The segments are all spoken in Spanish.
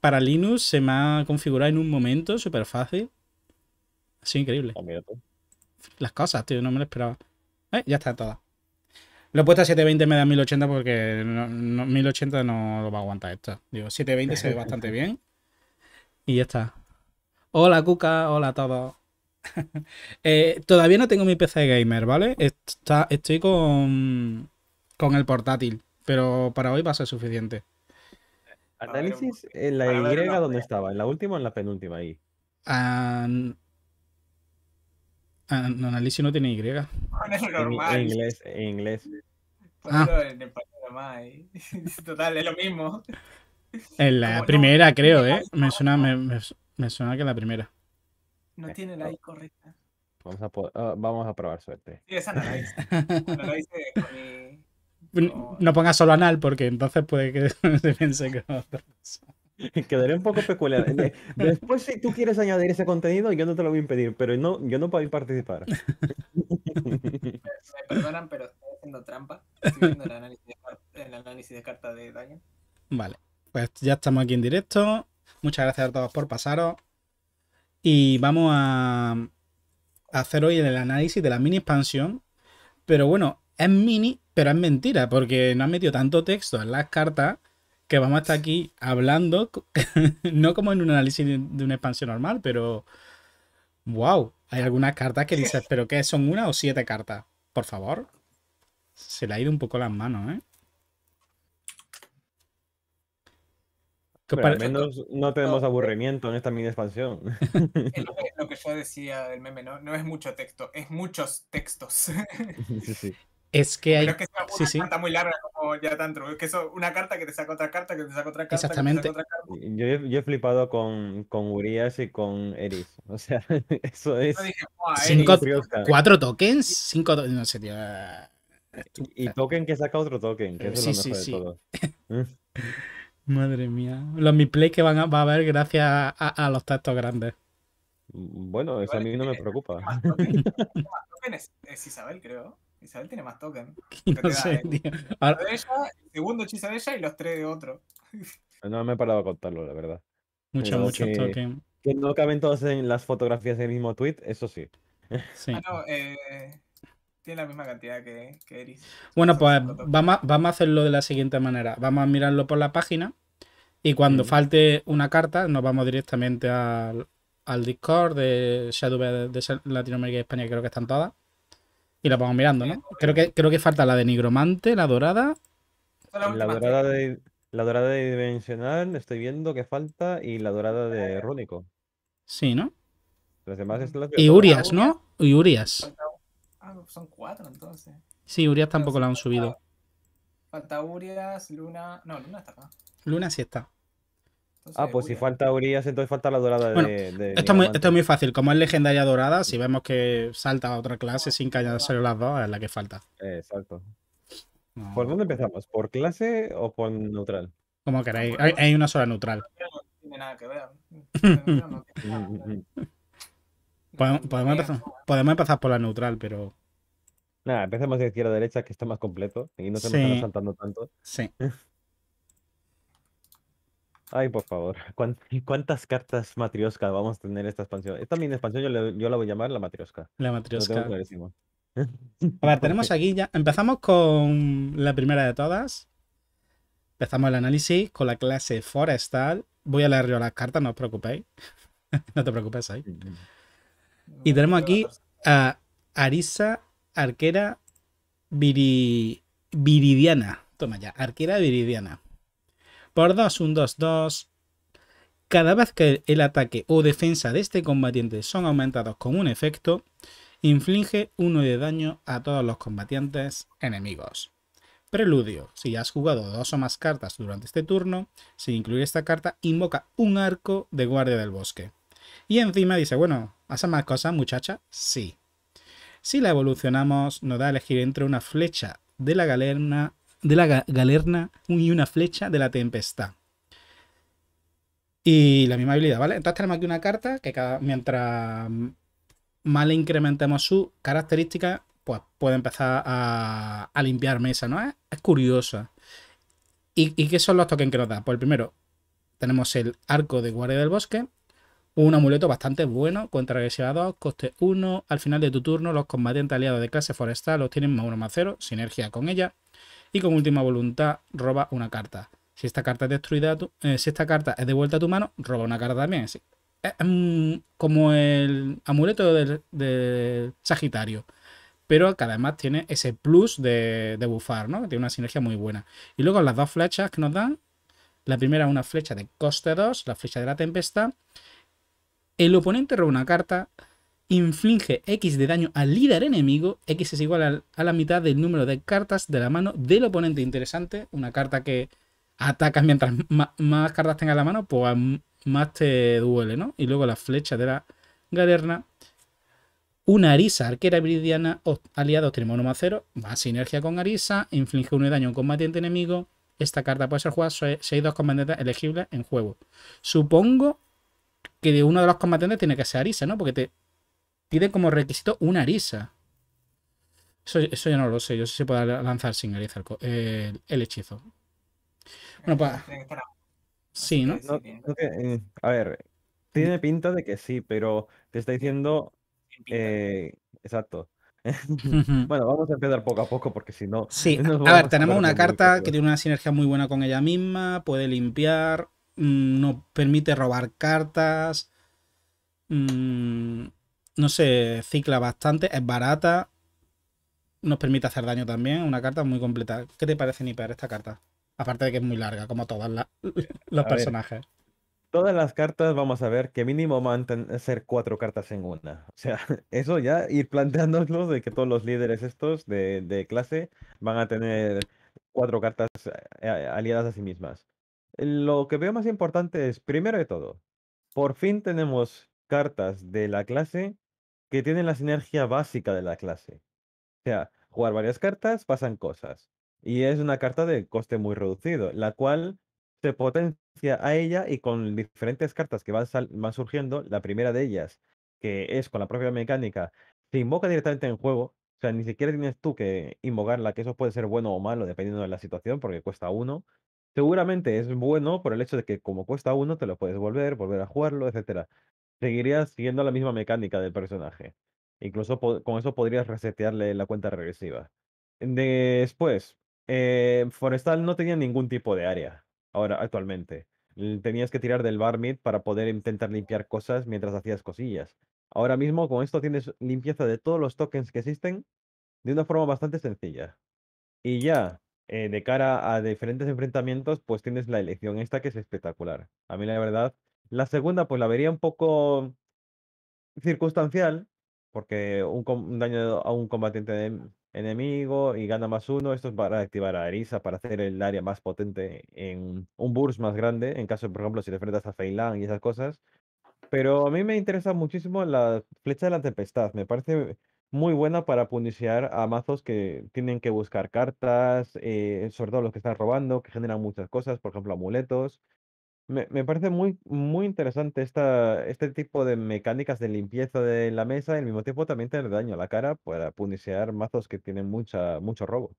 para Linux se me ha configurado en un momento súper fácil. Así increíble. Ah. Las cosas, tío, no me lo esperaba. Eh, ya está toda. Lo he puesto a 720 me da 1080 porque no, no- 1080 no lo va a aguantar esto. Digo, 720 se ve bastante bien. Y ya está. Hola, Cuca. Hola a todos. Eh, todavía no tengo mi PC gamer, ¿vale? Está, estoy con, con el portátil. Pero para hoy va a ser suficiente. Análisis en la Y, ¿dónde estaba? ¿En la última o en la penúltima ahí? An- Análisis no tiene Y. En, normal. en inglés, en inglés. En español y- Total, es lo mismo. En la primera, no creo, ¿eh? Me suena, me, me- me suena que la primera. No tiene la I correcta. Vamos a, ah, vamos a probar suerte. Sí, es Analyze. Analyze con mi- No pongas solo anal porque entonces puede que se piense que otra cosa. Quedaría un poco peculiar. De- Después, si tú quieres añadir ese contenido, yo no te lo voy a impedir, pero no, yo no puedo participar. Me perdonan, pero estoy haciendo trampa. Estoy viendo el análisis de, el análisis de carta de daño. Vale, pues ya estamos aquí en directo. Muchas gracias a todos por pasaros. Y vamos a hacer hoy el análisis de la mini expansión. Pero bueno, es mini, pero es mentira, porque no han metido tanto texto en las cartas que vamos a estar aquí hablando, no como en un análisis de de una expansión normal, pero wow, hay algunas cartas que dices, pero ¿qué son una o siete cartas? Por favor. Se le ha ido un poco las manos, ¿eh? ¿Qué os Pero al menos no tenemos aburrimiento en esta mini expansión. Es lo que, lo que yo decía del meme, ¿no? No es mucho texto, es muchos textos. Sí, sí. Es que hay. Pero es que una sí, sí. carta muy larga como ya tanto. Es que eso, una carta que te saca otra carta, que te saca otra carta. Exactamente. Que te saca otra carta. Yo, he- yo he flipado con, con Urias y con Eris. O sea, eso es. Dije, "Buah, Cinco- Eris". Friosca. ¿Cuatro tokens? Cinco to- No sé, tío. Y token que saca otro token, que eso Sí, es lo sí, mejor sí. de todo. Madre mía. Los misplays que van a, va a haber gracias a, a los textos grandes. Bueno, eso a mí no me preocupa. Más token, más token es, es Isabel, creo. Isabel tiene más token. No sé, eh. tío. Uno Ahora- de ella, el segundo hechizo de ella y los tres de otro. No me he parado a contarlo, la verdad. muchos, Pero muchos que- tokens. Que no caben todos en las fotografías del mismo tweet, eso sí. Sí. Ah, no, eh, tiene la misma cantidad que, que Eris. Bueno, pues vamos a, vamos a hacerlo de la siguiente manera. Vamos a mirarlo por la página y cuando Mm. falte una carta nos vamos directamente al, al Discord de Shadow de, de Latinoamérica y España, que creo que están todas. Y la vamos mirando, ¿no? Creo que, creo que falta la de Nigromante, la dorada. La dorada de la dorada de dimensional, estoy viendo que falta, y la dorada de Rónico. Sí, ¿no? Las demás están las Y todas. Urias, ¿no? Y Urias. Ah, son cuatro entonces. Sí, Urias tampoco la han subido. Falta Urias, Luna. No, Luna está acá. Luna sí está. Entonces, Ah, pues si falta Urias, entonces falta la dorada Bueno, de, de Esto es, muy, Nigromante. esto es muy fácil. Como es legendaria dorada, si vemos que salta a otra clase sin que haya salido las dos, es la que falta. Exacto. No, ¿Por dónde empezamos? ¿Por clase o por neutral? Como queráis. Hay, hay una sola neutral. No tiene nada que ver. No, tiene nada. Podemos, empezar, podemos empezar por la neutral, pero Nada, empecemos de izquierda a derecha, que está más completo y no se nos están Sí. saltando tanto. sí. Ay, por favor, ¿cuán- ¿cuántas cartas matriosca vamos a tener esta expansión? Esta mini expansión yo, le- yo la voy a llamar la matriosca. La matriosca. A ver, tenemos aquí ya. Empezamos con la primera de todas. Empezamos el análisis con la clase forestal. Voy a leer yo las cartas, no os preocupéis. no te preocupes ahí. Y tenemos aquí a Arisa, arquera viri- viridiana. Toma ya, arquera viridiana. Por 2, un 2-2. Cada vez que el ataque o defensa de este combatiente son aumentados con un efecto, inflige uno de daño a todos los combatientes enemigos. Preludio. Si has jugado dos o más cartas durante este turno, sin incluir esta carta, invoca un arco de guardia del bosque. Y encima dice, bueno, ¿hace más cosas, muchacha? Sí. Si la evolucionamos, nos da a elegir entre una flecha de la galerna, de la ga- galerna y una flecha de la tempestad. Y la misma habilidad, ¿vale? Entonces tenemos aquí una carta que cada, mientras más le incrementemos su característica, pues puede empezar a, a limpiar mesa, ¿no? Es, es curiosa. ¿Y, ¿Y qué son los tokens que nos da? Pues el primero, tenemos el arco de guardia del bosque, un amuleto bastante bueno contra agresividad 2, coste 1. Al final de tu turno, los combatientes aliados de clase forestal obtienen más 1 más 0, sinergia con ella. Y con última voluntad, roba una carta. Si esta carta es destruida, eh, si esta carta es devuelta a tu mano, roba una carta también. Es, como el amuleto del, Sagitario. Pero que además tiene ese plus de, de bufar, ¿no? Tiene una sinergia muy buena. Y luego las dos flechas que nos dan. La primera es una flecha de coste 2, la flecha de la tempestad. El oponente roba una carta, inflige X de daño al líder enemigo. X es igual a, la mitad del número de cartas de la mano del oponente. Interesante. Una carta que atacas mientras más, cartas tenga en la mano, pues más te duele, ¿no? Y luego la flecha de la galerna. Una Arisa, arquera viridiana, aliado tenemos 1 más 0, más sinergia con Arisa, inflige 1 de daño a un combatiente enemigo. Esta carta puede ser jugada si hay dos combatientes elegibles en juego. Supongo que uno de los combatientes tiene que ser Arisa, ¿no? Porque te pide como requisito una Arisa. Eso, eso ya no lo sé, yo sé si se puede lanzar sin Arisa el hechizo. Bueno, pues. Sí, ¿no? Eh, a ver, tiene pinta de que sí, pero te está diciendo. Eh, exacto. bueno, vamos a empezar poco a poco porque si no. Sí, a ver, tenemos una carta que tiene una sinergia muy buena con ella misma, puede limpiar, mm, no permite robar cartas. Mm, no sé, cicla bastante, es barata, nos permite hacer daño también. Una carta muy completa. ¿Qué te parece, Niper, esta carta? Aparte de que es muy larga, como todos los personajes. todas las cartas vamos a ver que mínimo van a ser cuatro cartas en una. O sea, eso ya ir planteándolo de que todos los líderes estos de, clase van a tener cuatro cartas eh, aliadas a sí mismas. Lo que veo más importante es, primero de todo, por fin tenemos cartas de la clase que tienen la sinergia básica de la clase. O sea, jugar varias cartas pasan cosas. Y es una carta de coste muy reducido, la cual se potencia a ella y con diferentes cartas que van, van surgiendo, la primera de ellas, que es con la propia mecánica, se invoca directamente en juego. O sea, ni siquiera tienes tú que invocarla, que eso puede ser bueno o malo dependiendo de la situación, porque cuesta uno. Seguramente es bueno por el hecho de que como cuesta uno, te lo puedes volver, volver a jugarlo, etcétera. Seguirías siguiendo la misma mecánica del personaje. Incluso con eso podrías resetearle la cuenta regresiva. Después, eh, Forestal no tenía ningún tipo de área, ahora, actualmente. Tenías que tirar del barmid para poder intentar limpiar cosas mientras hacías cosillas. Ahora mismo, con esto tienes limpieza de todos los tokens que existen de una forma bastante sencilla. Y ya, eh, de cara a diferentes enfrentamientos, pues tienes la elección esta que es espectacular. A mí la verdad, la segunda pues la vería un poco circunstancial, porque un, daño a un combatiente enemigo y gana más uno. Esto es para activar a Arisa, para hacer el área más potente en un burst más grande, en caso, por ejemplo, si te enfrentas a Feilan y esas cosas. Pero a mí me interesa muchísimo la flecha de la tempestad. Me parece muy buena para puniciar a mazos que tienen que buscar cartas, eh, sobre todo los que están robando, que generan muchas cosas, por ejemplo, amuletos. Me, parece muy, muy interesante esta, este tipo de mecánicas de limpieza de la mesa y al mismo tiempo también tener daño a la cara para puniciar mazos que tienen mucha, mucho robo.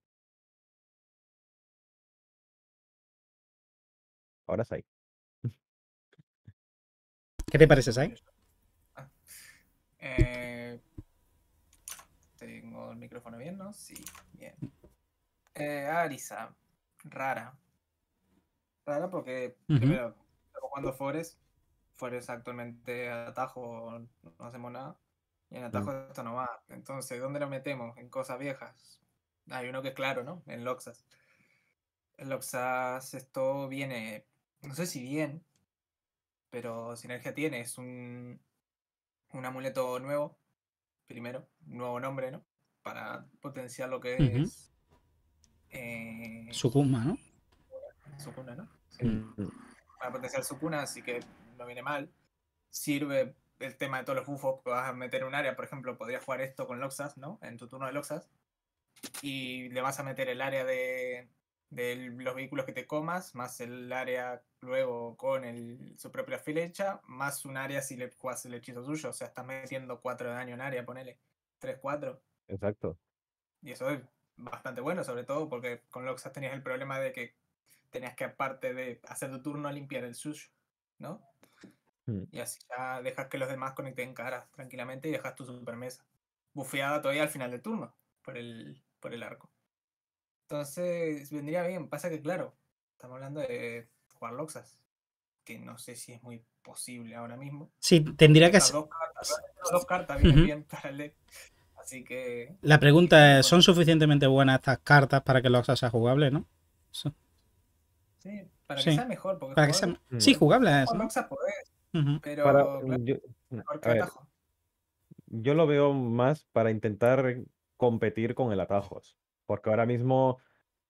Ahora Sai. ¿Qué te parece, Sai? Ah, eh, tengo el micrófono bien, ¿no? Sí, bien. Eh, Arisa, rara rara porque, primero, estamos jugando Forest. Forest actualmente atajo no hacemos nada. Y en atajo mm. esto no va. Entonces, ¿dónde lo metemos? En cosas viejas. Hay uno que es claro, ¿no? En Loxas. En Loxas esto viene, no sé si bien, pero Sinergia tiene. Es un, un amuleto nuevo, primero, un nuevo nombre, ¿no? Para potenciar lo que es... Eh, Sukuma, ¿no? Sukuna, ¿no? Mm. para potenciar su cuna, así que no viene mal. Sirve el tema de todos los bufos que vas a meter en un área, por ejemplo, podrías jugar esto con Loxas, ¿no? En tu turno de Loxas. Y le vas a meter el área de, los vehículos que te comas, más el área luego con el, su propia flecha, más un área si le juegas el hechizo suyo. O sea, estás metiendo 4 de daño en área, ponele. 3, 4. Exacto. Y eso es bastante bueno, sobre todo porque con Loxas tenías el problema de que tenías que aparte de hacer tu turno limpiar el suyo, ¿no? Mm. Y así ya dejas que los demás conecten caras tranquilamente y dejas tu supermesa. Bufeada todavía al final del turno por el, por el arco. Entonces vendría bien. Pasa que, claro, estamos hablando de jugar Loxas. Que no sé si es muy posible ahora mismo. Sí, tendría que ser. dos cartas, dos cartas vienen bien para el deck. Así que. La pregunta es: ¿son suficientemente buenas estas cartas para que Loxa sea jugable, no? So- Sí, para Sí, que sea mejor. Porque Para que sea... Sí, jugable podés, pero Para, claro, yo, a que ver, atajo. yo lo veo más para intentar competir con el atajos. Porque ahora mismo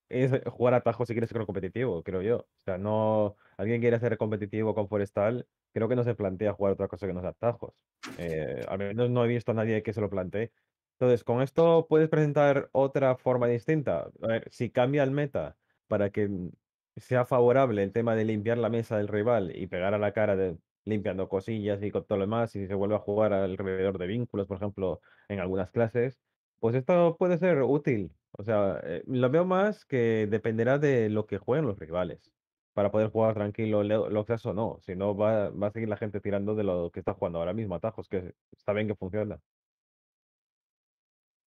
es jugar atajos si quieres ser competitivo, creo yo. O sea, no. Alguien quiere ser competitivo con Forestal, creo que no se plantea jugar otra cosa que no sea atajos. Eh, al menos no he visto a nadie que se lo plantee. Entonces, con esto puedes presentar otra forma distinta. A ver, si cambia el meta para que mm, sea favorable el tema de limpiar la mesa del rival y pegar a la cara de limpiando cosillas y con todo lo demás, y si se vuelve a jugar alrededor de vínculos, por ejemplo, en algunas clases, pues esto puede ser útil. O sea, eh, lo veo más que dependerá de lo que jueguen los rivales. Para poder jugar tranquilo lo Loxas o no. Si no, va, va a seguir la gente tirando de lo que está jugando ahora mismo, atajos, que está bien que funciona.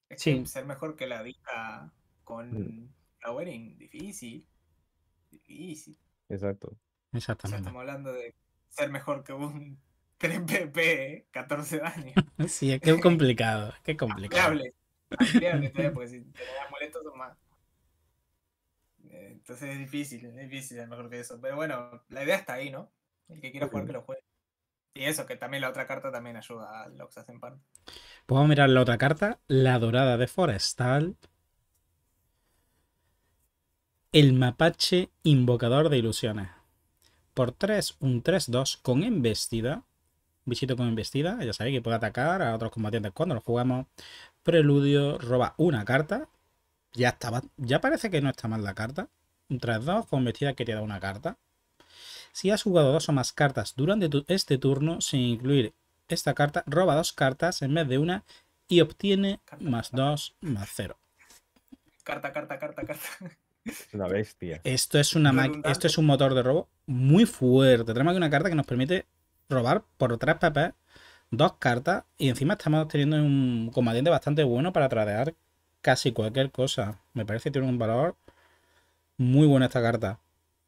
Es Sí. que ser mejor que la Dija con Flowering, difícil. Difícil. Exacto. O sea, Exactamente. estamos hablando de ser mejor que un 3PP, 14 daños. Sí, es que es complicado. Es que es complicado. Ampliable. Ampliable todavía, porque si te das amuletos son más. Eh, Entonces es difícil, es difícil ser mejor que eso. Pero bueno, la idea está ahí, ¿no? El que quiera jugar, que lo juegue. Y eso, que también la otra carta también ayuda a Loxas en parte. Pues vamos a mirar la otra carta, la dorada de Forestal. El mapache invocador de ilusiones. Por 3, un 3-2 con embestida. Visito con embestida, ya sabéis que puede atacar a otros combatientes cuando lo jugamos. Preludio roba una carta. Ya estaba, ya parece que no está mal la carta. Un 3-2 con embestida que te da una carta. Si has jugado dos o más cartas durante tu- este turno, sin incluir esta carta, roba dos cartas en vez de una y obtiene Carta, más carta. 2 más 0. Carta, carta, carta, carta. Es una bestia. Esto es, una esto es un motor de robo muy fuerte. Tenemos aquí una carta que nos permite robar por 3 PP dos cartas y encima estamos teniendo un combatiente bastante bueno para tradear casi cualquier cosa. Me parece que tiene un valor muy bueno esta carta.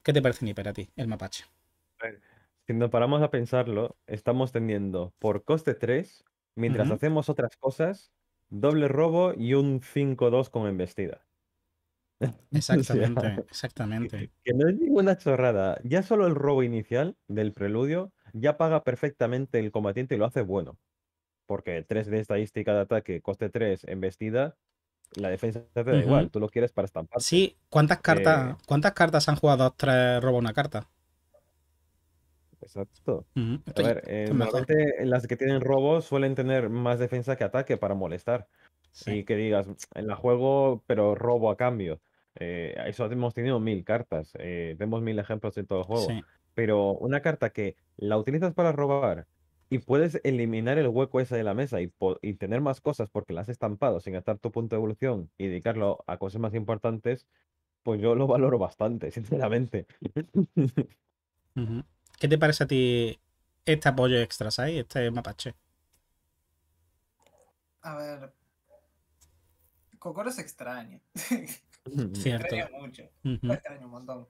¿Qué te parece, Niper, a ti, el mapache? Si nos paramos a pensarlo, estamos teniendo por coste 3, mientras hacemos otras cosas, doble robo y un 5-2 con embestida. O sea, Exactamente, exactamente. que no es ninguna chorrada. Ya solo el robo inicial del preludio ya paga perfectamente el combatiente y lo hace bueno. Porque 3 de estadística de ataque, coste 3, embestida, la defensa te da igual, tú lo quieres para estampar. Sí, ¿cuántas cartas, Eh. ¿cuántas cartas han jugado 2-3 roba una carta? Exacto. A ver, eh, normalmente las que tienen robo suelen tener más defensa que ataque para molestar. Sí. Y que digas, en la juego, pero robo a cambio. Eh, eso hemos tenido mil cartas. eh, tenemos mil ejemplos en todo el juego. Sí. Pero una carta que la utilizas para robar y puedes eliminar el hueco ese de la mesa y, tener más cosas porque la has estampado sin gastar tu punto de evolución y dedicarlo a cosas más importantes, pues yo lo valoro bastante, sinceramente. ¿Qué te parece a ti este apoyo extra, ¿sabes? Este mapache. A ver. Kokoro se extraña. Cierto. extraña mucho. Ujú. Lo extraño un montón.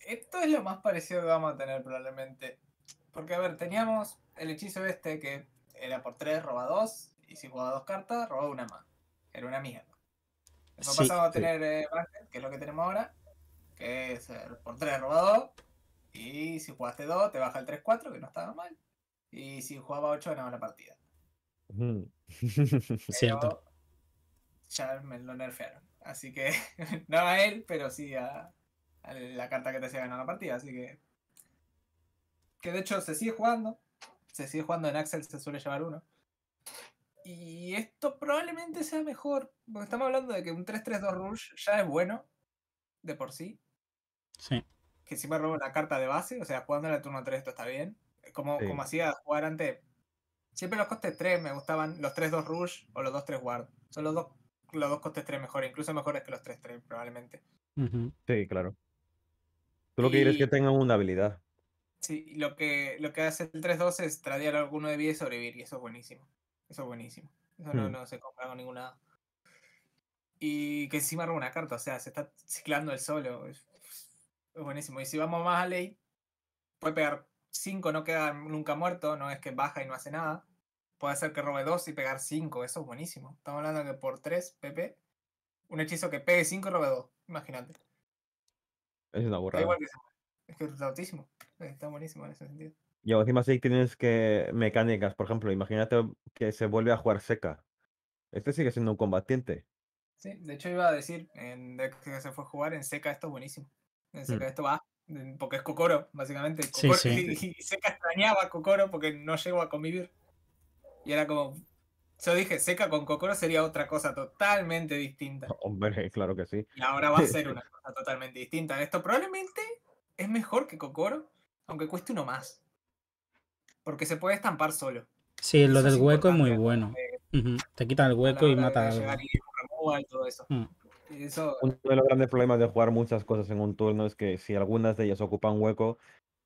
Esto es lo más parecido que vamos a tener probablemente. Porque, a ver, teníamos el hechizo este que era por 3, roba 2. Y si jugaba dos cartas, roba una más. Era una mierda. Después Sí, pasamos a tener eh, que es lo que tenemos ahora. Que es eh, por 3, roba 2. Y si jugaste 2, te baja el 3-4, que no estaba mal. Y si jugaba 8, ganaba la partida. Ujú. Cierto. Ya me lo nerfearon. Así que no a él, pero sí a, a la carta que te hacía ganar la partida. Así que. Que de hecho se sigue jugando. Se sigue jugando en Axel, se suele llevar uno. Y esto probablemente sea mejor. Porque estamos hablando de que un 3-3-2 Rush ya es bueno. De por sí. Sí. Que si me robo una carta de base. O sea, jugando en el turno 3 esto está bien. Como, Sí. como hacía jugar antes. Siempre los costes 3 me gustaban los 3-2 Rush o los 2-3 Ward. Son los dos, los dos costes 3 mejores, incluso mejores que los 3-3 probablemente. Sí, claro. Tú lo que quieres es que tengan una habilidad. Sí, lo que, lo que hace el 3-2 es tradear alguno de vida y sobrevivir, y eso es buenísimo. Eso es buenísimo. Eso no, Hmm. no se compra con ninguna. Y que encima roba una carta, o sea, se está ciclando el solo. Es, es buenísimo. Y si vamos más a ley, puede pegar 5, no queda nunca muerto, no es que baja y no hace nada. Puede hacer que robe 2 y pegar 5, eso es buenísimo. Estamos hablando que por 3 PP, un hechizo que pegue 5 y robe 2, imagínate. Es una Da burrada. igual que se muera. Es que está altísimo. Está buenísimo en ese sentido. Y encima sí tienes que mecánicas, por ejemplo, imagínate que se vuelve a jugar seca. Este sigue siendo un combatiente. Sí, de hecho iba a decir, en deck que se fue a jugar, en Seca esto es buenísimo. En Seca Mm. esto va, porque es Kokoro, básicamente. Sí, Kokoro- sí. Y, Seca extrañaba a Kokoro porque no llegó a convivir. Y era como... Yo dije, Seca con Kokoro sería otra cosa totalmente distinta. Hombre, claro que sí. Y ahora va a ser una cosa totalmente distinta. Esto probablemente es mejor que Kokoro, aunque cueste uno más. Porque se puede estampar solo. Sí, lo Eso del hueco es muy bueno. eh, Te quita el hueco y mata algo. y todo eso. Mm. Eso Uno de los grandes problemas de jugar muchas cosas en un turno es que si algunas de ellas ocupan hueco,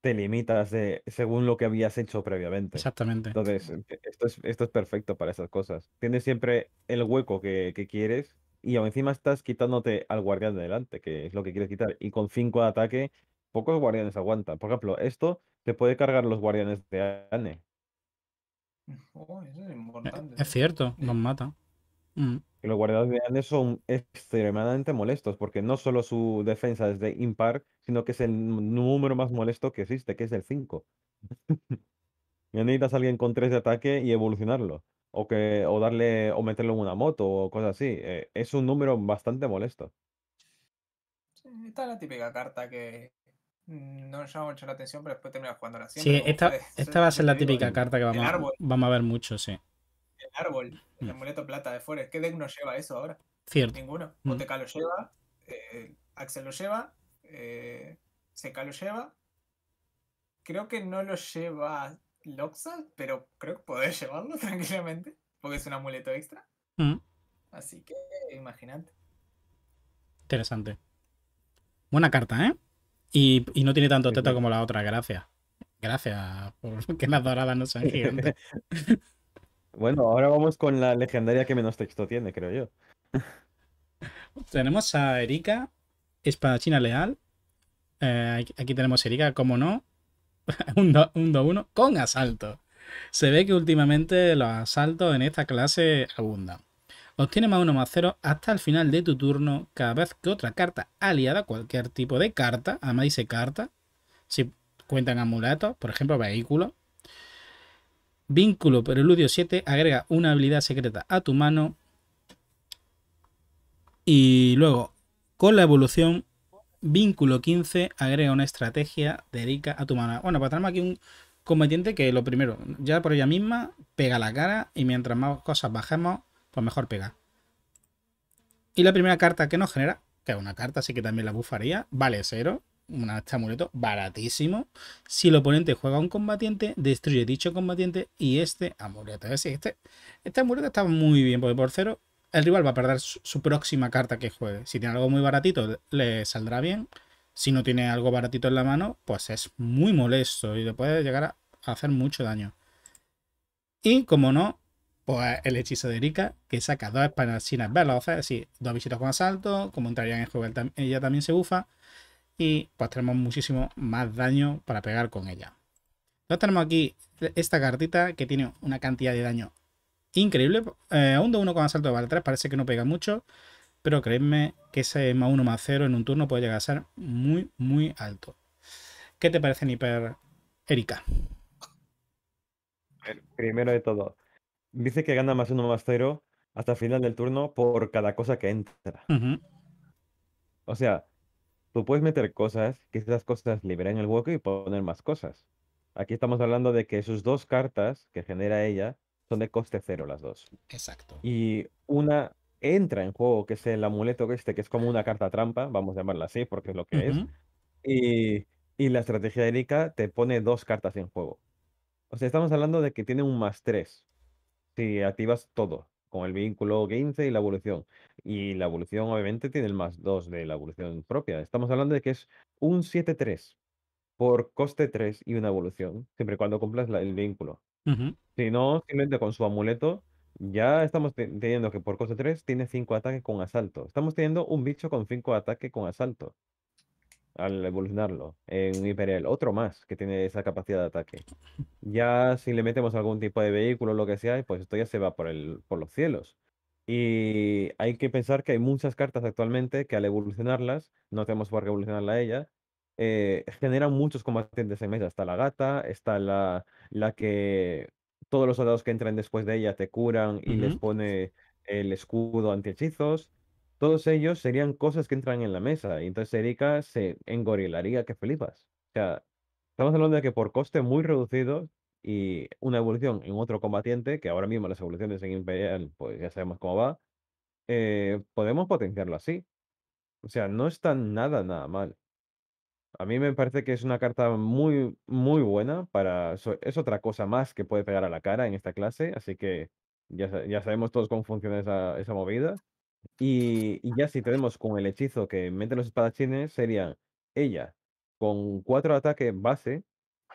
te limitas de, según lo que habías hecho previamente. Exactamente. Entonces, eh, esto es, esto es perfecto para esas cosas. Tienes siempre el hueco que, que quieres y aún encima estás quitándote al guardián de delante, que es lo que quieres quitar. Y con 5 de ataque, pocos guardianes aguantan. Por ejemplo, esto te puede cargar los guardianes de Anne. Oh, eso es Eh, importante. Es sí. cierto, Sí. nos mata. Mm, Y los guardianes de Anne son extremadamente molestos, porque no solo su defensa es de impar, sino que es el número más molesto que existe, que es el 5. Y necesitas a alguien con 3 de ataque y evolucionarlo. O, que, o darle, o meterlo en una moto o cosas así. Eh, es un número bastante molesto. Sí, Esta es la típica carta que mm, no llama mucho la atención, pero después termina jugándola Sí, siempre. como esta, va a ser la típica carta que vamos, vamos a ver mucho, sí. El árbol, el Mm. amuleto plata de Forest. ¿Qué deck no lleva eso ahora? Cierto. Ninguno. Mm. OTK lo lleva, eh, Axel lo lleva, eh, CK lo lleva. Creo que no lo lleva Loxa, pero creo que podés llevarlo tranquilamente, porque es un amuleto extra. Mm, Así que imagínate. Interesante. Buena carta, ¿eh? Y, y no tiene tanto Sí, teta sí. como la otra, gracias. Gracias por que las doradas no sean gigantes. Bueno, ahora vamos con la legendaria que menos texto tiene, creo yo. Tenemos a Erika, espadachina leal. Eh, aquí- tenemos a Erika, como no. un 2-1 con asalto. Se ve que últimamente los asaltos en esta clase abundan. Obtiene más 1 más 0 hasta el final de tu turno cada vez que otra carta aliada, cualquier tipo de carta, además dice carta, si cuentan amuletos, por ejemplo vehículo. Vínculo Preludio 7 agrega una habilidad secreta a tu mano y luego, con la evolución, vínculo 15 agrega una estrategia dedica a tu mano. Bueno, pues tenemos aquí un combatiente que lo primero, ya por ella misma, pega la cara y mientras más cosas bajemos, pues mejor pega. Y la primera carta que nos genera, que es una carta, así que también la bufaría, vale cero. Una, amuleto baratísimo. Si el oponente juega a un combatiente, destruye dicho combatiente y este amuleto. Es decir, este, este amuleto está muy bien, porque por cero el rival va a perder su, próxima carta que juegue. Si tiene algo muy baratito, le saldrá bien. Si no tiene algo baratito en la mano, pues es muy molesto y le puede llegar a hacer mucho daño. Y como no, pues el hechizo de Erika, que saca dos espadachines veloces, así, dos bichitos con asalto, como entrarían en juego, ella también se bufa. Y pues tenemos muchísimo más daño para pegar con ella. Entonces tenemos aquí esta cartita que tiene una cantidad de daño increíble. Eh, a un 2-1 con asalto de vale 3 parece que no pega mucho. Pero creedme que ese más 1 más 0 en un turno puede llegar a ser muy, muy alto. ¿Qué te parece, Niper Erika? Primero de todo, dice que gana más uno más cero hasta el final del turno por cada cosa que entra. O sea, tú puedes meter cosas, que esas cosas liberen el hueco y poner más cosas. Aquí estamos hablando de que sus dos cartas que genera ella son de coste cero las dos. Exacto. Y una entra en juego, que es el amuleto este, que es como una carta trampa, vamos a llamarla así porque es lo que es. Y, y la estrategia de Erika te pone dos cartas en juego. O sea, estamos hablando de que tiene un más 3 si activas todo, con el vínculo 15 y la evolución. Y la evolución obviamente tiene el más 2 de la evolución propia. Estamos hablando de que es un 7-3 por coste 3 y una evolución, siempre y cuando cumplas la- el vínculo. Si no, simplemente con su amuleto, ya estamos te- teniendo que por coste 3 tiene 5 ataque con asalto. Estamos teniendo un bicho con 5 ataque con asalto al evolucionarlo en Imperial. Otro más que tiene esa capacidad de ataque. Ya si le metemos algún tipo de vehículo o lo que sea, pues esto ya se va por, el, por los cielos. Y hay que pensar que hay muchas cartas actualmente que al evolucionarlas, no tenemos por qué evolucionarla a ella, eh, generan muchos combatientes en mesa. Está la gata, está la, la que todos los soldados que entran después de ella te curan y les pone el escudo antihechizos. Todos ellos serían cosas que entran en la mesa. Y entonces Erika se engorilaría que flipas. O sea, estamos hablando de que por coste muy reducido y una evolución en otro combatiente, que ahora mismo las evoluciones en Imperial, pues ya sabemos cómo va, eh, podemos potenciarlo así. O sea, no está nada, nada mal. A mí me parece que es una carta muy, muy buena para... Es otra cosa más que puede pegar a la cara en esta clase, así que ya, ya sabemos todos cómo funciona esa, esa movida. Y, y ya si tenemos con el hechizo que mete los espadachines, sería ella con 4 de ataque base,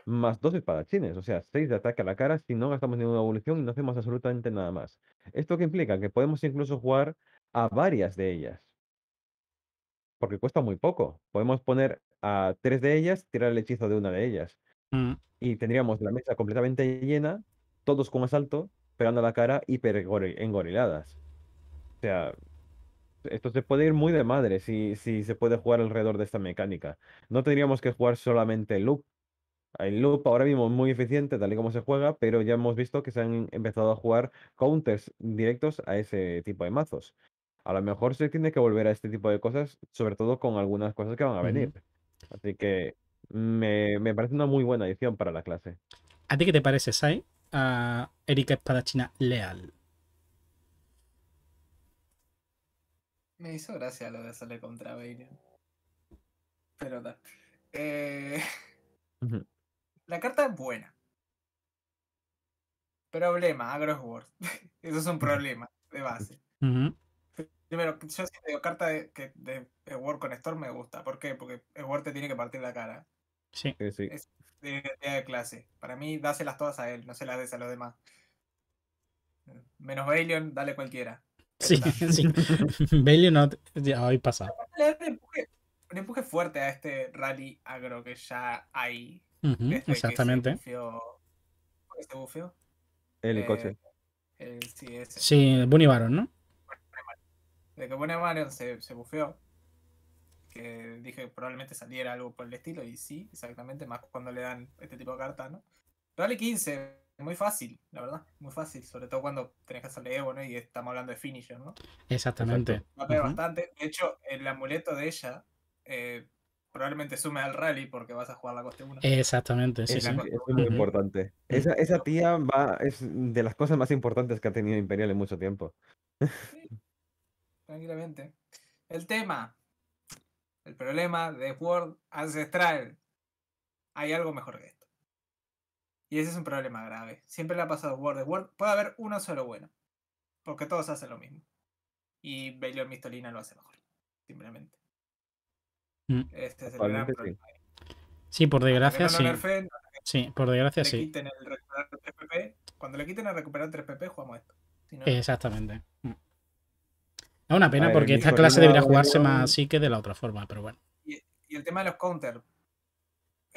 más dos espadachines, o sea, 6 de ataque a la cara si no gastamos ninguna evolución y no hacemos absolutamente nada más. ¿Esto qué implica? Que podemos incluso jugar a varias de ellas, porque cuesta muy poco. Podemos poner a tres de ellas, tirar el hechizo de una de ellas, Mm. y tendríamos la mesa completamente llena, todos con asalto, pegando a la cara, hiper engoriladas. O sea, esto se puede ir muy de madre si, si se puede jugar alrededor de esta mecánica. No tendríamos que jugar solamente loop. El loop ahora mismo es muy eficiente tal y como se juega, pero ya hemos visto que se han empezado a jugar counters directos a ese tipo de mazos. A lo mejor se tiene que volver a este tipo de cosas, sobre todo con algunas cosas que van a venir. Así que me, me parece una muy buena edición para la clase. ¿A ti qué te parece, Sai? A Erika Espadachina Leal. Me hizo gracia lo de hacerle contra Balion. Pero tal. Eh, la carta es buena. Problema, Agro Sword. Eso es un problema de base. Primero, yo te digo, carta de, que de Sword con Storm me gusta. ¿Por qué? Porque Sword te tiene que partir la cara. Sí. Sí, sí. Es de identidad de clase. Para mí, dáselas todas a él, no se las des a los demás. Menos Balion, dale cualquiera. Sí, sí. Bailey no. Ya hoy pasa. Un empuje, un empuje fuerte a este rally agro que ya hay. Que se Exactamente. bufeó- ¿Cómo que se bufeó? El Eh, coche. el- sí, ese. Sí, Bunny Baron, ¿no? De que Bonnie Marion se, se bufeó. Que dije que probablemente saliera algo por el estilo. Y sí, exactamente. Más cuando le dan este tipo de cartas, ¿no? Rally 15, muy fácil, la verdad. Muy fácil. Sobre todo cuando tenés que hacerle Evo, ¿no? Y estamos hablando de finisher, ¿no? Exactamente. Va a pegar bastante. De hecho, el amuleto de ella eh, probablemente sume al rally porque vas a jugar la coste 1. Exactamente, sí, Es, sí. muy importante. Esa, esa tía va, es de las cosas más importantes que ha tenido Imperial en mucho tiempo. Tranquilamente. El tema. El problema de Word Ancestral. Hay algo mejor que esto. Y ese es un problema grave. Siempre le ha pasado a Word. De Word puede haber uno solo bueno. Porque todos hacen lo mismo. Y Baylor Mistolina lo hace mejor. Simplemente. Mm. Este es el gran Actualmente sí. problema. Sí, por desgracia, no sí. nerfeen, Sí, por desgracia, le sí. quiten el recuperar 3 PP. Cuando le quiten el recuperar 3 PP, jugamos esto. Si no, Exactamente. Mm. Es una pena ver, porque esta clase debería jugarse más así que de la otra forma, pero bueno. Y, y el tema de los counter.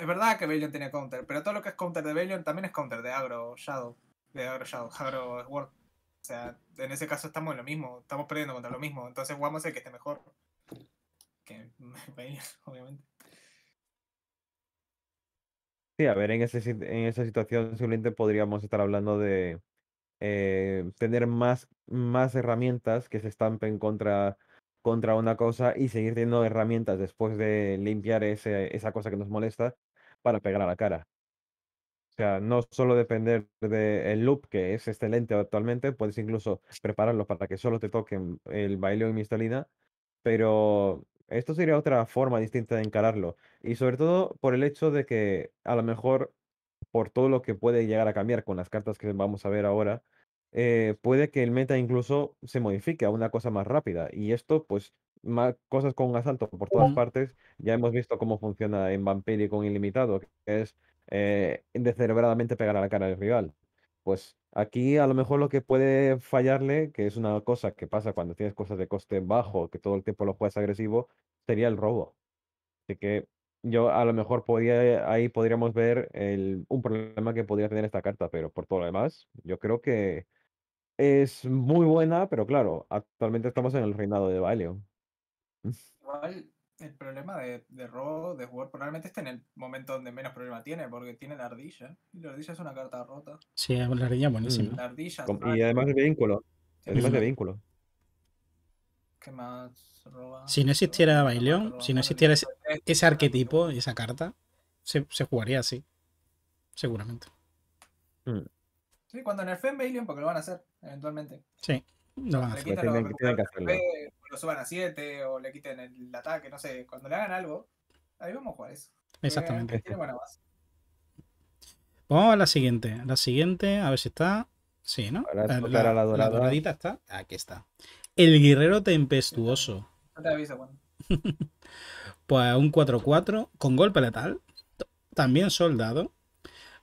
Es verdad que Balion tiene counter, pero todo lo que es counter de Balion también es counter de Agro Shadow. De Agro Shadow, Agro Sword. O sea, en ese caso estamos en lo mismo. Estamos perdiendo contra lo mismo. Entonces jugamos el que esté mejor. Que Balion, obviamente. Sí, a ver, en, ese, en esa situación simplemente podríamos estar hablando de eh, tener más, más herramientas que se estampen contra, contra una cosa y seguir teniendo herramientas después de limpiar ese, esa cosa que nos molesta para pegar a la cara. O sea, no solo depender del loop, que es excelente actualmente, puedes incluso prepararlo para que solo te toquen el baile y mistolina, pero esto sería otra forma distinta de encararlo. Y sobre todo por el hecho de que a lo mejor, por todo lo que puede llegar a cambiar con las cartas que vamos a ver ahora, eh, puede que el meta incluso se modifique a una cosa más rápida. Y esto, pues, más cosas con asalto por todas partes. Ya hemos visto cómo funciona en Vampire con Ilimitado, que es eh, descerebradamente pegar a la cara del rival. Pues aquí a lo mejor lo que puede fallarle, que es una cosa que pasa cuando tienes cosas de coste bajo, que todo el tiempo lo juegas agresivo, sería el robo. Así que yo a lo mejor podría, ahí podríamos ver el, un problema que podría tener esta carta, pero por todo lo demás, yo creo que es muy buena, pero claro, actualmente estamos en el reinado de Valion. Igual el problema de, de robo de jugar probablemente esté en el momento donde menos problema tiene, porque tiene la ardilla. Y la ardilla es una carta rota. Sí, es la ardilla buenísima. La ardilla. Com- sale, Y además de vínculo. es de vínculo. ¿Qué más roba? Si no existiera roba, si no existiera ese, ese arquetipo y esa carta, se, se jugaría así. Seguramente. Sí, cuando nerfeen Bailion, porque lo van a hacer, eventualmente. Sí, lo van a hacer. tienen- que hacerlo. Lo suban a 7, o le quiten el ataque, no sé. Cuando le hagan algo, ahí vamos a jugar eso. Porque Exactamente. Tiene buena base. Vamos a la siguiente. La siguiente, a ver si está. Sí, ¿no? Ahora Eh, la dorada. doradita está. Aquí está. El guerrero tempestuoso. No te aviso cuando. Pues un 4-4 con golpe letal. También soldado.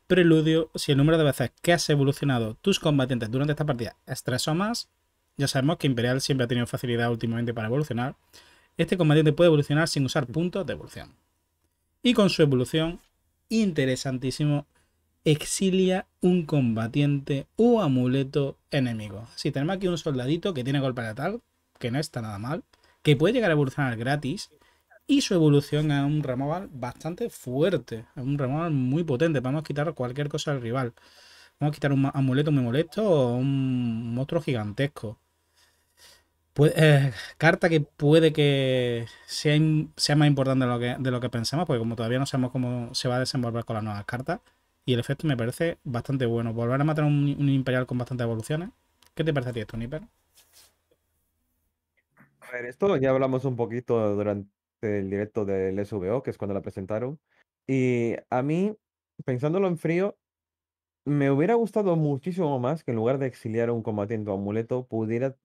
Preludio. Si el número de veces que has evolucionado tus combatientes durante esta partida es 3 o más. Ya sabemos que Imperial siempre ha tenido facilidad últimamente para evolucionar. Este combatiente puede evolucionar sin usar puntos de evolución. Y con su evolución, interesantísimo, exilia un combatiente o amuleto enemigo. Si tenemos aquí un soldadito que tiene golpe letal, que no está nada mal, que puede llegar a evolucionar gratis, y su evolución es un removal bastante fuerte, es un removal muy potente. Podemos quitar cualquier cosa al rival. Vamos a quitar un amuleto muy molesto o un monstruo gigantesco. Eh, carta que puede que sea, sea más importante de lo, que, de lo que pensamos, porque como todavía no sabemos cómo se va a desenvolver con las nuevas cartas, y el efecto me parece bastante bueno. Volver a matar a un, imperial con bastantes evoluciones. ¿Qué te parece a ti esto, Nipper? A ver, esto ya hablamos un poquito durante el directo del SVO, que es cuando la presentaron. Y a mí, pensándolo en frío, me hubiera gustado muchísimo más que en lugar de exiliar a un combatiente o amuleto, pudiera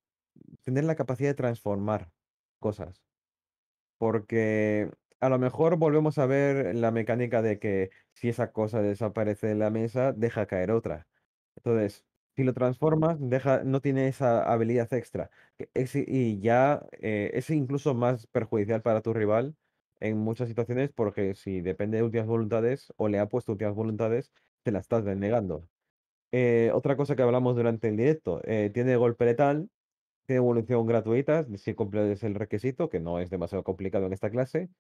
tener la capacidad de transformar cosas. Porque a lo mejor volvemos a ver la mecánica de que si esa cosa desaparece de la mesa, deja caer otra. Entonces, si lo transformas, deja, no tiene esa habilidad extra. que es- y ya eh, es incluso más perjudicial para tu rival en muchas situaciones porque si depende de últimas voluntades o le ha puesto últimas voluntades, te la estás denegando. Eh, otra cosa que hablamos durante el directo, eh, tiene golpe letal, tiene evolución gratuita, si cumples el requisito, que no es demasiado complicado en esta clase,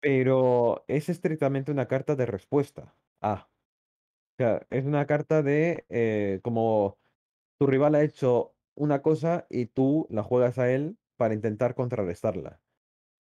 pero es estrictamente una carta de respuesta. Ah, o es una carta de eh, como tu rival ha hecho una cosa y tú la juegas a él para intentar contrarrestarla.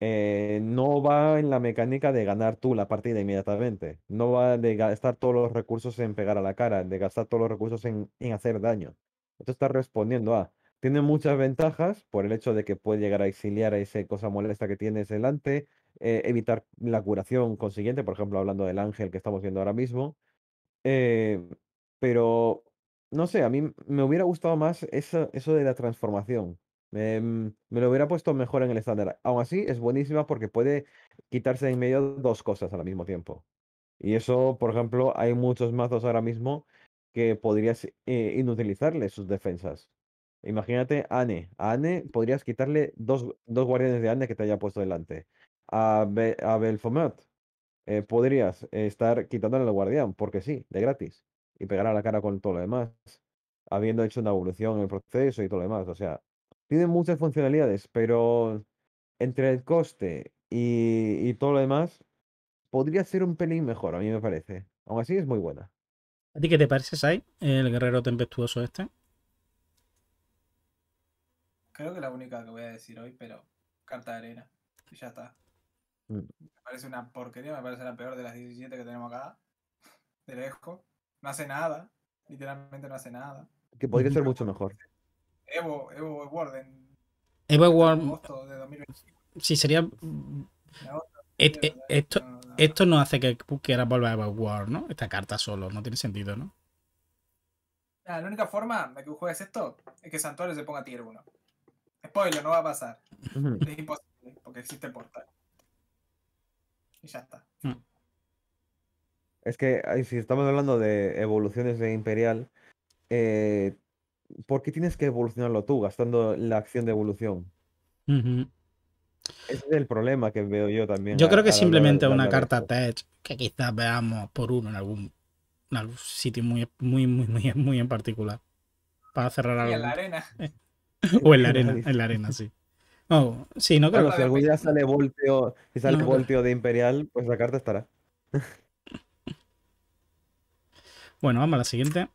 Eh, no va en la mecánica de ganar tú la partida inmediatamente. No va de gastar todos los recursos en pegar a la cara, de gastar todos los recursos en, en hacer daño. Esto está respondiendo a. Tiene muchas ventajas por el hecho de que puede llegar a exiliar a esa cosa molesta que tienes delante, eh, evitar la curación consiguiente, por ejemplo, hablando del ángel que estamos viendo ahora mismo. Eh, pero, no sé, a mí me hubiera gustado más eso, de la transformación. Me, mm, me lo hubiera puesto mejor en el estándar. Aún así, es buenísima porque puede quitarse de en medio dos cosas al mismo tiempo. Y eso, por ejemplo, hay muchos mazos ahora mismo que podrías eh, inutilizarle sus defensas. Imagínate Anne. A Anne podrías quitarle dos, dos guardianes de Anne que te haya puesto delante. A, Be- a eh, podrías estar quitándole al guardián, porque sí, de gratis, y pegar a la cara con todo lo demás, habiendo hecho una evolución en el proceso y todo lo demás. O sea, tiene muchas funcionalidades, pero entre el coste y, y todo lo demás, podría ser un pelín mejor, a mí me parece. Aún así es muy buena. ¿A ti qué te parece, Sai? El guerrero tempestuoso este. Creo que la única que voy a decir hoy, pero carta de arena. Y ya está. Mm. Me parece una porquería, me parece la peor de las 17 que tenemos acá. De lejos. No hace nada. Literalmente no hace nada. Que podría ser mucho mejor. Evo, Evo Warden. De 2025. sí, sería. Et- et- Esto, no, no, esto no hace que quieras volver a Everworm, ¿no? Esta carta solo, no tiene sentido, ¿no? Ah, la única forma de que juegues esto es que Santuario se ponga tier 1. Spoiler, no va a pasar. Es imposible, porque existe el portal. Y ya está. Es que si estamos hablando de evoluciones de Imperial, eh, ¿por qué tienes que evolucionarlo tú gastando la acción de evolución? Ese es el problema que veo yo también. Yo a- creo que la simplemente una carta esto. tech que quizás veamos por uno en algún, en algún sitio muy, muy, muy, muy, muy en particular. Para cerrar Y en la algo. arena. O en la arena, en la arena, sí. Oh, sí, no creo Bueno, si algún día sale Volteo, si sale No. Volteo de Imperial, pues la carta estará. Bueno, vamos a la siguiente.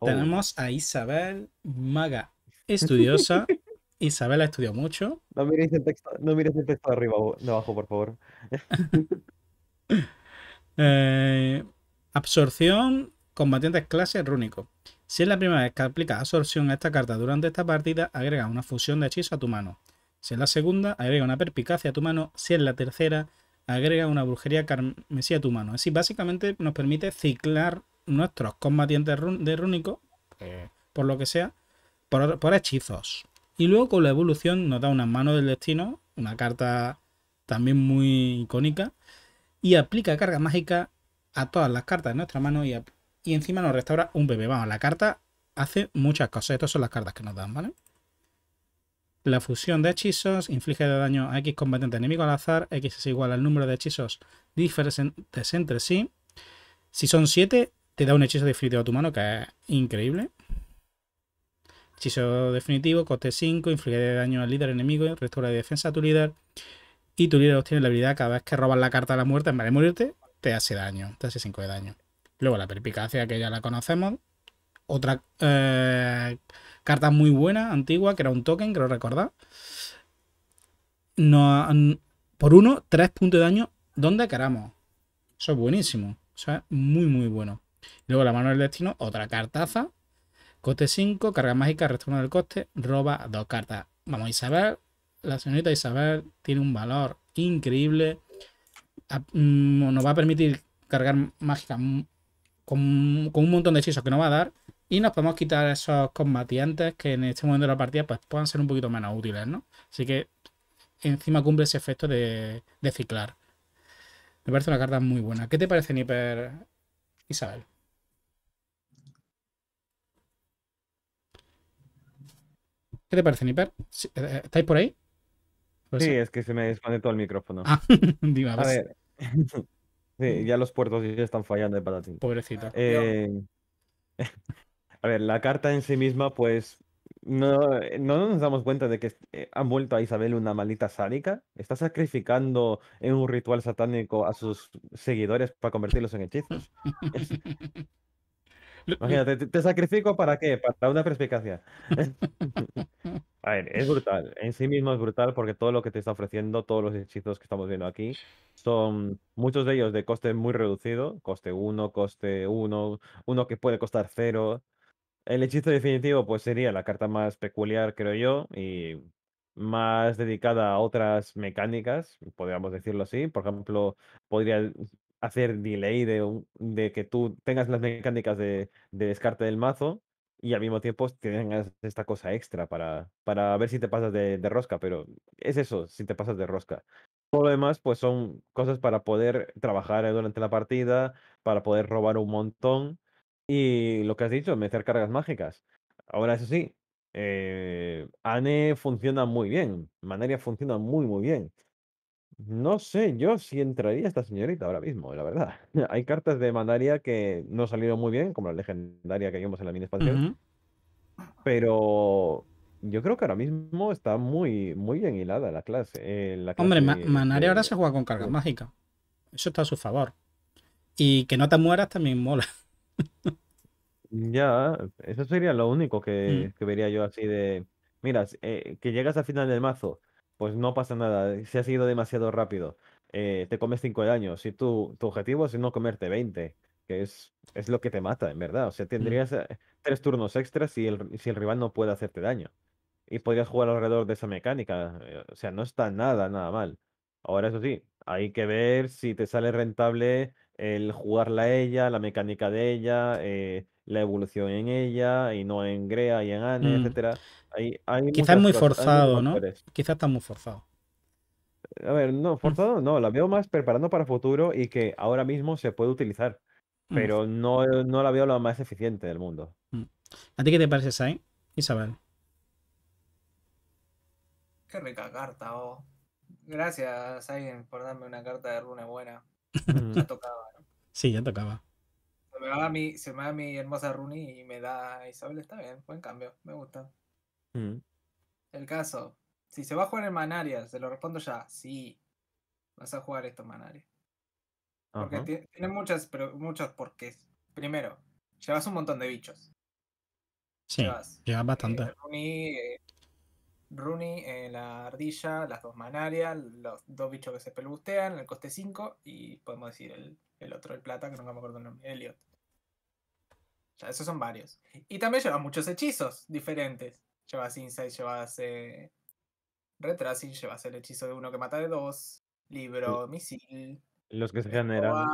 Oh, Tenemos a Isabel, maga estudiosa. Isabel ha estudiado mucho. No miréis el texto, no miréis el texto de arriba de abajo, por favor. Eh, absorción, combatientes clase rúnico. Si es la primera vez que aplicas absorción a esta carta durante esta partida, agrega una fusión de hechizo a tu mano. Si es la segunda, agrega una perpicacia a tu mano. Si es la tercera, agrega una brujería carmesí a tu mano. Así, básicamente nos permite ciclar nuestros combatientes de rúnico, eh, por lo que sea, por, hechizos. Y luego con la evolución nos da una mano del destino, una carta también muy icónica, y aplica carga mágica a todas las cartas de nuestra mano y, ap- y encima nos restaura un bebé. Vamos, la carta hace muchas cosas. Estas son las cartas que nos dan, ¿vale? La fusión de hechizos inflige daño a X combatiente enemigo al azar. X es igual al número de hechizos diferentes entre sí. Si son 7, te da un hechizo definitivo a tu mano, que es increíble. Hechizo definitivo, coste 5, inflige daño al líder enemigo, restaura de defensa a tu líder. Y tu líder obtiene la habilidad cada vez que robas la carta de la muerte, en vez de morirte, te hace daño, te hace 5 de daño. Luego la perpicacia, que ya la conocemos. Otra eh, carta muy buena, antigua, que era un token, creo recordar. No, n- por uno, 3 puntos de daño donde queramos. Eso es buenísimo. Eso es muy, muy bueno. Luego la mano del destino, otra cartaza. Coste 5, carga mágica, resto del coste, roba dos cartas. Vamos, Isabel, la señorita Isabel tiene un valor increíble. A- mm, Nos va a permitir cargar mágica mm, con, con un montón de hechizos que nos va a dar. Y nos podemos quitar esos combatientes que en este momento de la partida pues, puedan ser un poquito menos útiles, ¿no? Así que encima cumple ese efecto de, de ciclar. Me parece una carta muy buena. ¿Qué te parece, Nipper Isabel? ¿Qué te parece, Nipper? Sí, eh, ¿Estáis por ahí? Pues Sí, es que se me desconectó el micrófono. Ah, digo, a ver. Sí, ya los puertos ya están fallando de patatín. pobrecito. Eh, a ver, la carta en sí misma, pues no, no nos damos cuenta de que eh, han vuelto a Isabel una maldita sádica. Está sacrificando en un ritual satánico a sus seguidores para convertirlos en hechizos. Imagínate, ¿te, te sacrifico para qué? Para una perspicacia. A ver, es brutal. En sí mismo es brutal porque todo lo que te está ofreciendo, todos los hechizos que estamos viendo aquí, son muchos de ellos de coste muy reducido, coste 1, coste 1, uno que puede costar 0. El hechizo definitivo pues sería la carta más peculiar, creo yo, y más dedicada a otras mecánicas, podríamos decirlo así. Por ejemplo, podría hacer delay de, de que tú tengas las mecánicas de, de descarte del mazo y al mismo tiempo tengas esta cosa extra para, ver si te pasas de, rosca, pero es eso, si te pasas de rosca. Todo lo demás, pues son cosas para poder trabajar durante la partida, para poder robar un montón y lo que has dicho, meter cargas mágicas. Ahora, eso sí, eh, Anne funciona muy bien, Manaria funciona muy, muy bien. No sé yo si entraría esta señorita ahora mismo, la verdad. Hay cartas de Manaria que no salieron muy bien, como la legendaria que vimos en la mini expansión, pero yo creo que ahora mismo está muy, muy bien hilada la clase. eh, la Hombre, Ma- clase Manaria ahora se juega con carga de- mágica. Eso está a su favor. Y que no te mueras también mola. Ya, eso sería lo único que, Mm. que vería yo así de, mira, eh, que llegas al final del mazo, pues no pasa nada, si has ido demasiado rápido, eh, te comes 5 de daño, si tu, tu objetivo es no comerte 20, que es, es lo que te mata, en verdad, o sea, tendrías eh, tres turnos extras si el, si el rival no puede hacerte daño, y podrías jugar alrededor de esa mecánica, eh, o sea, no está nada, nada mal. Ahora, eso sí, hay que ver si te sale rentable el jugarla a ella, la mecánica de ella, eh, la evolución en ella y no en Grea y en Anne, Mm. etcétera. Hay, hay Quizás muy cosas, forzado, ¿no? Quizás está muy forzado. A ver, no, forzado no, la veo más preparando para futuro y que ahora mismo se puede utilizar, Mm. pero no, no la veo la más eficiente del mundo. ¿A ti qué te parece, Sai? Isabel. Qué rica carta, oh. Gracias, alguien, por darme una carta de rune buena. Mm, Ya tocaba, ¿no? Sí, ya tocaba. Se me va mi, se me va mi hermosa rune y me da Isabel, está bien, buen cambio, me gusta. mm. El caso, si se va a jugar en Manaria, se lo respondo ya, sí. Vas a jugar esto en Manaria. Porque ti- tiene muchas, pero muchos porqués. Primero, llevas un montón de bichos. Sí, Llevas llevas eh, bastante. Rooney, eh, Rooney, eh, la ardilla, las dos Manaria, los dos bichos que se pelustean, el coste 5 y podemos decir el, el otro, el plata, que nunca me acuerdo el nombre, Elliot. Ya, esos son varios. Y también llevas muchos hechizos diferentes. Llevas Insight, llevas eh, Retracing, llevas el hechizo de uno que mata de dos, libro, misil, Los que se generan.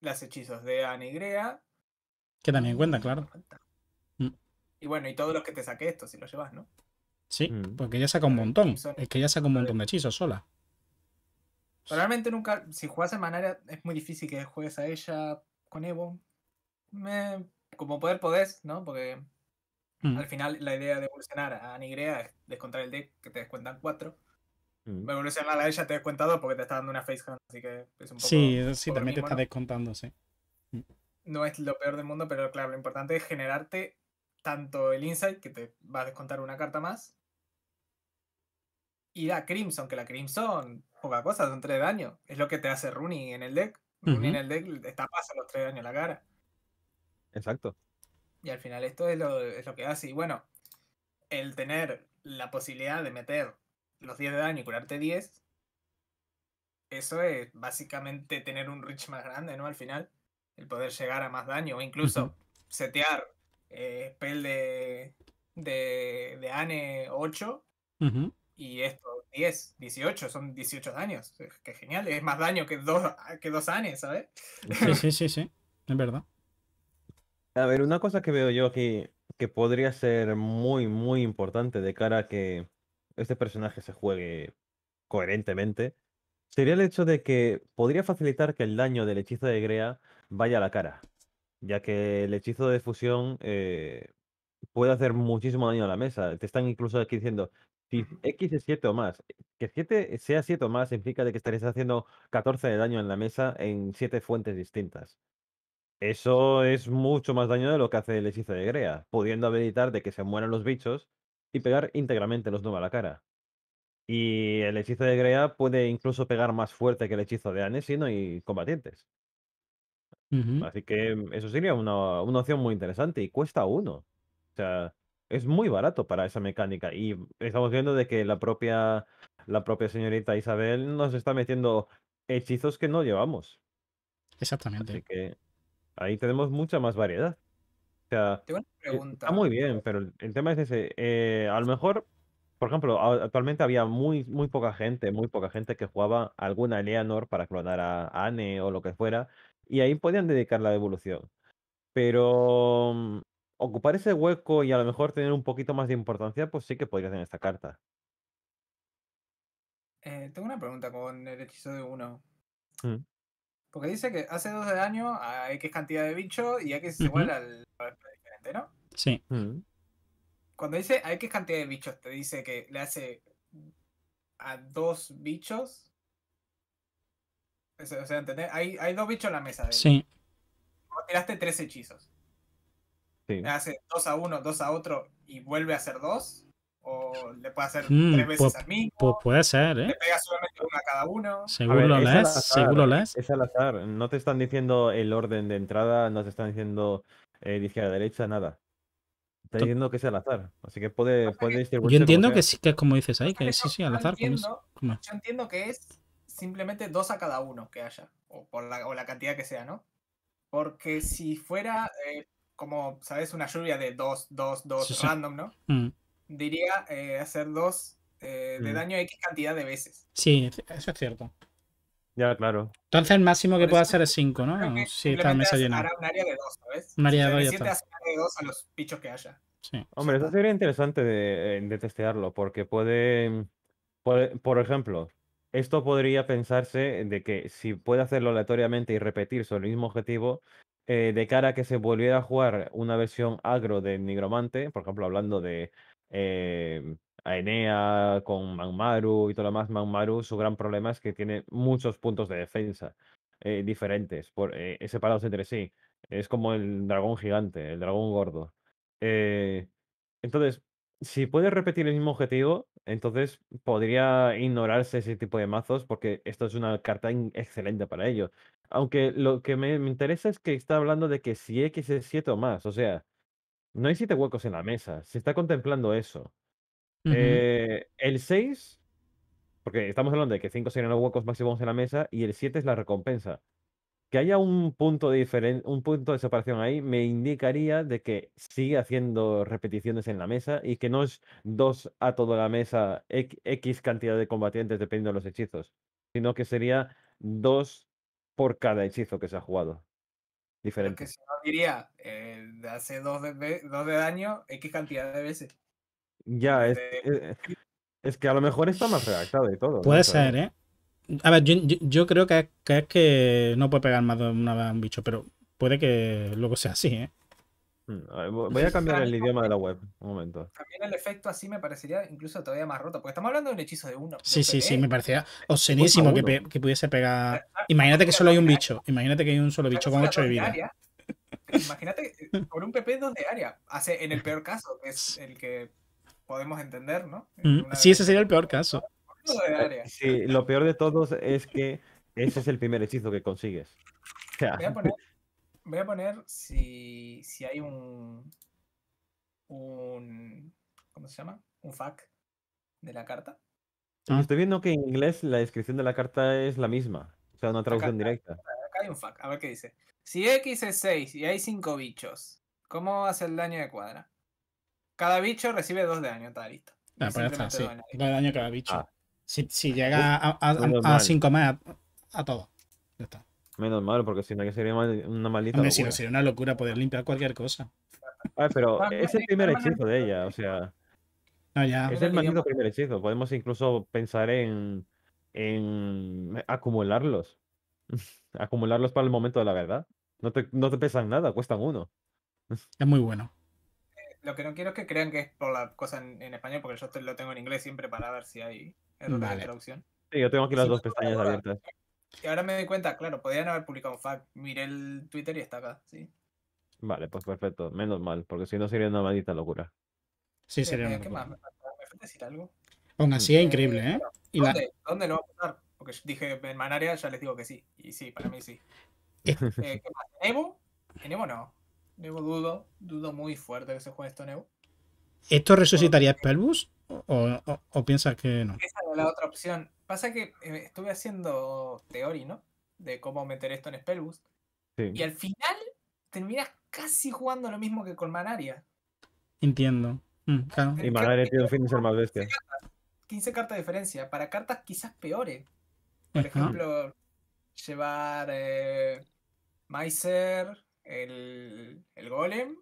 los hechizos de Anigrea. Que también cuenta, claro. Mm. Y bueno, y todos los que te saqué esto, si los llevas, ¿no? Sí, Mm. porque ya saca un montón. Es que ya saca un montón de hechizos sola. Realmente nunca, si juegas en Manaria, es muy difícil que juegues a ella con Evo. Como poder podés, ¿no? Porque Mm. al final la idea de evolucionar a Nigrea es descontar el deck, que te descuentan 4. Mm. Evolucionar a ella te descuenta 2 porque te está dando una face hand, así que es un poco. Sí, sí, también te está ¿no? descontando, sí. no es lo peor del mundo, pero claro, lo importante es generarte tanto el insight, que te va a descontar una carta más, y la Crimson, que la Crimson, poca cosa, son 3 de daño. Es lo que te hace Rooney en el deck. Rooney en el deck está pasa los 3 de daño en la cara. Exacto. Y al final esto es lo, es lo que hace. Y bueno, el tener la posibilidad de meter los 10 de daño y curarte 10, eso es básicamente tener un reach más grande, ¿no? Al final, el poder llegar a más daño o incluso setear eh, spell de, de, de Ane 8 Ujú. y esto 10, 18, son 18 daños. Que genial, es más daño que dos, que dos Anes, ¿sabes? Sí, sí, sí, sí. Es verdad. A ver, una cosa que veo yo aquí que podría ser muy, muy importante de cara a que este personaje se juegue coherentemente, sería el hecho de que podría facilitar que el daño del hechizo de Grea vaya a la cara, ya que el hechizo de fusión eh, puede hacer muchísimo daño a la mesa. Te están incluso aquí diciendo, si X es 7 o más, que 7 sea 7 o más implica de que estarías haciendo 14 de daño en la mesa en 7 fuentes distintas. Eso es mucho más daño de lo que hace el hechizo de Grea, pudiendo habilitar de que se mueran los bichos y pegar íntegramente los 9 a la cara. Y el hechizo de Grea puede incluso pegar más fuerte que el hechizo de Anne si no hay combatientes. Así que mm, eso sería una, una opción muy interesante y cuesta uno. O sea, es muy barato para esa mecánica. Y estamos viendo de que la propia, la propia señorita Isabel nos está metiendo hechizos que no llevamos. Así Exactamente. que ahí tenemos mucha más variedad. O sea, Tengo una eh, pregunta. está muy bien, pero el, tema es ese. eh, a lo mejor, por ejemplo, actualmente había muy, muy poca gente, muy poca gente que jugaba alguna Eleanor para clonar a Anne o lo que fuera, y ahí podían dedicar la evolución. Pero mm, ocupar ese hueco y a lo mejor tener un poquito más de importancia, pues sí que podría tener esta carta. Eh, tengo una pregunta con el hechizo de 1. Mm. Porque dice que hace 2 de daño a X cantidad de bicho y X es igual al, al diferente, ¿no? Sí. Mm. Cuando dice a X cantidad de bichos, te dice que le hace a dos bichos. O sea, ¿entendés? Hay, hay dos bichos en la mesa. de él. Sí. Vos tiraste tres hechizos. Sí. ¿Le hace dos a uno, dos a otro y vuelve a hacer dos? ¿O le puede hacer Mm, tres veces al mismo? Pues puede ser, ¿Le ¿eh? pega solamente a cada uno? Seguro lo es al lees, azar, seguro lees. Es al azar. No te están diciendo el orden de entrada, no te están diciendo eh, de izquierda a derecha, nada. Está diciendo que es al azar. Así que puede, puede Yo entiendo que sí, que es como dices ahí, que sí, sí, al yo azar. como es- entiendo- como- Yo entiendo que es simplemente dos a cada uno que haya, o, por la, o la cantidad que sea, ¿no? Porque si fuera eh, como, ¿sabes? Una lluvia de dos, dos, dos Sí, sí. random, ¿no? Mm. Diría eh, hacer dos eh, de Mm. daño X cantidad de veces. Sí, eso es cierto. Ya, claro. Entonces el máximo que puede hacer es 5, Creo ¿no? Si está simplemente mesa llena. hará un área de dos, ¿sabes? Un área de Si dos y se ya está. un área de dos a los bichos que haya. Sí. Hombre, eso sería interesante de, de testearlo, porque puede, puede- por ejemplo, esto podría pensarse de que si puede hacerlo aleatoriamente y repetir sobre el mismo objetivo, eh, de cara a que se volviera a jugar una versión agro de Nigromante, por ejemplo, hablando de eh, Aenea con Manmaru y todo lo demás, Manmaru, su gran problema es que tiene muchos puntos de defensa eh, diferentes, por, eh, separados entre sí. Es como el dragón gigante, el dragón gordo. Eh, entonces, si puede repetir el mismo objetivo, entonces podría ignorarse ese tipo de mazos porque esto es una carta excelente para ello. Aunque lo que me, me interesa es que está hablando de que si X es 7 o más, o sea, no hay 7 huecos en la mesa, se está contemplando eso. Eh, el 6, porque estamos hablando de que 5 serían los huecos máximos en la mesa y el 7 es la recompensa. Que haya un punto de diferen- un punto de separación ahí me indicaría de que sigue haciendo repeticiones en la mesa y que no es dos a toda la mesa X, cantidad de combatientes dependiendo de los hechizos, sino que sería dos por cada hechizo que se ha jugado. Diferente. que si no diría, eh, hace dos de, dos de daño, X cantidad de veces. Ya, vez es, de- eh, es que a lo mejor está más redactado y todo. Puede ser, ¿eh? A ver, yo, yo- yo creo que es, que es que no puede pegar más de una vez a un bicho, pero puede que luego sea así, ¿eh? Mm, a ver, vo- Voy a cambiar el idioma de la web. Un momento. También el efecto así me parecería incluso todavía más roto, porque estamos hablando de un hechizo de uno. de Sí, sí, sí, PvE. me parecía obscenísimo que, uno. pe- que pudiese pegar. Ah, Imagínate que solo hay un bicho. Imagínate que hay un solo bicho con fuera 8 de vida. Imagínate, eh, por un PP 2 de área. Hace, en el peor caso, que es el que podemos entender, ¿no? Mm, una Sí, ese sería el peor caso. área. Sí, lo peor de todos es que ese es el primer hechizo que consigues. O sea, Voy a poner, voy a poner si, si hay un, un. ¿Cómo se llama? Un FAQ de la carta. y estoy viendo que en inglés la descripción de la carta es la misma. O sea, una traducción Acá- directa. Acá hay un FAQ, a ver qué dice. Si X es 6 y hay 5 bichos, ¿cómo hace el daño de cuadra? Cada bicho recibe 2 de daño, está listo. Ah, Y pues está, sí. dos en área. Dos de daño cada bicho. Ah. Si, si llega a, a, Muy normal. a 5 más, a, a todo. Ya está. Menos mal, porque si no, que sería una maldita Hombre, si no locura. sería una locura poder limpiar cualquier cosa. Ah, pero Ah, es el primer hechizo de ella, o sea, No, ya. Es el maldito primer hechizo. Podemos incluso pensar en, en acumularlos. acumularlos para el momento de la verdad. No te, no te pesan nada, cuestan uno. Es muy bueno. Lo que no quiero es que crean que es por la cosa en, en español, porque yo te- lo tengo en inglés siempre para ver si hay errores Vale. de traducción. Sí, yo tengo aquí las Sí, dos pestañas abiertas. Y ahora me doy cuenta, claro, podrían haber publicado un FAQ. Miré el Twitter y está acá, sí. Vale, pues perfecto. Menos mal, porque si no sería una maldita locura. Sí, Eh, sería eh, una ¿Qué locura. más? ¿Me falta, decir algo? Aún así es increíble, ¿eh? claro, Y la- ¿Dónde? ¿Dónde lo vamos a usar? Porque yo dije en Manaria, ya les digo que sí. Y sí, para mí sí. Eh. Eh, ¿Qué más? ¿En Evo? En Evo no. Evo dudo. Dudo muy fuerte que se juegue esto en Evo. ¿Esto resucitaría Spellboost? ¿O, o, o piensas que no? Esa era la otra opción. Pasa que eh, estuve haciendo teoría, ¿no? De cómo meter esto en Spellboost. Sí. Y al final terminas casi jugando lo mismo que con Manaria. Entiendo. Mm, claro. Y Madre tiene un fin de ser más bestia. 15 cartas de diferencia. Para cartas quizás peores. Por Ajá. ejemplo, llevar eh, Meiser, el, el Golem,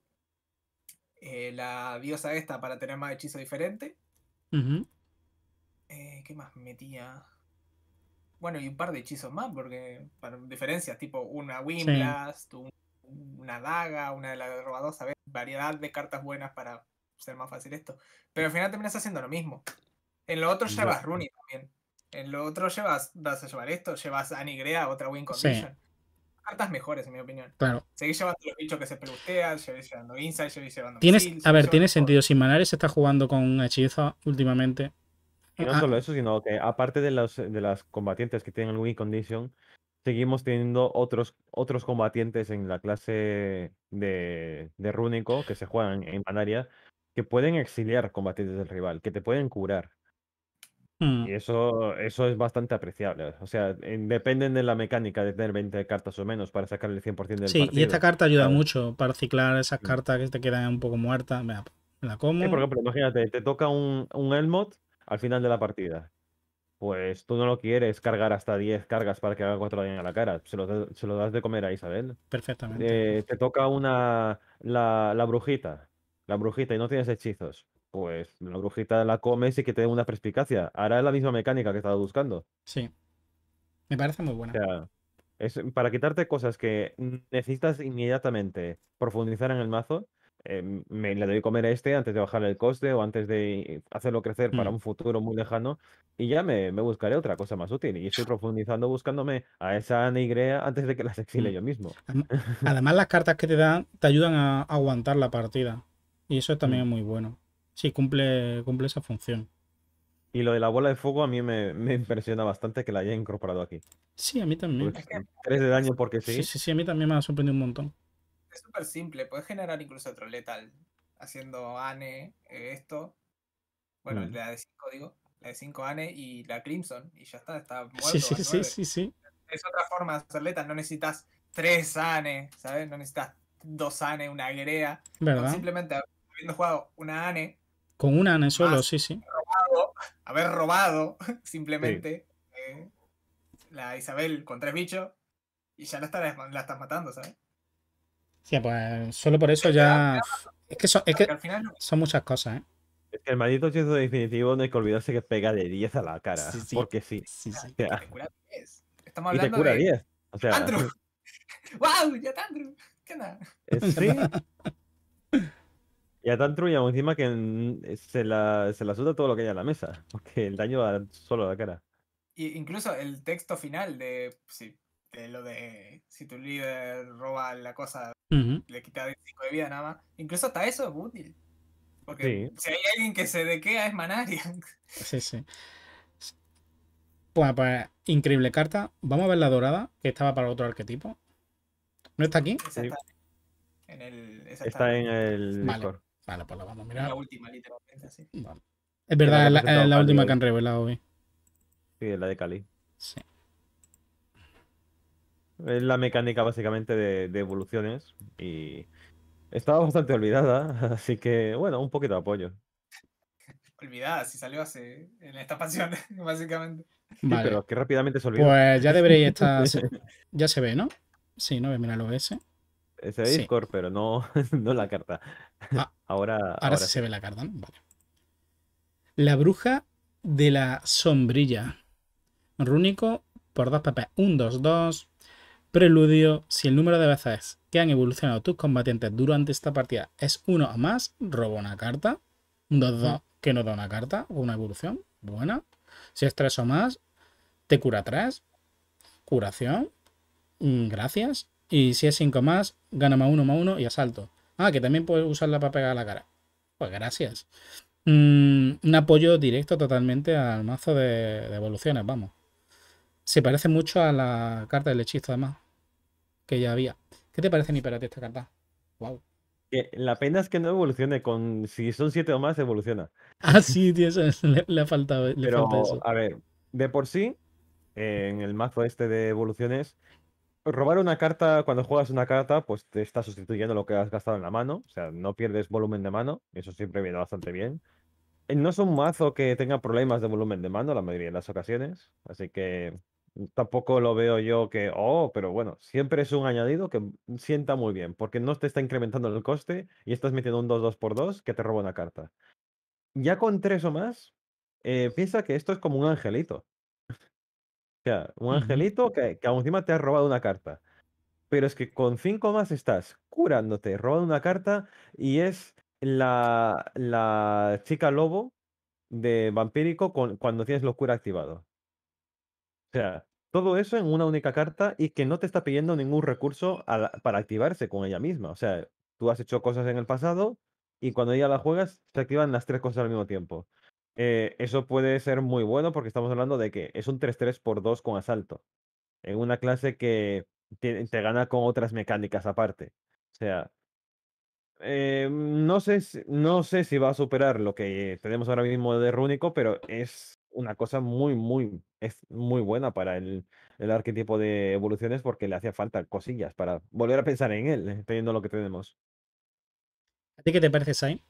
eh, la diosa esta para tener más hechizo diferente. Eh, ¿Qué más metía? Bueno, y un par de hechizos más, porque para diferencias, tipo una Windblast, un- una daga, una de la de robador, ¿sabes? Variedad de cartas buenas para ser más fácil esto. Pero al final terminas haciendo lo mismo. En lo otro llevas Runi también. En lo otro llevas, vas a llevar esto, llevas Anigrea, otra Win Sí. Cartas mejores, en mi opinión. Claro. Seguís llevando los bichos que se pelustean, seguís llevando Insight, seguís llevando Tienes, a ver, tiene sentido. Si Manares se está jugando con hechizos últimamente. Y no Ah, solo eso, sino que aparte de, los, de las combatientes que tienen el win condition, seguimos teniendo otros, otros combatientes en la clase de, de rúnico que se juegan en Panaria que pueden exiliar combatientes del rival, que te pueden curar. Mm, Y eso, eso es bastante apreciable. O sea, en- dependen de la mecánica de tener 20 cartas o menos para sacar el 100% del Sí, partido. y esta carta ayuda mucho para ciclar esas Mm. cartas que te quedan un poco muertas. Me la como. Sí, por ejemplo, imagínate, te toca un, un Elmot al final de la partida. pues tú no lo quieres cargar hasta 10 cargas para que haga 4 daño a la cara. Se lo, se lo das de comer a Isabel. Perfectamente. Eh, te toca una la, la brujita. La brujita y no tienes hechizos. Pues la brujita la comes y que te dé una perspicacia. Hará la misma mecánica que estaba buscando. Sí. Me parece muy O buena. sea, es para quitarte cosas que necesitas inmediatamente profundizar en el mazo. eh, me le doy comer a este antes de bajar el coste o antes de hacerlo crecer para Mm. un futuro muy lejano. Y ya me, me buscaré otra cosa más útil. Y estoy profundizando buscándome a esa Ana y Grea antes de que las exile Mm. yo mismo. Adem- Además, las cartas que te dan te ayudan a aguantar la partida. Y eso también Mm. es muy bueno. Sí, cumple, cumple esa función. Y lo de la bola de fuego a mí me, me impresiona bastante que la haya incorporado aquí. Sí, a mí también. Pues, Es que- 3 de daño porque Sí, sí. sí, sí, a mí también me ha sorprendido un montón. Es súper simple, puedes generar incluso otro letal haciendo ANE, eh, esto. Bueno, Mm. la de 5 digo, la de 5 ANE y la Crimson, y ya está, está muerto. Sí, sí, sí, sí, sí. Es otra forma de hacer letal, no necesitas 3 ANE, ¿sabes? No necesitas 2 ANE, una guerea. Con ¿Verdad? simplemente habiendo jugado una ANE, Con una ANE solo, Más. sí, sí. robado, haber robado simplemente eh, la Isabel con tres bichos y ya la estás, la estás matando, ¿sabes? Sí, pues solo por eso ya. Es que son, es que al final no- son muchas cosas, ¿eh? Es que el maldito hechizo definitivo no hay que olvidarse que pega de 10 a la cara. Sí, sí. Porque sí. Sí, sí. O sea, te cura 10. Estamos y te hablando cura de 10. O sea, Andrew. ¡Wow! ¡Ya está Andrew! ¿Qué onda? es- sí. Y a tan trulla encima que mm, se la, se la suda todo lo que hay en la mesa. Porque el daño va solo a la cara. Y incluso el texto final de, sí, de lo de si tu líder roba la cosa, Ujú. le quita 5 de vida nada más. Incluso hasta eso es útil. Porque Sí. si hay alguien que se dequea es Manaria. Sí, sí. Bueno, pues increíble carta. Vamos a ver la dorada, que estaba para otro arquetipo. ¿No está aquí? Esa está en el. Esa Está en el Vale. Vale, pues la vamos a en mirar. la última, literalmente. Vale. Es verdad, la es la, es Cali última que han revelado hoy. Sí, la de Cali. Sí. Es la mecánica básicamente de, de evoluciones. Y estaba bastante olvidada. Así que, bueno, un poquito de apoyo. Olvidada, si salió hace. en esta expansión, básicamente. Sí, Vale. pero que rápidamente se olvidó. Pues ya deberéis estar. Ya se ve, ¿no? Sí, no voy a mirar los S. Ese sí. Discord, pero no, no la carta. Ah, ahora, Ahora, ahora sí sí. se ve la carta, ¿no? Vale. La bruja de la sombrilla. Rúnico por dos PP. Un 2-2. Preludio. Si el número de veces que han evolucionado tus combatientes durante esta partida es uno o más, roba una carta. Un 2-2 que no da una carta o una evolución. Buena. Si es 3 o más, te cura 3. Curación. Mm, Gracias. Y si es 5 más, gana más 1 más 1 y asalto. Ah, que también puedes usarla para pegar a la cara. Pues gracias. Mm, un apoyo directo totalmente al mazo de, de evoluciones, vamos. Se parece mucho a la carta del hechizo, además. Que ya había. ¿Qué te parece mi para ti esta carta? Wow. La pena es que no evolucione con. Si son 7 o más, evoluciona. Ah, sí, tío, eso es- le, le ha faltado, le Pero, falta eso. a ver, de por sí, en el mazo este de evoluciones, robar una carta, cuando juegas una carta, pues te está sustituyendo lo que has gastado en la mano. O sea, no pierdes volumen de mano. Eso siempre viene bastante bien. Eh, No es un mazo que tenga problemas de volumen de mano la mayoría de las ocasiones. Así que tampoco lo veo yo que, oh, pero bueno, siempre es un añadido que sienta muy bien, porque no te está incrementando el coste y estás metiendo un 2-2 por 2 que te roba una carta. Ya con tres o más, eh, piensa que esto es como un angelito. O sea, un angelito que, que aún encima te ha robado una carta. Pero es que con cinco más estás curándote, robando una carta y es la, la chica lobo de vampírico con, cuando tienes locura activado. O sea, todo eso en una única carta y que no te está pidiendo ningún recurso la- para activarse con ella misma. O sea, tú has hecho cosas en el pasado y cuando ella la juegas se activan las tres cosas al mismo tiempo. Eh, eso puede ser muy bueno porque estamos hablando de que es un 3-3 por 2 con asalto. En una clase que te, gana con otras mecánicas aparte. O sea, eh, no sé, si- no sé si va a superar lo que tenemos ahora mismo de Rúnico, pero es una cosa muy, muy, es muy buena para el, el arquetipo de evoluciones porque le hacía falta cosillas para volver a pensar en él, teniendo lo que tenemos. ¿A ti qué te parece, Sai?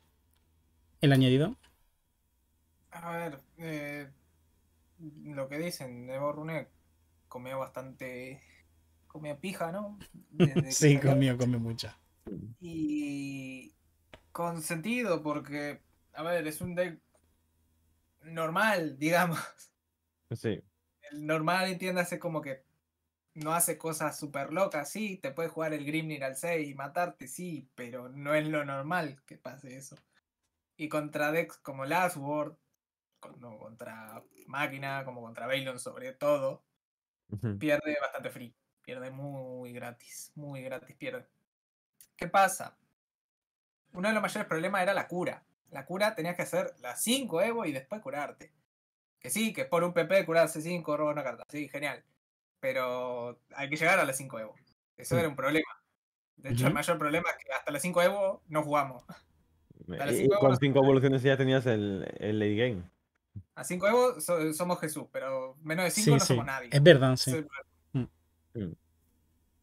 El añadido. A ver, eh, lo que dicen, Evo Rune comió bastante. comió pija, ¿no? Desde Sí, comió, comió mucha. Y con sentido, porque, a ver, es un deck normal, digamos. Sí. El normal, entiéndase como que no hace cosas súper locas, sí, te puede jugar el Grimnir al 6 y matarte, sí, pero no es lo normal que pase eso. Y contra decks como Last Word, no, contra Máquina, como contra Bailon sobre todo, pierde bastante free. Pierde muy gratis. Muy gratis pierde. ¿Qué pasa? Uno de los mayores problemas era la cura. La cura tenías que hacer las 5 Evo y después curarte. Que sí, que por un PP curarse 5, roba una carta. Sí, genial. Pero hay que llegar a las 5 Evo. Eso era un problema. De hecho, el mayor problema es que hasta las 5 Evo no jugamos. Cinco con euros. cinco evoluciones ya tenías el, el late game. A 5 Evo so- somos Jesús, pero menos de 5 Sí, no sí. somos nadie. Es verdad, sí. problema. Mm.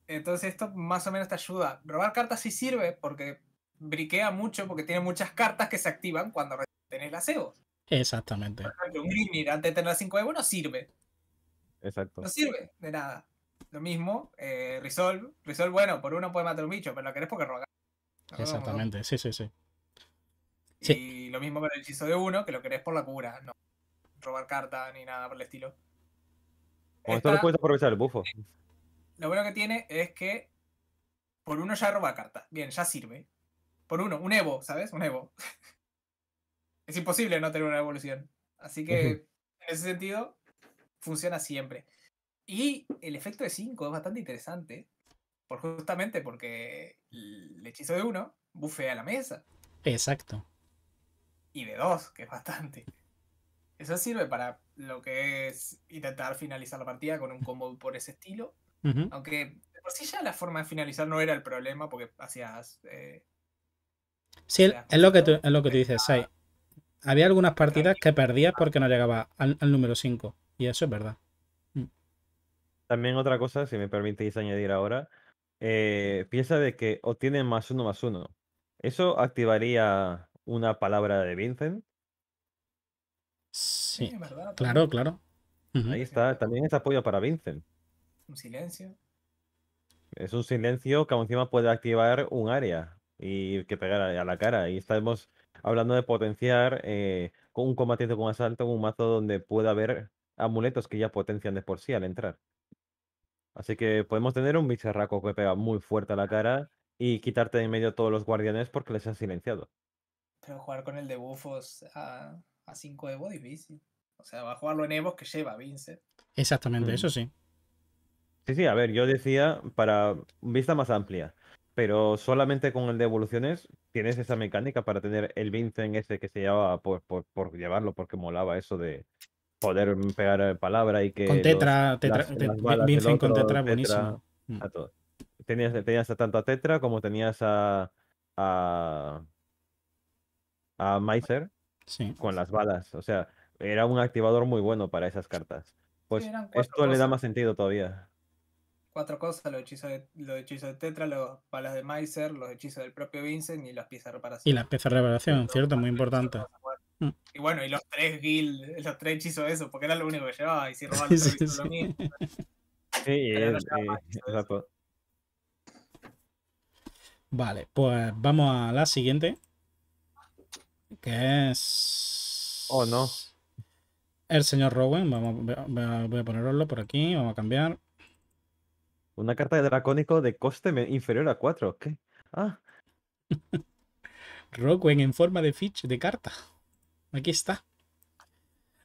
Entonces esto más o menos te ayuda. Robar cartas sí sirve porque briquea mucho, porque tiene muchas cartas que se activan cuando tenés las Evo. Exactamente. Por ejemplo, un Grimnir antes de tener las 5 Evo no sirve. Exacto. No sirve de nada. Lo mismo, eh, Resolve. Resolve, bueno, por uno puede matar un bicho, pero lo querés porque roga. No, no, no. Exactamente, sí, sí, sí. Y lo mismo con el hechizo de uno, que lo querés por la cura, no robar carta ni nada por el estilo. Con esto lo puedes aprovechar el bufo. Lo bueno que tiene es que por uno ya roba cartas. Bien, ya sirve. Por uno, un Evo, ¿sabes? Un Evo. es imposible no tener una evolución. Así que, en ese sentido, funciona siempre. Y el efecto de 5 es bastante interesante. Por justamente porque el hechizo de uno bufea la mesa. Exacto. Y de 2, que es bastante. Eso sirve para lo que es intentar finalizar la partida con un combo por ese estilo. Aunque de por sí ya la forma de finalizar no era el problema porque hacías. eh, Sí, es lo que tú, es lo que tú dices, Sai. Había algunas partidas que perdías porque no llegaba al, al número 5. Y eso es verdad. También otra cosa, si me permitís añadir ahora, eh, piensa de que obtienen más uno más uno. ¿Eso activaría una palabra de Vincent? Sí, verdad. Claro, claro. Ahí está, también es apoyo para Vincent. Un silencio. Es un silencio que aún encima puede activar un área y que pegar a la cara. Y estamos hablando de potenciar eh, con un combatiente con asalto en un mazo donde puede haber amuletos que ya potencian de por sí al entrar. Así que podemos tener un bicharraco que pega muy fuerte a la cara y quitarte de en medio todos los guardianes porque les has silenciado. Pero jugar con el de bufos a 5 Evo difícil. O sea, va a jugarlo en Evo que lleva Vincent. Exactamente, Mm. eso sí. Sí, sí, a ver, yo decía para vista más amplia, pero solamente con el de evoluciones tienes esa mecánica para tener el Vincent ese que se llevaba por, por, por llevarlo, porque molaba eso de poder pegar palabra y que Con los- Tetra, tetra las- balas Vincent con otro, Tetra, Tetra, buenísimo. Mm. a todo. Tenías, tenías a tanto a Tetra como tenías a, a, a Meiser Sí. con las balas, o sea, era un activador muy bueno para esas cartas. Pues esto le da más sentido todavía. Cuatro cosas, los hechizos de, los hechizos de Tetra, los balas de Meiser, los hechizos del propio Vincent y las piezas de reparación. Y la pieza de revelación, cierto, muy importante. Mm. Y bueno, y los tres guild, los tres hechizos de eso, porque era lo único que llevaba. Y si robaban Sí, sí, sí. lo mismo. Sí, es- eh, eso. exacto. Vale, pues vamos a la siguiente. Que es. Oh, no. El señor Rowan. Vamos, voy a- ponerlo por aquí. Vamos a cambiar. Una carta de dracónico de coste inferior a 4. ¿Qué? Ah, Rowan en forma de fich de carta. Aquí está.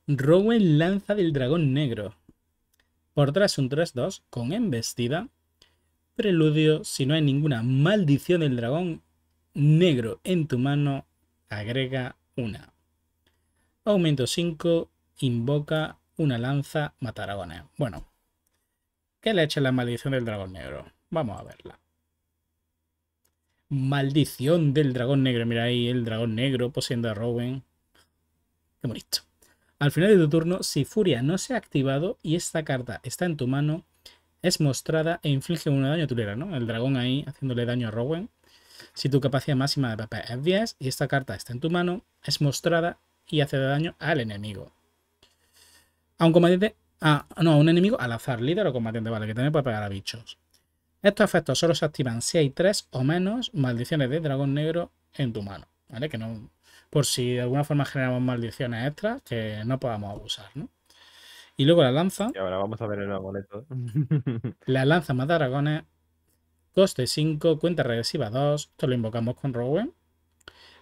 Rowan lanza del dragón negro. Por atrás un 3-2 con embestida. Preludio, si no hay ninguna maldición del dragón negro en tu mano, agrega una. Aumento 5, invoca una lanza mataragones. Bueno, ¿qué le echa la maldición del dragón negro? Vamos a verla. Maldición del dragón negro. Mira ahí el dragón negro poseyendo a Rowan. Qué bonito. Al final de tu turno, si Furia no se ha activado y esta carta está en tu mano, es mostrada e inflige un daño a tu lera, ¿no? El dragón ahí haciéndole daño a Rowan. Si tu capacidad máxima de PP es 10 y esta carta está en tu mano, es mostrada y hace daño al enemigo. A un combatiente. Ah, no, a un enemigo al azar, líder o combatiente, vale, que también puede pegar a bichos. Estos efectos solo se activan si hay tres o menos maldiciones de dragón negro en tu mano, ¿vale? Que no. Por si de alguna forma generamos maldiciones extras que no podamos abusar, ¿no? Y luego la lanza. Y ahora vamos a ver el amuleto. La lanza mata dragones. Coste 5, cuenta regresiva 2. Esto lo invocamos con Rowan.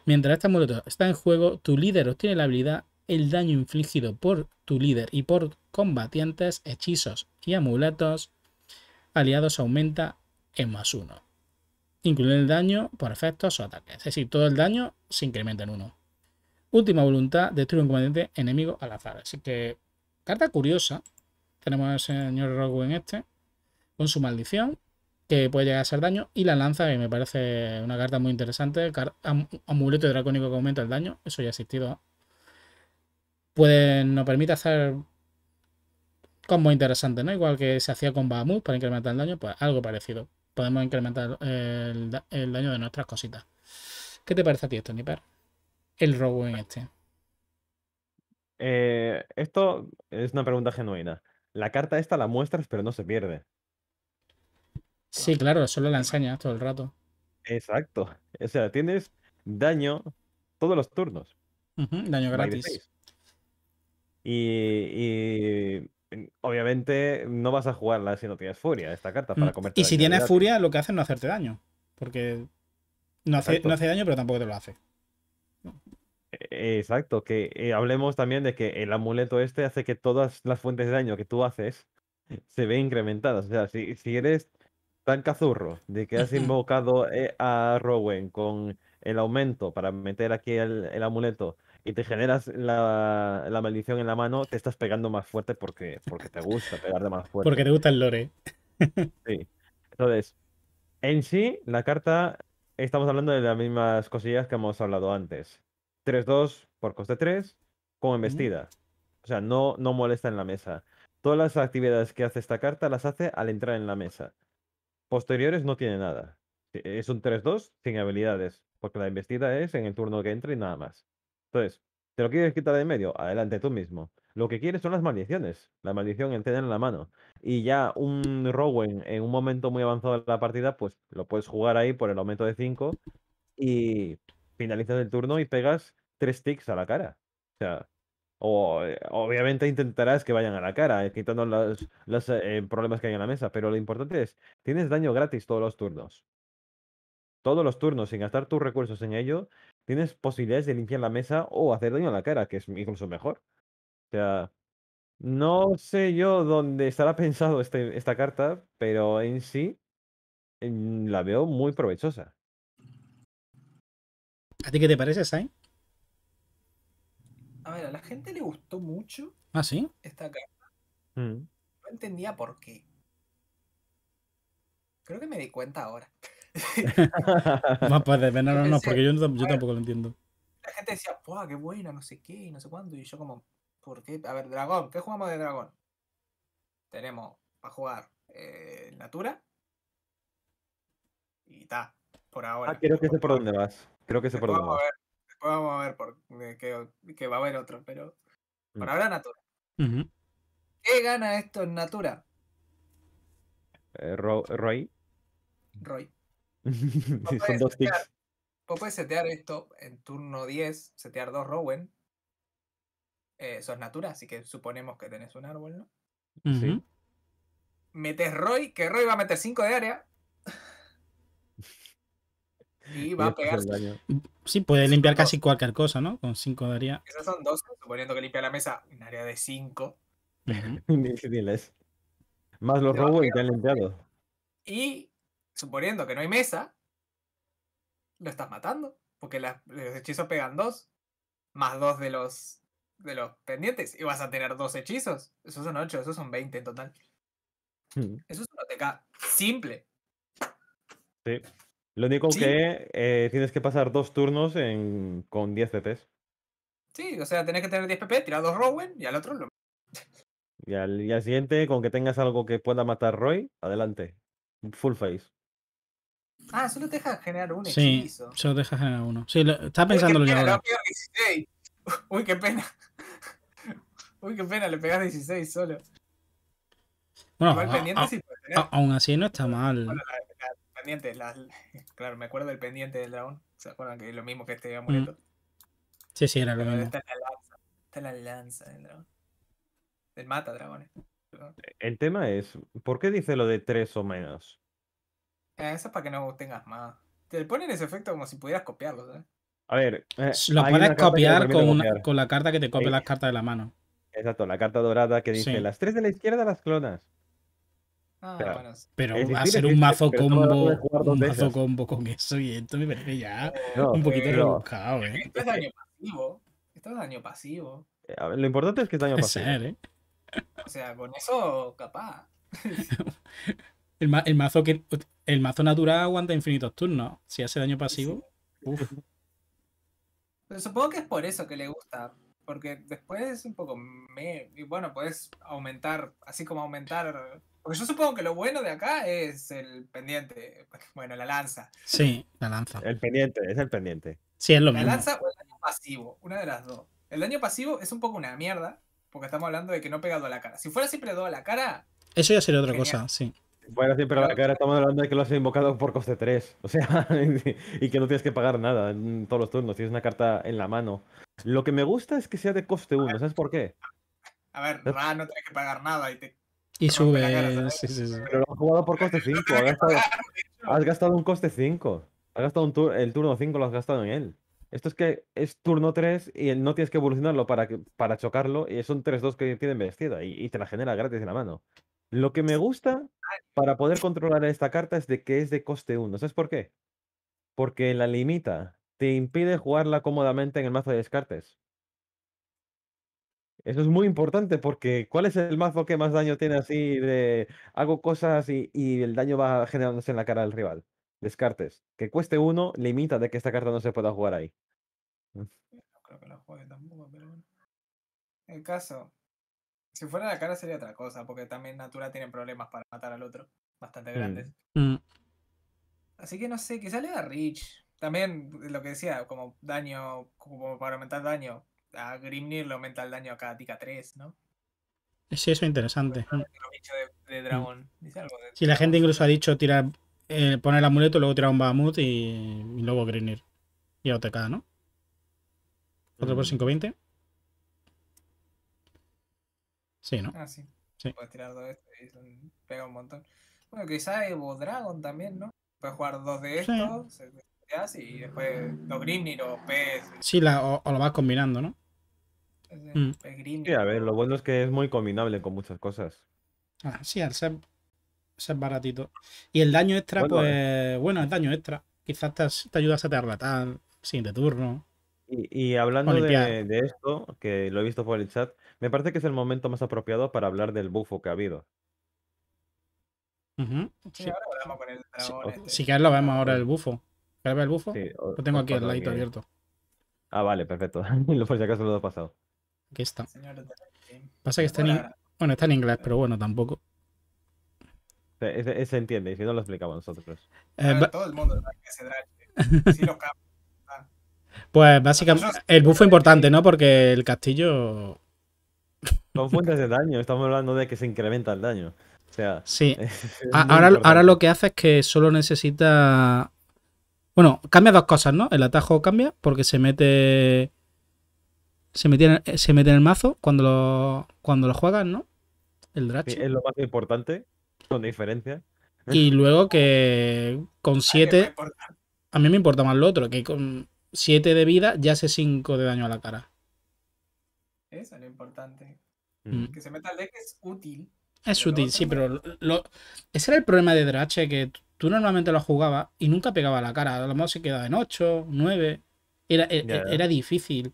Mientras este amuleto está en juego, tu líder obtiene la habilidad el daño infligido por tu líder y por combatientes, hechizos y amuletos aliados aumenta en más uno. Incluye el daño por efectos o ataques. Es decir, todo el daño se incrementa en uno. Última voluntad, destruye un combatiente enemigo al azar. Así que, carta curiosa. Tenemos al señor Rogue este, con su maldición, que puede llegar a ser daño, y la lanza, que me parece una carta muy interesante. amuleto dracónico que aumenta el daño, eso ya ha existido. Puede, nos permite hacer muy interesante, ¿no? Igual que se hacía con Bahamut para incrementar el daño, pues algo parecido. Podemos incrementar el, daño de nuestras cositas. ¿Qué te parece a ti esto, Niper? El robo en este. Eh, esto es una pregunta genuina. La carta esta la muestras, pero no se pierde. Sí, claro, solo la enseñas todo el rato. Exacto. O sea, tienes daño todos los turnos. daño gratis. y, obviamente no vas a jugarla si no tienes furia, esta carta, para mm, Y si tienes furia, lo que hace es no hacerte daño. Porque no hace, no hace, daño, pero tampoco te lo hace. Exacto, que eh, hablemos también de que el amuleto este hace que todas las fuentes de daño que tú haces se vean incrementadas. O sea, si, si eres tan cazurro de que has invocado eh, a Rowen con el aumento para meter aquí el amuleto y te generas la, maldición en la mano, te estás pegando más fuerte porque, porque te gusta pegar de más fuerte. Porque te gusta el lore. sí. Entonces, en sí, la carta, estamos hablando de las mismas cosillas que hemos hablado antes. 3-2 por coste 3, como embestida. O sea, no, no molesta en la mesa. Todas las actividades que hace esta carta las hace al entrar en la mesa. Posteriores no tiene nada. Es un 3-2 sin habilidades, porque la embestida es en el turno que entra y nada más. Entonces, ¿te lo quieres quitar de en medio? Adelante tú mismo. Lo que quieres son las maldiciones. La maldición en tener en la mano. Y ya un Rowan en un momento muy avanzado de la partida, pues lo puedes jugar ahí por el aumento de 5 y finalizas el turno y pegas 3 ticks a la cara. O sea, o, eh, obviamente intentarás que vayan a la cara, eh, quitando los, eh, problemas que hay en la mesa, pero lo importante es, tienes daño gratis todos los turnos. Todos los turnos, sin gastar tus recursos en ello, tienes posibilidades de limpiar la mesa o hacer daño a la cara, que es incluso mejor. O sea, no sé yo dónde estará pensado este, esta carta, pero en sí la veo muy provechosa. ¿A ti qué te parece, Sai? A ver, a la gente le gustó mucho. ¿Ah, sí? Esta carta. Mm. No entendía por qué. Creo que me di cuenta ahora. Más pues no, no, no, porque yo, yo tampoco lo entiendo. La gente decía, ¡buah, qué buena! No sé qué, no sé cuándo. Y yo, como, ¿por qué? A ver, dragón, ¿qué jugamos de dragón? Tenemos para jugar eh, Natura. Y ta, por ahora. Ah, creo que sé por dónde vas. Creo que sé por dónde vas. Después vamos a ver por, que, va a haber otro, pero por mm. ahora Natura. ¿Qué gana esto en Natura? Eh, Roy. Roy. son dos ticks. Vos puedes setear esto en turno 10, setear dos Rowen. Eh, eso es natura, así que suponemos que tenés un árbol, ¿no? Sí. Metes Roy, que Roy va a meter 5 de área. Y va a pegar. Sí, puede limpiar casi cualquier cosa, ¿no? Con 5 de área. Esas son dos, suponiendo que limpia la mesa en área de 5. Más los Rowen que han limpiado. Y suponiendo que no hay mesa, lo estás matando. Porque los hechizos pegan dos. Más dos de los, de los pendientes. Y vas a tener dos hechizos. Esos son ocho, esos son 20 en total. Hmm. Eso es un OTK simple. Sí. Lo único que eh, tienes que pasar dos turnos en, con 10 PPs. Sí, o sea, tenés que tener 10 PP, tirar dos Rowen y al otro lo. Y al, y al siguiente, con que tengas algo que pueda matar Roy, adelante. Full face. Ah, solo te deja generar un sí, hechizo. solo te deja generar uno. Sí, lo, estaba pensando lo Uy, qué pena. Uy, qué pena, le pegas 16 solo. Bueno, a- a- sí a- aún así no está mal. Bueno, la- la- pendiente, la- claro, me acuerdo del pendiente del dragón. ¿Se acuerdan que es lo mismo que Mm. este amuleto? Sí, sí, era lo mismo. esta es la lanza. Esta es la lanza del dragón. Del mata dragones. El tema es, ¿por qué dice lo de tres o menos? Eh, eso es para que no tengas más. Te ponen ese efecto como si pudieras copiarlo, ¿sabes? A ver, eh, Lo puedes copiar con, una- copiar. con la carta que te copia Sí. las cartas de la mano. Exacto, la carta dorada que dice Sí. las tres de la izquierda las clonas. Ah, Claro. bueno. sí. Pero decir, hacer un mazo combo, un mazo combo con eso y esto me parece ya No, un poquito pero- rebuscado, ¿eh? Esto es daño pasivo. Esto es daño pasivo. Eh, a ver, lo importante es que es daño pasivo. ser, ¿eh? O sea, con eso, capaz. El, ma- el mazo que el mazo natural aguanta infinitos turnos. Si hace daño pasivo, uf. Pero supongo que es por eso que le gusta. Porque después es un poco me. Y bueno, puedes aumentar, así como aumentar. Porque yo supongo que lo bueno de acá es el pendiente. Bueno, la lanza. Sí, la lanza. El pendiente, es el pendiente. Sí, es lo La mismo. lanza o el daño pasivo. Una de las dos. El daño pasivo es un poco una mierda. Porque estamos hablando de que no pega dos a la cara. Si fuera siempre dos a la cara, Eso ya sería otra Genial. cosa, sí. Bueno, siempre a la cara estamos hablando de que lo has invocado por coste 3. O sea, y que no tienes que pagar nada en todos los turnos. Tienes una carta en la mano. Lo que me gusta es que sea de coste 1. ¿Sabes por qué? a ver. Ra no tienes que pagar nada y te Y sube. ¿sabes? Sí, sí, sí. Pero lo has jugado por coste 5. Has gastado, has gastado un coste 5. Has gastado un tur- el turno 5, lo has gastado en él. Esto es que es turno 3 y no tienes que evolucionarlo para, que- para chocarlo. Y son 3-2 que tienen vestida y, y te la genera gratis en la mano. Lo que me gusta para poder controlar esta carta es de que es de coste 1. ¿Sabes por qué? Porque la limita. Te impide jugarla cómodamente en el mazo de descartes. Eso es muy importante porque ¿cuál es el mazo que más daño tiene así de hago cosas y, y el daño va generándose en la cara del rival? Descartes. Que cueste uno, limita de que esta carta no se pueda jugar ahí. No creo que lo juegue tampoco, pero bueno. El caso. Si fuera la cara sería otra cosa, porque también Natura tiene problemas para matar al otro. Bastante Mm. grandes. Mm, Así que no sé, que sale a Rich. También lo que decía, como daño, como para aumentar daño. A Grimnir le aumenta el daño a cada tica 3, ¿no? Sí, eso es interesante. Mm. De, de dragón. Dice algo de Sí, la gente incluso ha dicho tirar, eh, poner el amuleto, luego tirar un Bahamut y, y luego Grinir. Y OTK, ¿no? Otro por Mm. 520. Sí, ¿no? Ah, sí. Sí. Puedes tirar dos de estos y son- pega un montón. Bueno, quizá Evo Dragon también, ¿no? Puedes jugar dos de Sí. estos, se- se hace, y después los Grimnir o Pez. Sí, la, o, o lo vas combinando, ¿no? Mm. Sí, a ver, lo bueno es que es muy combinable con muchas cosas. Ah, sí, al ser, ser baratito. Y el daño extra, Bueno, pues. Bueno, es daño extra. Quizás te, te ayuda a setear siguiente turno. Y, y hablando de, de esto, que lo he visto por el chat, me parece que es el momento más apropiado para hablar del bufo que ha habido. Sí, sí. ahora con el dragón. este. si quieres lo vemos ahora el bufo. ¿Quieres ver el bufo? Sí, o- Lo tengo aquí al paso ladito abierto. Ah, vale, perfecto. Lo- Por si acaso lo he pasado. Aquí está. Pasa que está en, bueno, está en inglés, pero bueno, tampoco. Se, se entiende, y si no lo explicamos nosotros. Eh, todo el mundo que. Sí, los cap- pues básicamente, el bufo importante, ¿no? Porque el castillo. Son fuentes de daño, estamos hablando de que se incrementa el daño. O sea, Sí. ahora, ahora lo que hace es que solo necesita. Bueno, cambia dos cosas, ¿no? El atajo cambia porque se mete. Se mete en el, se mete en el mazo cuando lo, cuando lo juegas, ¿no? El Sí, Drachi. es lo más importante, con diferencia. Y luego que con Ay, que 7. no importa. A mí me importa más lo otro, que con 7 de vida ya hace 5 de daño a la cara. Eso es lo importante. Mm. Que se meta al deck es útil. Es útil, sí, pero lo- ese era el problema de Drache, que tú normalmente lo jugabas y nunca pegaba a la cara. A lo mejor se quedaba en 8, 9. Era, e- ya. era difícil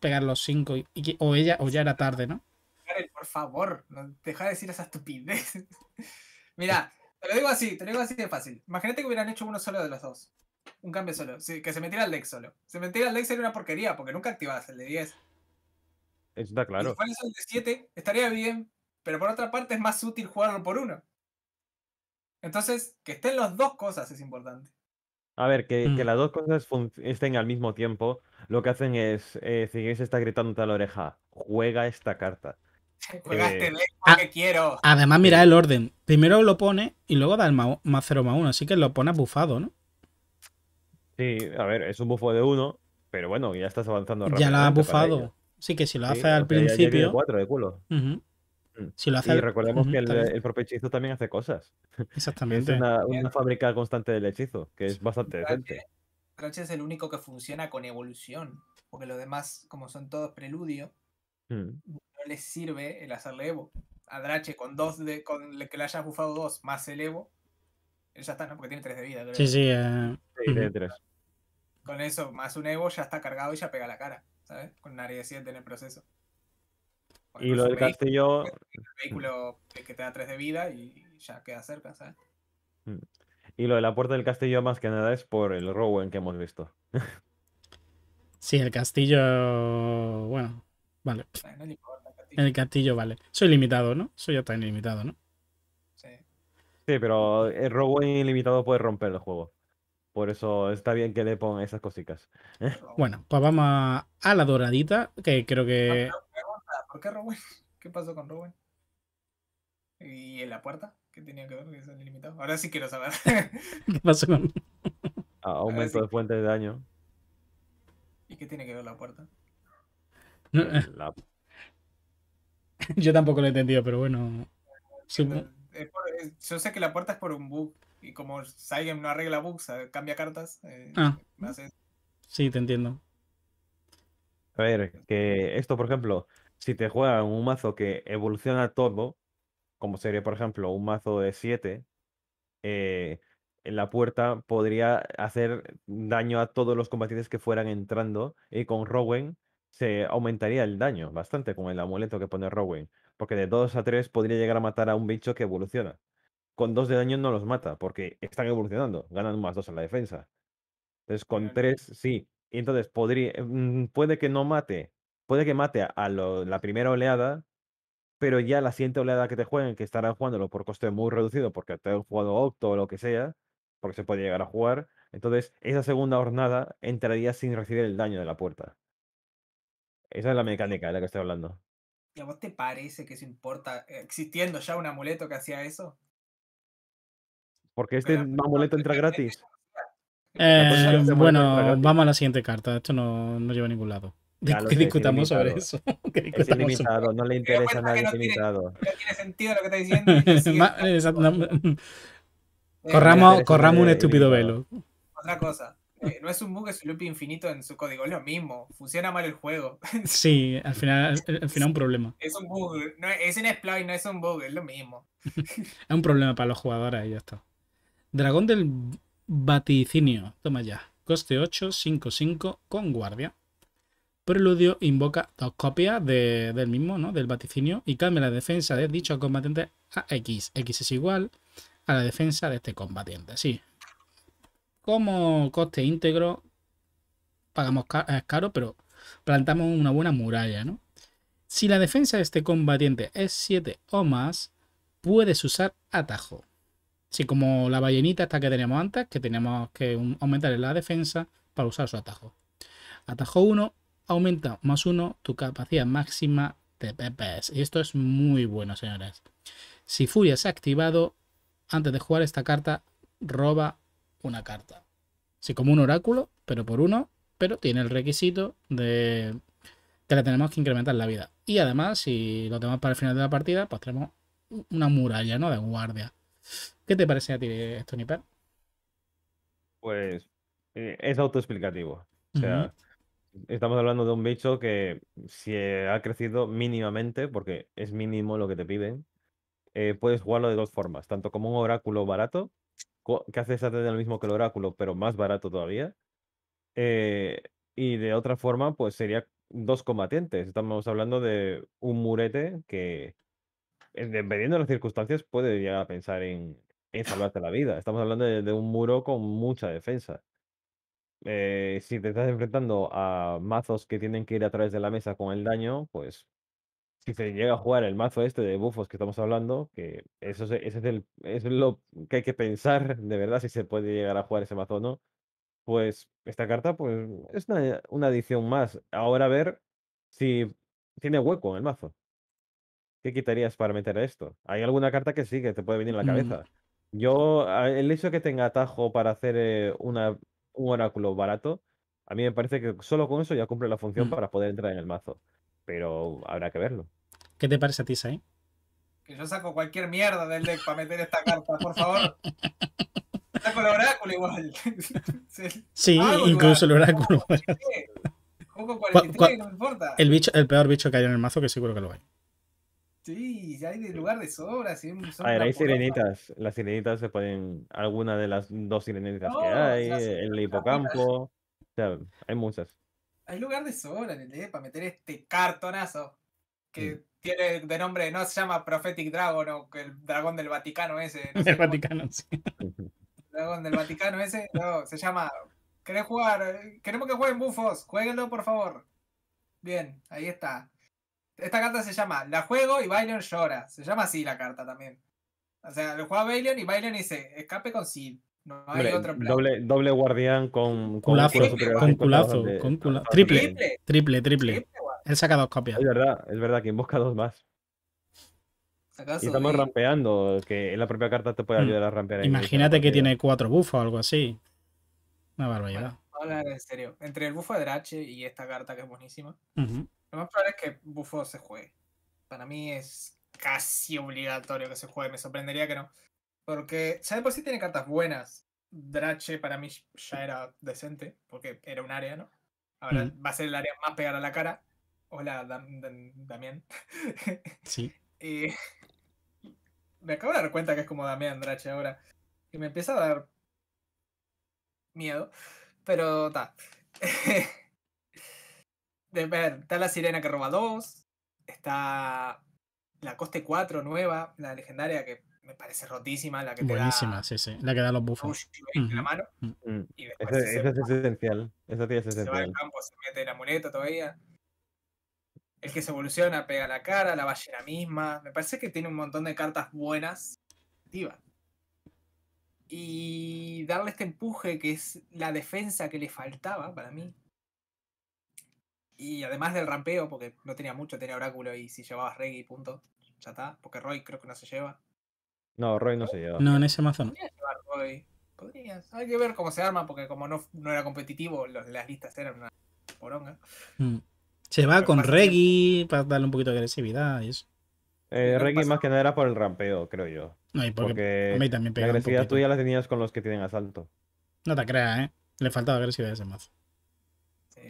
pegar los 5. o, ella, o ya era tarde, ¿no? Karel, por favor, no deja de decir esa estupidez. Mira, te lo digo así, te lo digo así de fácil. Imagínate que hubieran hecho uno solo de los dos. Un cambio solo. sí, que se metiera al deck solo. Se metiera al deck sería una porquería, porque nunca activabas el de 10. Eso está Y claro. si el de 7, estaría bien, pero por otra parte es más útil jugarlo por uno. Entonces, que estén las dos cosas es importante. A ver, que, que Mm. las dos cosas estén al mismo tiempo, lo que hacen es, eh, Ziggy está gritándote a la oreja, juega esta carta. Juega Eh, este deck ah, porque quiero. Además, mira Sí. el orden. Primero lo pone y luego da el ma- más 0 más 1. Así que lo pones bufado, ¿no? Sí, a ver, es un bufo de uno, pero bueno, ya estás avanzando Ya lo has ello. bufado. Sí, que si lo Sí, haces al o sea, ya- principio. cuatro de culo. ujú, Mm. Si lo haces. Y recordemos que el, propio hechizo también hace cosas. que Es Exactamente. una, una fábrica constante del hechizo, que es bastante decente. Drache es el único que funciona con evolución. Porque los demás, como son todos preludio, Mm. no les sirve el hacerle Evo. A Drache con dos de, con el que le hayas bufado dos más el Evo, él ya está, ¿no? Porque tiene tres de vida, creo. Sí, sí. eh, Sí, de ujú. tres. Con eso, más un Evo, ya está cargado y ya pega la cara, ¿sabes? Con un área de 7 en el proceso. O Y lo del vehículo- castillo, el vehículo que que te da 3 de vida y ya queda cerca, ¿sabes? Y lo de la puerta del castillo más que nada es por el Rowan que hemos visto. Sí, el castillo. Bueno, vale. El castillo, vale. Soy limitado, ¿no? Soy ya tan ilimitado, ¿no? Sí. Sí, pero el Rowan ilimitado puede romper el juego. Por eso está bien que le pongan esas cositas. Bueno, pues vamos a, a la doradita, que creo que. ¿Por qué Rowan? ¿Qué pasó con Rowan? ¿Y en la puerta? ¿Qué tenía que ver? Que es ilimitado. Ahora sí quiero saber. ¿Qué pasó con.? A- Aumento sí. de fuente de daño. ¿Y qué tiene que ver la puerta? No, Eh, la- Yo tampoco lo he entendido, pero bueno. supo- Es por- es- yo sé que la puerta es por un bug. Y como Saigen no arregla bugs, eh, cambia cartas. eh, Ah. hace- Sí, te entiendo. A ver, que esto, por ejemplo, si te juegan un mazo que evoluciona todo, como sería, por ejemplo, un mazo de 7, en la puerta podría hacer daño a todos los combatientes que fueran entrando y con Rowan se aumentaría el daño bastante con el amuleto que pone Rowan, porque de 2 a 3 podría llegar a matar a un bicho que evoluciona. Con 2 de daño no los mata, porque están evolucionando, ganan más 2 a la defensa. Entonces, con Pero- 3, sí. Y entonces podría, mm, puede que no mate, puede que mate a- a lo- la primera oleada, pero ya la siguiente oleada que te jueguen, que estarán jugándolo por coste muy reducido, porque te han jugado Octo o lo que sea, porque se puede llegar a jugar. Entonces, esa segunda jornada entraría sin recibir el daño de la puerta. Esa es la mecánica de la que estoy hablando. ¿Y a vos te parece que eso importa? eh, Existiendo ya un amuleto que hacía eso. Porque este Pero- amuleto entra gratis. Eh, cosa es que se vuelve bueno, gratis. vamos a la siguiente carta. Esto no, no lleva a ningún lado. Que es discutamos sobre eso. Es ilimitado, no le interesa a cuenta que nadie no tiene- ilimitado. No tiene sentido lo que estás diciendo. Eh, corramos, corramos un estúpido velo. Otra cosa. eh, no es un bug, es un loop infinito en su código. Es lo mismo. Funciona mal el juego. Sí, al final, al, al final un problema. es un bug. No, es un exploit, no es un bug. Es lo mismo. Es un problema para los jugadores y ya está. Dragón del vaticinio. Toma ya. Coste 8, 5, 5 con guardia. Preludio invoca dos copias de- del mismo, ¿no? Del vaticinio y cambia la defensa de dicho combatiente a X. X es igual a la defensa de este combatiente. Sí. Como coste íntegro, pagamos caro, pero plantamos una buena muralla, ¿no? Si la defensa de este combatiente es 7 o más, puedes usar atajo. Si como la ballenita esta que teníamos antes, que teníamos que aumentar la defensa para usar su atajo. Atajo 1 aumenta más 1 tu capacidad máxima de PPS. Y esto es muy bueno, señores. Si Furia se ha activado, antes de jugar esta carta, roba una carta. Sí, como un oráculo, pero por uno, pero tiene el requisito de que le tenemos que incrementar la vida. Y además, si lo tenemos para el final de la partida, pues tenemos una muralla, ¿no? De guardia. ¿Qué te parece a ti, Tony Per? Pues eh, es autoexplicativo. O sea, estamos hablando de un bicho que si ha crecido mínimamente, porque es mínimo lo que te piden, eh, puedes jugarlo de dos formas, tanto como un oráculo barato, que hace exactamente lo mismo que el oráculo, pero más barato todavía. eh, y de otra forma, pues sería dos combatientes. Estamos hablando de un murete que, eh, dependiendo de las circunstancias, puede llegar a pensar en, en salvarte la vida. Estamos hablando de un muro con mucha defensa. Eh, si te estás enfrentando a mazos que tienen que ir a través de la mesa con el daño, pues si se llega a jugar el mazo este de bufos que estamos hablando, que eso es, ese es, el, es lo que hay que pensar de verdad si se puede llegar a jugar ese mazo o no. pues esta carta pues es una, una adición más. Ahora a ver si tiene hueco en el mazo. ¿Qué quitarías para meter esto? Hay alguna carta que sí, que te puede venir en la Mm. cabeza. Yo, el hecho de que tenga atajo para hacer eh, una, un oráculo barato, a mí me parece que solo con eso ya cumple la función Mm. para poder entrar en el mazo. Pero habrá que verlo. ¿Qué te parece a ti, Sai? Que yo saco cualquier mierda del deck para meter esta carta, por favor. Saco el oráculo igual. Sí. Ah, incluso el oráculo. Juego ¿Cuál- 43, cuál- no me importa. El, bicho, el peor bicho que hay en el mazo, que seguro que lo hay. Sí, ya hay de lugar de sobra. Sí, son A ver, hay sirenitas. Las sirenitas se pueden. Alguna de las dos sirenitas No, que hay, el hipocampo. O sea, hay muchas. Hay lugar de sobra en el deck para meter este cartonazo. Que Mm. tiene de nombre, no se llama Prophetic Dragon o que el dragón del Vaticano ese. No El cómo- Vaticano, sí. dragón del Vaticano ese. No, se llama. ¿Querés jugar? Queremos que jueguen bufos. Jueguenlo, por favor. Bien, ahí está. Esta carta se llama La juego y Bailion llora. Se llama así la carta también. O sea, lo juega Bailion y Bailion dice escape con Sid. No hay Hombre, otro plan. doble, doble guardián con, con Culazo, con superior a con 50 culazo, triple. Triple, Triple, triple. triple, guau. Él saca dos copias. Es verdad, es verdad que invoca dos más. Y estamos de- rampeando, que en la propia carta te puede Mm. ayudar a rampear. Imagínate que tiene cuatro bufos o algo así. Una barbaridad. Bueno, vamos a hablar en serio. Entre el bufo de Drache y esta carta que es buenísima, Ujú. Lo más probable es que bufo se juegue. Para mí es casi obligatorio que se juegue. Me sorprendería que no. Porque, ya de por sí tiene cartas buenas. Drache para mí ya era decente, porque era un área, ¿no? Ahora Mm. va a ser el área más pegada a la cara. Hola, Dam- Dam- Damián. Sí. Y me acabo de dar cuenta que es como Damián Drache ahora. Y me empieza a dar miedo. Pero está. De ver, está la sirena que roba dos. Está la coste 4 nueva, la legendaria que me parece rotísima, la que te Buenísima, da sí, sí. La que da los bufos. push y en la mano. Mm, Y después Ese, si se, ese es esencial. Esa tía es se va al esencial. campo, se mete el amuleto todavía. El que se evoluciona pega la cara, la ballena misma. Me parece que tiene un montón de cartas buenas. activas. Y darle este empuje que es la defensa que le faltaba para mí. Y además del rampeo, porque no tenía mucho, tenía oráculo y si llevabas Reggie, punto. Ya está. Porque Roy creo que no se lleva. No, Roy no se lleva. No, en ese mazo no. Podría llevar Roy. Podrías. Hay que ver cómo se arma, porque como no, no era competitivo, los- las listas eran una poronga. Mm. Se va con Reggie para darle un poquito de agresividad y eso. Eh, Reggie más que nada era por el rampeo, creo yo. No, y porque Porque a mí también la pega un agresividad tuya la tenías con los que tienen asalto. No te creas, ¿eh? Le faltaba agresividad a ese mazo.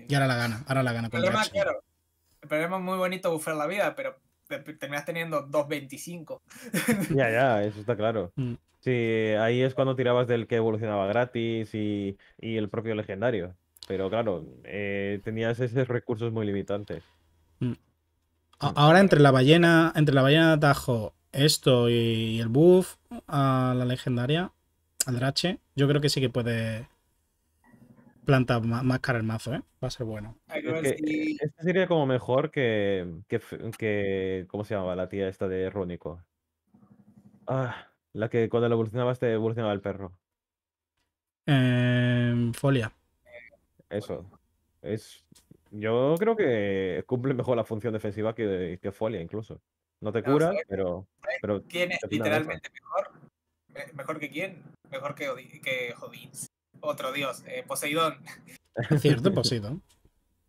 Y ahora la gana, ahora la gana El problema, claro, el problema es muy bonito bufar la vida, pero te- terminas teniendo 2.25. Ya, ya, eso está claro. Mm. Sí, ahí es cuando tirabas del que evolucionaba gratis y, y el propio legendario. Pero claro, eh, tenías esos recursos muy limitantes. A- Ahora entre la ballena, entre la ballena de atajo, esto y el buff a la legendaria, al Drache, yo creo que sí que puede plantar ma- más, cara el mazo, ¿eh? Va a ser bueno. Es que este sería como mejor que, que, ¿cómo se llamaba la tía esta de Rónico? Ah, la que cuando la evolucionabas te evolucionaba el perro. Em, Folia. Eso. Es, yo creo que cumple mejor la función defensiva que, que Folia incluso. No te No, cura, pero, pero ¿Quién es literalmente mejor? Me- ¿Mejor que quién? Mejor que, Odi- que Hodins. Otro dios, eh, Poseidón. Es cierto, Poseidón.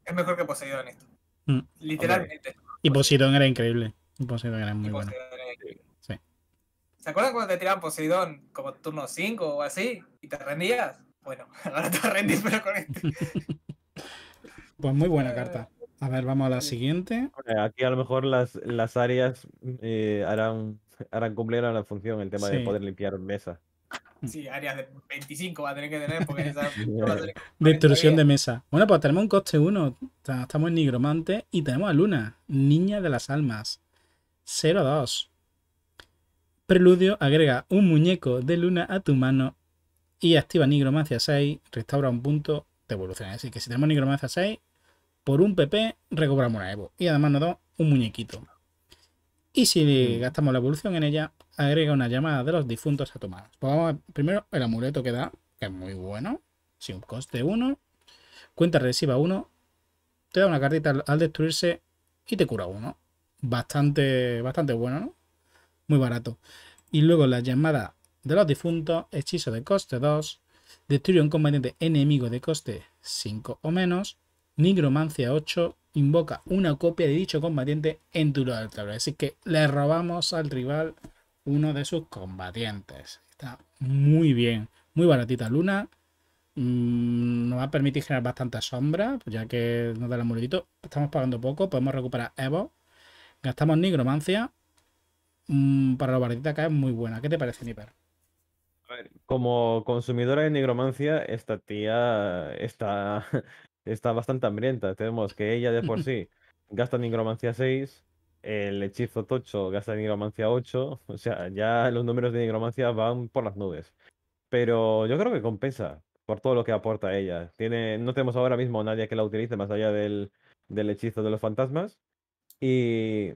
Es mejor que Poseidón esto. Mm. Literalmente. Y Poseidón era increíble. Poseidón era muy bueno. Increíble. Sí. ¿Se acuerdan cuando te tiraban Poseidón como turno 5 o así? ¿Y te rendías? Bueno, ahora te rendís, pero con este. Pues muy buena carta. A ver, vamos a la siguiente. Aquí a lo mejor las, las áreas eh, harán, harán cumplir la función, el tema Sí. de poder limpiar mesa. Sí, áreas de 25 va a tener que tener porque esa no va a tener que- Destrucción de 40 mesa. Bueno, pues tenemos un coste 1. Estamos en Nigromante y tenemos a Luna, Niña de las Almas. 0-2. Preludio agrega un muñeco de Luna a tu mano y activa Nigromancia 6. Restaura un punto de evolución. Así que si tenemos Nigromancia 6, por un PP recobramos una Evo. Y además nos da un muñequito. Y si Mm. gastamos la evolución en ella, agrega una llamada de los difuntos a. Pues vamos a ver primero el amuleto que da, que es muy bueno. Sí, un coste 1. Cuenta regresiva 1. Te da una cartita al, al destruirse y te cura 1. Bastante, bastante bueno, ¿no? Muy barato. Y luego la llamada de los difuntos, hechizo de coste 2. Destruye un combatiente enemigo de coste 5 o menos. Nigromancia 8. Invoca una copia de dicho combatiente en tu lado del tablero. Así que le robamos al rival uno de sus combatientes. Está muy bien. Muy baratita Luna. Mm, nos va a permitir generar bastante sombra, ya que nos da el amuletito. Estamos pagando poco, podemos recuperar Evo. Gastamos Nigromancia. Mm, para la baratita acá es muy buena. ¿Qué te parece, Niper? Como consumidora de nigromancia, esta tía está, está bastante hambrienta. Tenemos que ella de por sí gasta nigromancia 6, el hechizo tocho gasta nigromancia 8, o sea, ya los números de nigromancia van por las nubes. Pero yo creo que compensa por todo lo que aporta ella. Tiene, no tenemos ahora mismo a nadie que la utilice más allá del, del hechizo de los fantasmas. Y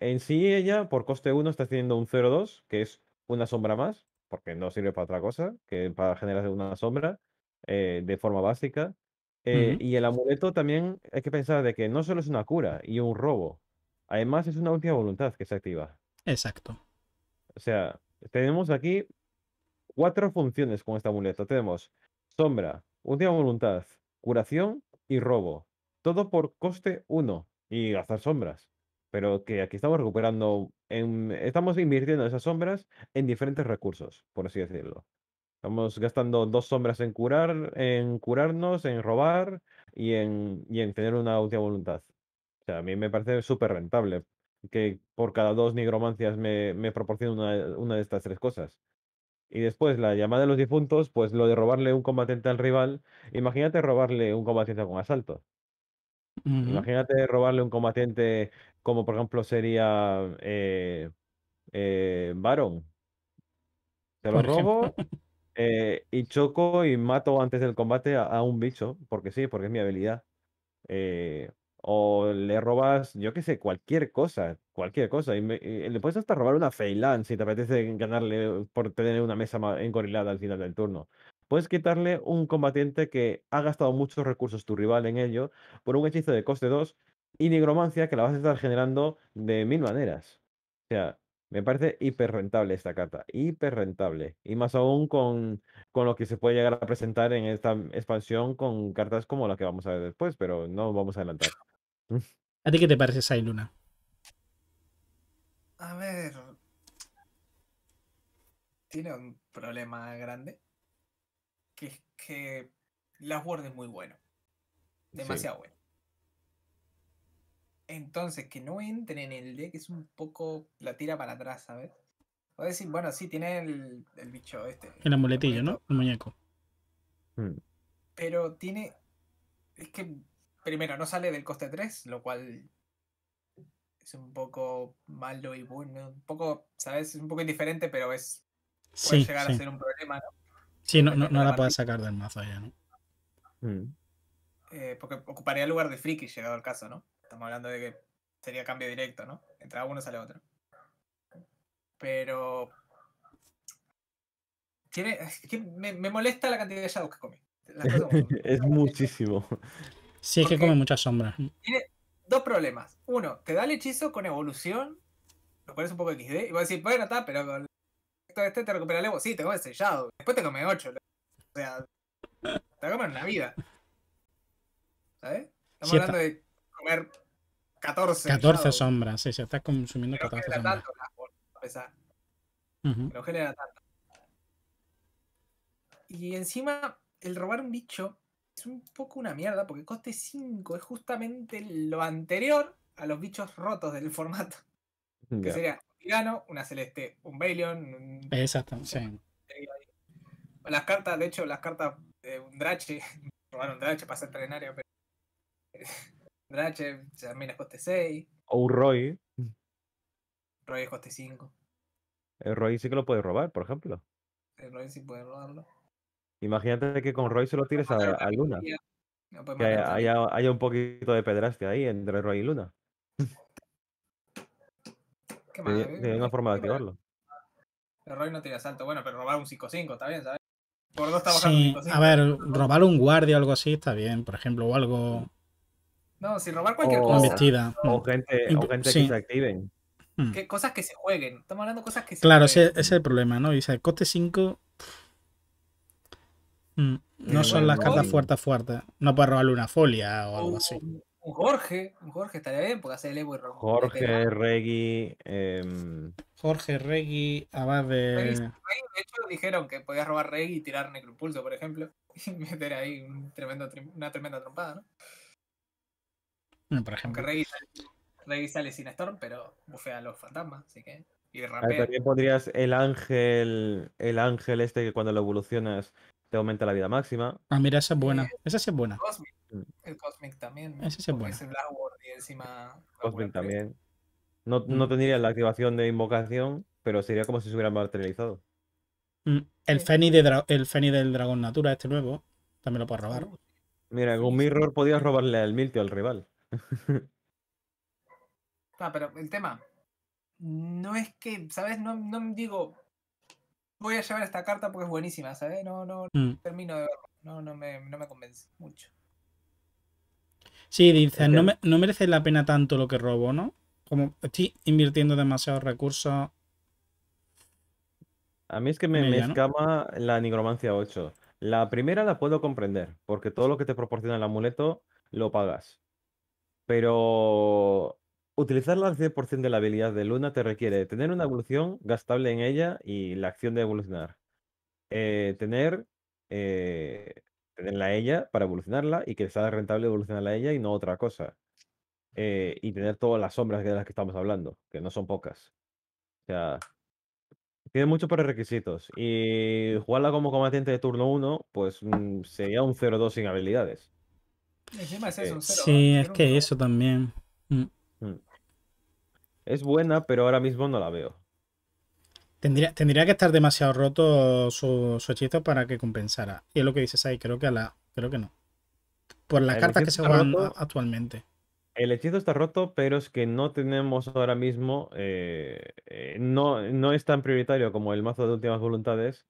en sí ella, por coste 1, está haciendo un 0-2, que es una sombra más, porque no sirve para otra cosa que para generar una sombra eh, de forma básica. Eh. Y el amuleto también hay que pensar de que no solo es una cura y un robo, además es una última voluntad que se activa. Exacto. O sea, tenemos aquí cuatro funciones con este amuleto. Tenemos sombra, última voluntad, curación y robo. Todo por coste 1 y gastar sombras. Pero que aquí estamos recuperando, en- estamos invirtiendo esas sombras en diferentes recursos, por así decirlo. Estamos gastando dos sombras en curar, en curarnos, en robar y en, y en tener una última voluntad. O sea, a mí me parece súper rentable que por cada dos nigromancias me, me proporcione una, una de estas tres cosas. Y después la llamada de los difuntos, pues lo de robarle un combatiente al rival. Imagínate robarle un combatiente con asalto. Imagínate robarle un combatiente como por ejemplo sería eh, eh, Baron. Te lo Por ejemplo. eh, y choco y mato antes del combate a, un bicho, porque sí, porque es mi habilidad. Eh, o le robas, yo qué sé, cualquier cosa, cualquier cosa. Y, le puedes hasta robar una Feilan si te apetece ganarle por tener una mesa engorilada al final del turno. Puedes quitarle un combatiente que ha gastado muchos recursos tu rival en ello por un hechizo de coste 2 y nigromancia que la vas a estar generando de mil maneras. O sea, me parece hiper rentable esta carta, hiper rentable. Y más aún con, con lo que se puede llegar a presentar en esta expansión con cartas como la que vamos a ver después, pero no vamos a adelantar. ¿A ti qué te parece Sai Luna? A ver. Tiene un problema grande. Que es que Lashword es muy bueno. Demasiado bueno. Entonces, que no entre en el deck es un poco. La tira para atrás, ¿sabes? Puedes decir, bueno, sí, tiene el, el bicho este. El amuletillo, ¿no? El muñeco. Mm, Pero tiene. Es que, primero, no sale del coste 3, lo cual es un poco malo y bueno. Un poco, ¿sabes? Es un poco indiferente, pero es. Puede Sí, llegar sí. a ser un problema, ¿no? Sí, no, no, no la puedes sacar del mazo ya, ¿no? mm. Eh, porque ocuparía el lugar de Friki, llegado el caso, ¿no? Estamos hablando de que sería cambio directo, ¿no? Entra uno, sale otro. Pero. Tiene, es que me, me molesta la cantidad de shadows que come. Es muchísimo. Sí, es que come muchas sombras. Tiene dos problemas. Uno, te da el hechizo con evolución, lo cual es un poco XD. Y vas a decir, bueno, está, pero con esto este te recupera el Evo. Sí, te come sellado. Después te come 8. O sea, te comer una vida. ¿Sabes? Estamos Sí, hablando de comer 14. 14 shadows. sombras, sí, se está consumiendo no 14 genera sombras. tanto. Que no genera tanto. Y encima, el robar un bicho es un poco una mierda, porque coste 5 es justamente lo anterior a los bichos rotos del formato. Que sería un tirano, una celeste, un Bailion, un... Exacto, sí. Las cartas, de hecho, las cartas de un Drache, robar un Drache para ser trenario, pero... Drache también es coste 6, O un Roy. Roy es coste 5. El Roy sí que lo puede robar, por ejemplo. El Roy sí puede robarlo. Imagínate que con Roy se lo tires a, a Luna. no Que haya, haya, un poquito de pedraste ahí entre Roy y Luna. ¿Qué más? Sería, sería una forma de activarlo. El Roy no tira salto. Bueno, pero robar un 5-5, está bien, ¿sabes? Por dos está bajando Sí, tipo cinco. a ver, robar un guardia o algo así está bien, por ejemplo, o algo No, si robar cualquier O- cosa. embestida. O Mm, gente, o gente sí. que se activen. mm. que- cosas que se jueguen. Estamos hablando de cosas que se Claro, ese, jueguen. ese es el problema, ¿no? Dice, coste 5. No Eh, son las cartas y- fuertes fuertes. No puedes robarle una folia o algo así. Un Jorge, un Jorge estaría bien porque hace el Evo y rom- Jorge, Reggie, em, Jorge Regui, abad Reggie, de. De hecho, dijeron que podías robar Reg y tirar Necropulso, por ejemplo. Y meter ahí un tremendo, una tremenda trompada, ¿no? Por Aunque ejemplo. Reggie sale, Reggie sale sin Storm, pero bufea a los fantasmas, así que. Y rapea. también podrías el ángel, el ángel este que cuando lo evolucionas te aumenta la vida máxima. Ah, mira, esa es buena. Esa sí es buena. Cosmic. Mm. El Cosmic también. Ese sí es. Es el Blackboard y encima. Cosmic también. No, no Mm. tendría la activación de invocación, pero sería como si se hubiera materializado. Mm, El. Feni, de el Feni del Dragón Natura, este nuevo, también lo puedes robar. Uh, Mira, con. Mirror podías robarle al Miltio al rival. Ah, pero el tema. No es que, ¿sabes? No, no digo. Voy a llevar esta carta porque es buenísima, ¿sabes? No, no Mm. termino de verlo. No, no me, no me convence mucho. Sí, dices, Es no, me- no merece la pena tanto lo que robo, ¿no? Como estoy invirtiendo demasiados recursos. A mí es que me, ella, ¿no? escama la nigromancia 8. La primera la puedo comprender, porque todo lo que te proporciona el amuleto lo pagas. Pero utilizarla al 100% de la habilidad de Luna te requiere tener una evolución gastable en ella y la acción de evolucionar. Eh, tener, eh, tenerla ella para evolucionarla y que sea rentable evolucionarla ella y no otra cosa. Eh, y tener todas las sombras de las que estamos hablando, que no son pocas. O sea, tiene muchos prerequisitos. Y jugarla como combatiente de turno 1, pues mm, sería un 0-2 sin habilidades. Encima es eso, Eh, cero. Sí, es que uno. eso también. Mm. Mm. Es buena, pero ahora mismo no la veo. Tendría, tendría que estar demasiado roto su, su hechizo para que compensara. Y es lo que dices ahí, creo que a la, creo que no. Por las El cartas que se juegan roto. actualmente. El hechizo está roto, pero es que no tenemos ahora mismo. eh, eh, no, no es tan prioritario como el mazo de últimas voluntades.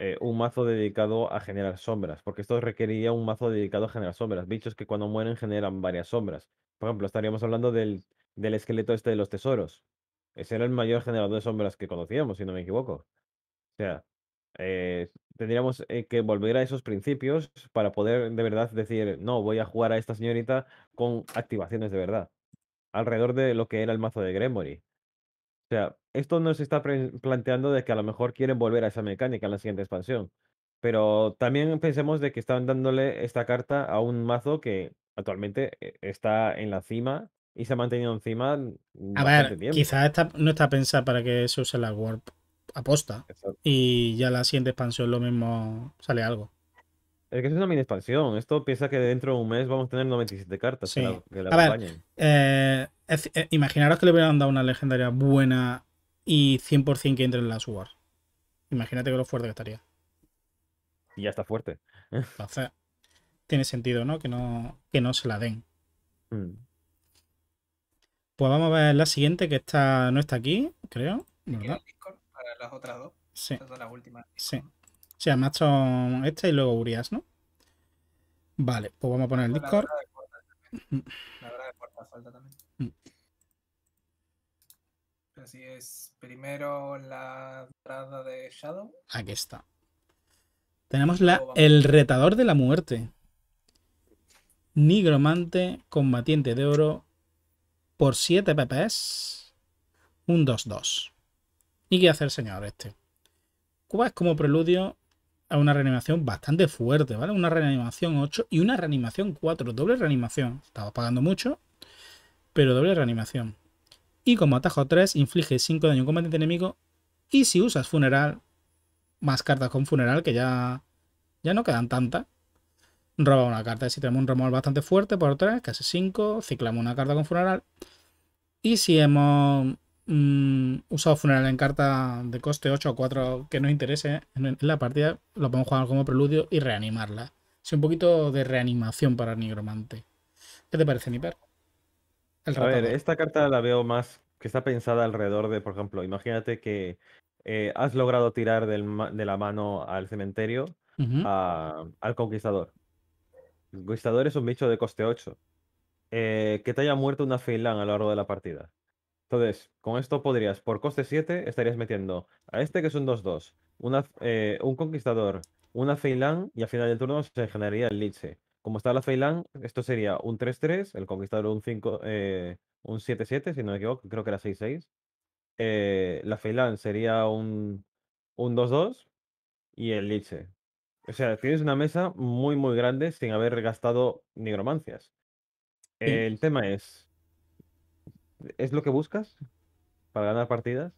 Eh, un mazo dedicado a generar sombras. Porque esto requeriría un mazo dedicado a generar sombras. Bichos que cuando mueren generan varias sombras. Por ejemplo, estaríamos hablando del, del esqueleto este de los tesoros. Ese era el mayor generador de sombras que conocíamos, si no me equivoco. O sea, eh, tendríamos eh, que volver a esos principios para poder de verdad decir, no, voy a jugar a esta señorita con activaciones de verdad. Alrededor de lo que era el mazo de Gremory. O sea, esto nos está planteando de que a lo mejor quieren volver a esa mecánica en la siguiente expansión. Pero también pensemos de que están dándole esta carta a un mazo que actualmente eh, está en la cima y se ha mantenido encima A ver, quizás no está pensada para que se use la Warp aposta. Exacto. Y ya la siguiente expansión lo mismo sale algo. Es que es una mini expansión. Esto piensa que dentro de un mes vamos a tener 97 cartas que Sí. la, que la A ver. Eh, es- eh, imaginaros que le hubieran dado una legendaria buena y 100% que entre en la Sword. Imagínate que lo fuerte que estaría. Y ya está fuerte. Entonces, tiene sentido, ¿no? Que no, que no se la den. Mm. Pues vamos a ver la siguiente, que está, no está aquí, creo. ¿Verdad? el Discord para las otras dos. Sí, Esas son las últimas. sí. Sí, además son esta y luego Urias, ¿no? Vale, pues vamos a poner el La Discord. verdad de también. La verdad de corta falta también. Mm. Si es primero la entrada de Shadow. Aquí está. Tenemos la, el retador de la muerte. Nigromante, combatiente de oro, por 7 PPs, un 2-2. ¿Y qué hace el señor este? Cuba es como preludio a una reanimación bastante fuerte, ¿vale? Una reanimación 8 y una reanimación 4, doble reanimación. Estaba pagando mucho, pero doble reanimación. Y como atajo 3, inflige 5 daño a un combatiente enemigo. Y si usas funeral, más cartas con funeral, que ya, ya no quedan tantas. Roba una carta. Si tenemos un removal bastante fuerte por 3, casi 5, ciclamos una carta con funeral. Y si hemos mm, usado funeral en carta de coste 8 o 4 que nos interese en en la partida, lo podemos jugar como preludio y reanimarla. Es un poquito de reanimación para el nigromante. ¿Qué te parece, Niper? El A ver, esta carta la veo más que está pensada alrededor de, por ejemplo, imagínate que eh, has logrado tirar del de la mano al cementerio a- al conquistador. El conquistador es un bicho de coste 8. eh, que te haya muerto una Feilan a lo largo de la partida. Entonces, con esto podrías, por coste 7, estarías metiendo a este que es un 2-2, una, eh, un conquistador, una Feilan y al final del turno se generaría el Liche. Como está la Feilan, esto sería un 3-3, el conquistador un 5, eh, un 7-7, si no me equivoco, creo que era 6-6. Eh, la Feilan sería un, un 2-2 y el Liche. O sea, tienes una mesa muy, muy grande sin haber gastado nigromancias. Sí. El tema es, ¿es lo que buscas para ganar partidas?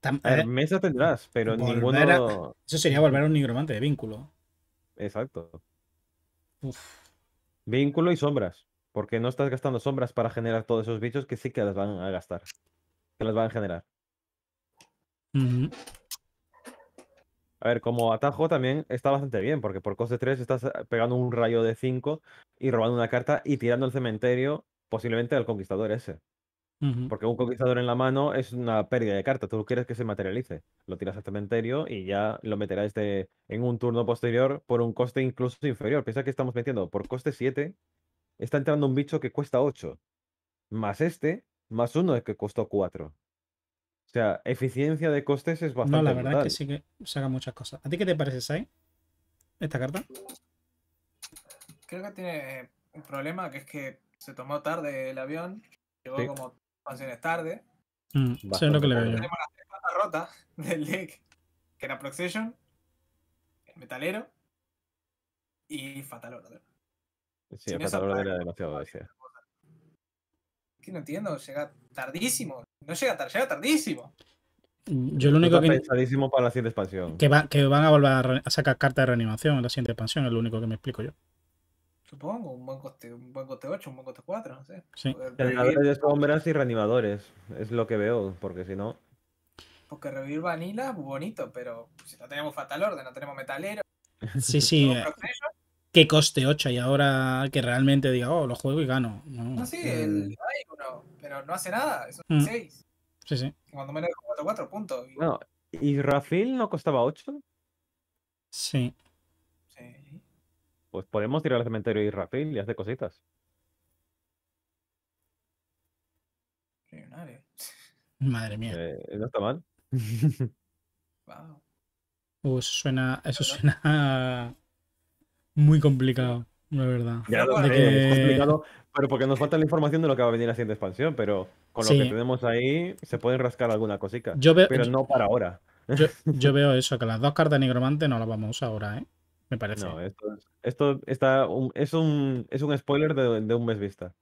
Tam- A ver, eh, mesa tendrás, pero ninguno... a- Eso sería volver a un nigromante de vínculo. Exacto. Uf. Vínculo y sombras. Porque no estás gastando sombras para generar todos esos bichos que sí que las van a gastar. Que las van a generar. A ver, como atajo también está bastante bien, porque por coste 3 estás eh, pegando un rayo de 5 y robando una carta y tirando el cementerio posiblemente al conquistador ese. Porque un conquistador en la mano es una pérdida de carta. Tú quieres que se materialice. Lo tiras al cementerio y ya lo meterás de, en un turno posterior por un coste incluso inferior. Piensa que estamos metiendo por coste 7. Está entrando un bicho que cuesta 8. Más este, más uno que costó 4. O sea, eficiencia de costes es bastante No, la verdad brutal. es que sí que saca muchas cosas. ¿A ti qué te parece, Sai? Esta carta. Creo que tiene un problema que es que se tomó tarde el avión. Llegó Sí. como expansiones tarde. Mm, eso es Bastante lo que le veo pobre. yo. Tenemos las tres patas rotas del deck. Que era Proxession, el Metalero y Fatal Order. Sí, sin el Fatal Order era demasiado bestia. Que no entiendo, llega tardísimo. No llega tarde, llega tardísimo. Yo lo único que, pensadísimo para la siguiente expansión. que, va- que van a volver a, a sacar carta de reanimación en la siguiente expansión, es lo único que me explico yo. Supongo, un buen coste, un buen coste 8, un buen coste 4, no sé. Sí. Revivir- de sombras y reanimadores. Es lo que veo, porque si no. porque revivir Vanilla, bonito, pero si no tenemos Fatal Order, no tenemos Metalero, Sí, sí. no eh, ¿Qué coste 8? Y ahora que realmente diga, oh, lo juego y gano. No. no, sí, el, hay uno, pero no hace nada, es Mm. un 6. Sí, sí. Cuando menos 4-4 puntos. y- Bueno, ¿y Rafil no costaba 8? Sí. sí. Pues podemos tirar al cementerio y Rafil y hacer cositas. Millonario. Madre mía. Eh, no está mal. Wow. Uh, eso suena, eso suena muy complicado, la verdad. Ya lo De sé, que- es complicado, pero porque nos falta la información de lo que va a venir en la siguiente expansión, pero con lo Sí. que tenemos ahí se pueden rascar alguna cosica. Yo veo, Pero yo, no para ahora. yo- yo veo eso, que las dos cartas nigromante no las vamos a usar ahora, ¿eh? Me parece. No, esto, es- esto está un- es, un, es un spoiler de, de un mes vista.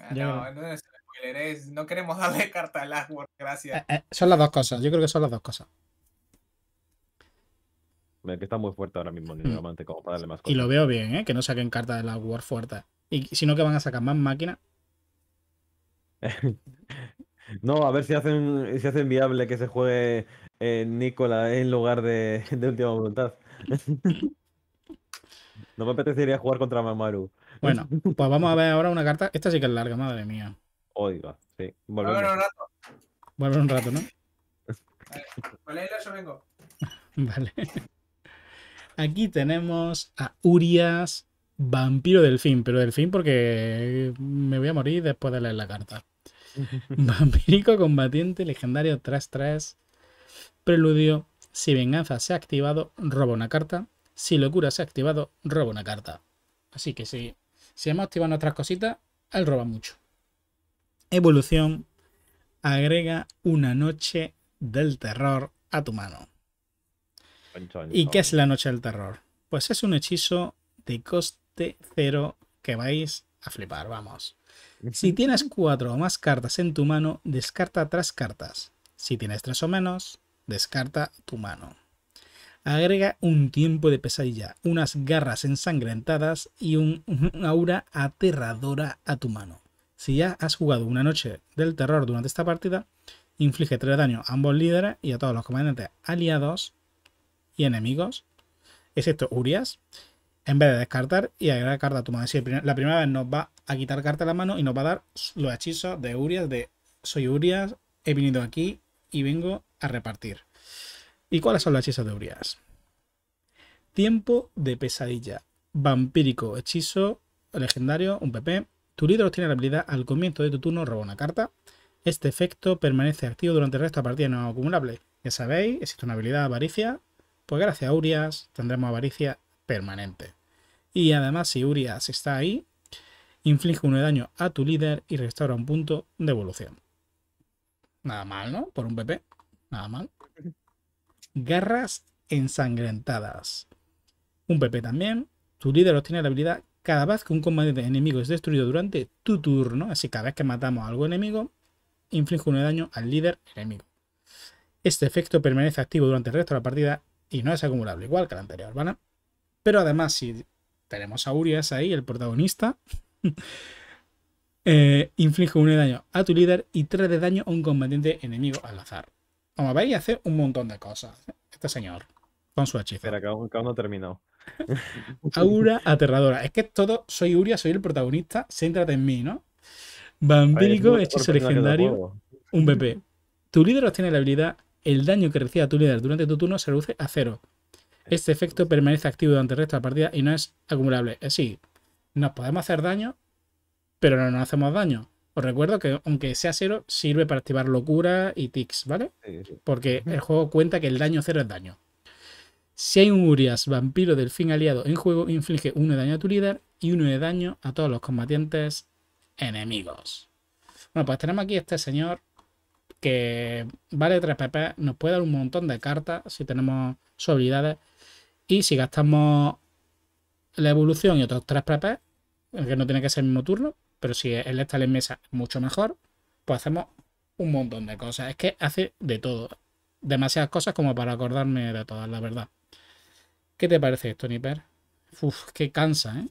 Ah, Ya no, no es un spoiler, es- no queremos darle carta al Ashworth, gracias. Eh, eh, son las dos cosas, yo creo que son las dos cosas. Que está muy fuerte ahora mismo Nigromante como para darle más Y cosas. lo veo bien, ¿eh? Que no saquen cartas de la War fuertes. Y sino que van a sacar más máquinas. No, a ver si hacen, si hacen viable que se juegue eh, Nicola en lugar de, de Última Voluntad. No me apetecería jugar contra Mamaru. Bueno, pues vamos a ver ahora una carta. Esta sí que es larga, madre mía. Oiga, sí. Volvemos. un rato. Vuelve un rato, ¿no? Vale, yo vengo. Vale. Aquí tenemos a Urias, vampiro delfín, pero delfín porque me voy a morir después de leer la carta. Vampírico combatiente legendario 3-3. Preludio. Si venganza se ha activado, roba una carta. Si locura se ha activado, roba una carta. Así que si, si hemos activado nuestras cositas, él roba mucho. Evolución. Agrega una noche del terror a tu mano. ¿Y qué es la noche del terror? Pues es un hechizo de coste cero que vais a flipar, vamos. Si tienes cuatro o más cartas en tu mano, descarta tres cartas. Si tienes tres o menos, descarta tu mano. Agrega un tiempo de pesadilla, unas garras ensangrentadas y un, aura aterradora a tu mano. Si ya has jugado una noche del terror durante esta partida, inflige 3 daño a ambos líderes y a todos los comandantes aliados y enemigos, excepto Urias, en vez de descartar y agregar carta a tu mano. La primera vez nos va a quitar carta de la mano y nos va a dar los hechizos de Urias, de soy Urias, he venido aquí y vengo a repartir. ¿Y cuáles son hechizos de Urias? Tiempo de pesadilla. Vampírico, hechizo, legendario, un PP. Tu líder obtiene la habilidad al comienzo de tu turno, roba una carta. Este efecto permanece activo durante el resto de la partida no acumulable. Ya sabéis, existe una habilidad avaricia. Pues gracias a Urias tendremos avaricia permanente. Y además, si Urias está ahí, inflige uno de daño a tu líder y restaura un punto de evolución. Nada mal, ¿no? Por un PP. Nada mal. Garras ensangrentadas. Un PP también. Tu líder obtiene la habilidad cada vez que un combate enemigo es destruido durante tu turno. Así cada vez que matamos a algo enemigo, inflige de daño al líder enemigo. Este efecto permanece activo durante el resto de la partida y no es acumulable, igual que el anterior. Pero además, si tenemos a Urias ahí, el protagonista, eh, inflige de daño a tu líder y 3 de daño a un combatiente enemigo al azar. Como veis, hace un montón de cosas. Este señor, con su hechizo. Espera, que aún, que aún no ha terminado. Aura aterradora. Es que todo, soy Uria, soy el protagonista, céntrate en mí, ¿no? Vampírico, hechizo legendario, un BP. Tu líder obtiene la habilidad, el daño que reciba tu líder durante tu turno se reduce a cero. Este efecto permanece activo durante el resto de la partida y no es acumulable. Es decir, nos podemos hacer daño, pero no nos hacemos daño. Os recuerdo que aunque sea cero, sirve para activar locura y tics, ¿vale? Porque el juego cuenta que el daño cero es daño. Si hay un Urias vampiro del fin aliado en juego, inflige uno de daño a tu líder y uno de daño a todos los combatientes enemigos. Bueno, pues tenemos aquí este señor que vale 3 PP, nos puede dar un montón de cartas si tenemos sus habilidades. Y si gastamos la evolución y otros 3 PP, que no tiene que ser el mismo turno, pero si él está en mesa mucho mejor, pues hacemos un montón de cosas. Es que hace de todo. Demasiadas cosas como para acordarme de todas, la verdad. ¿Qué te parece esto, Niper? Uf, que cansa, ¿eh?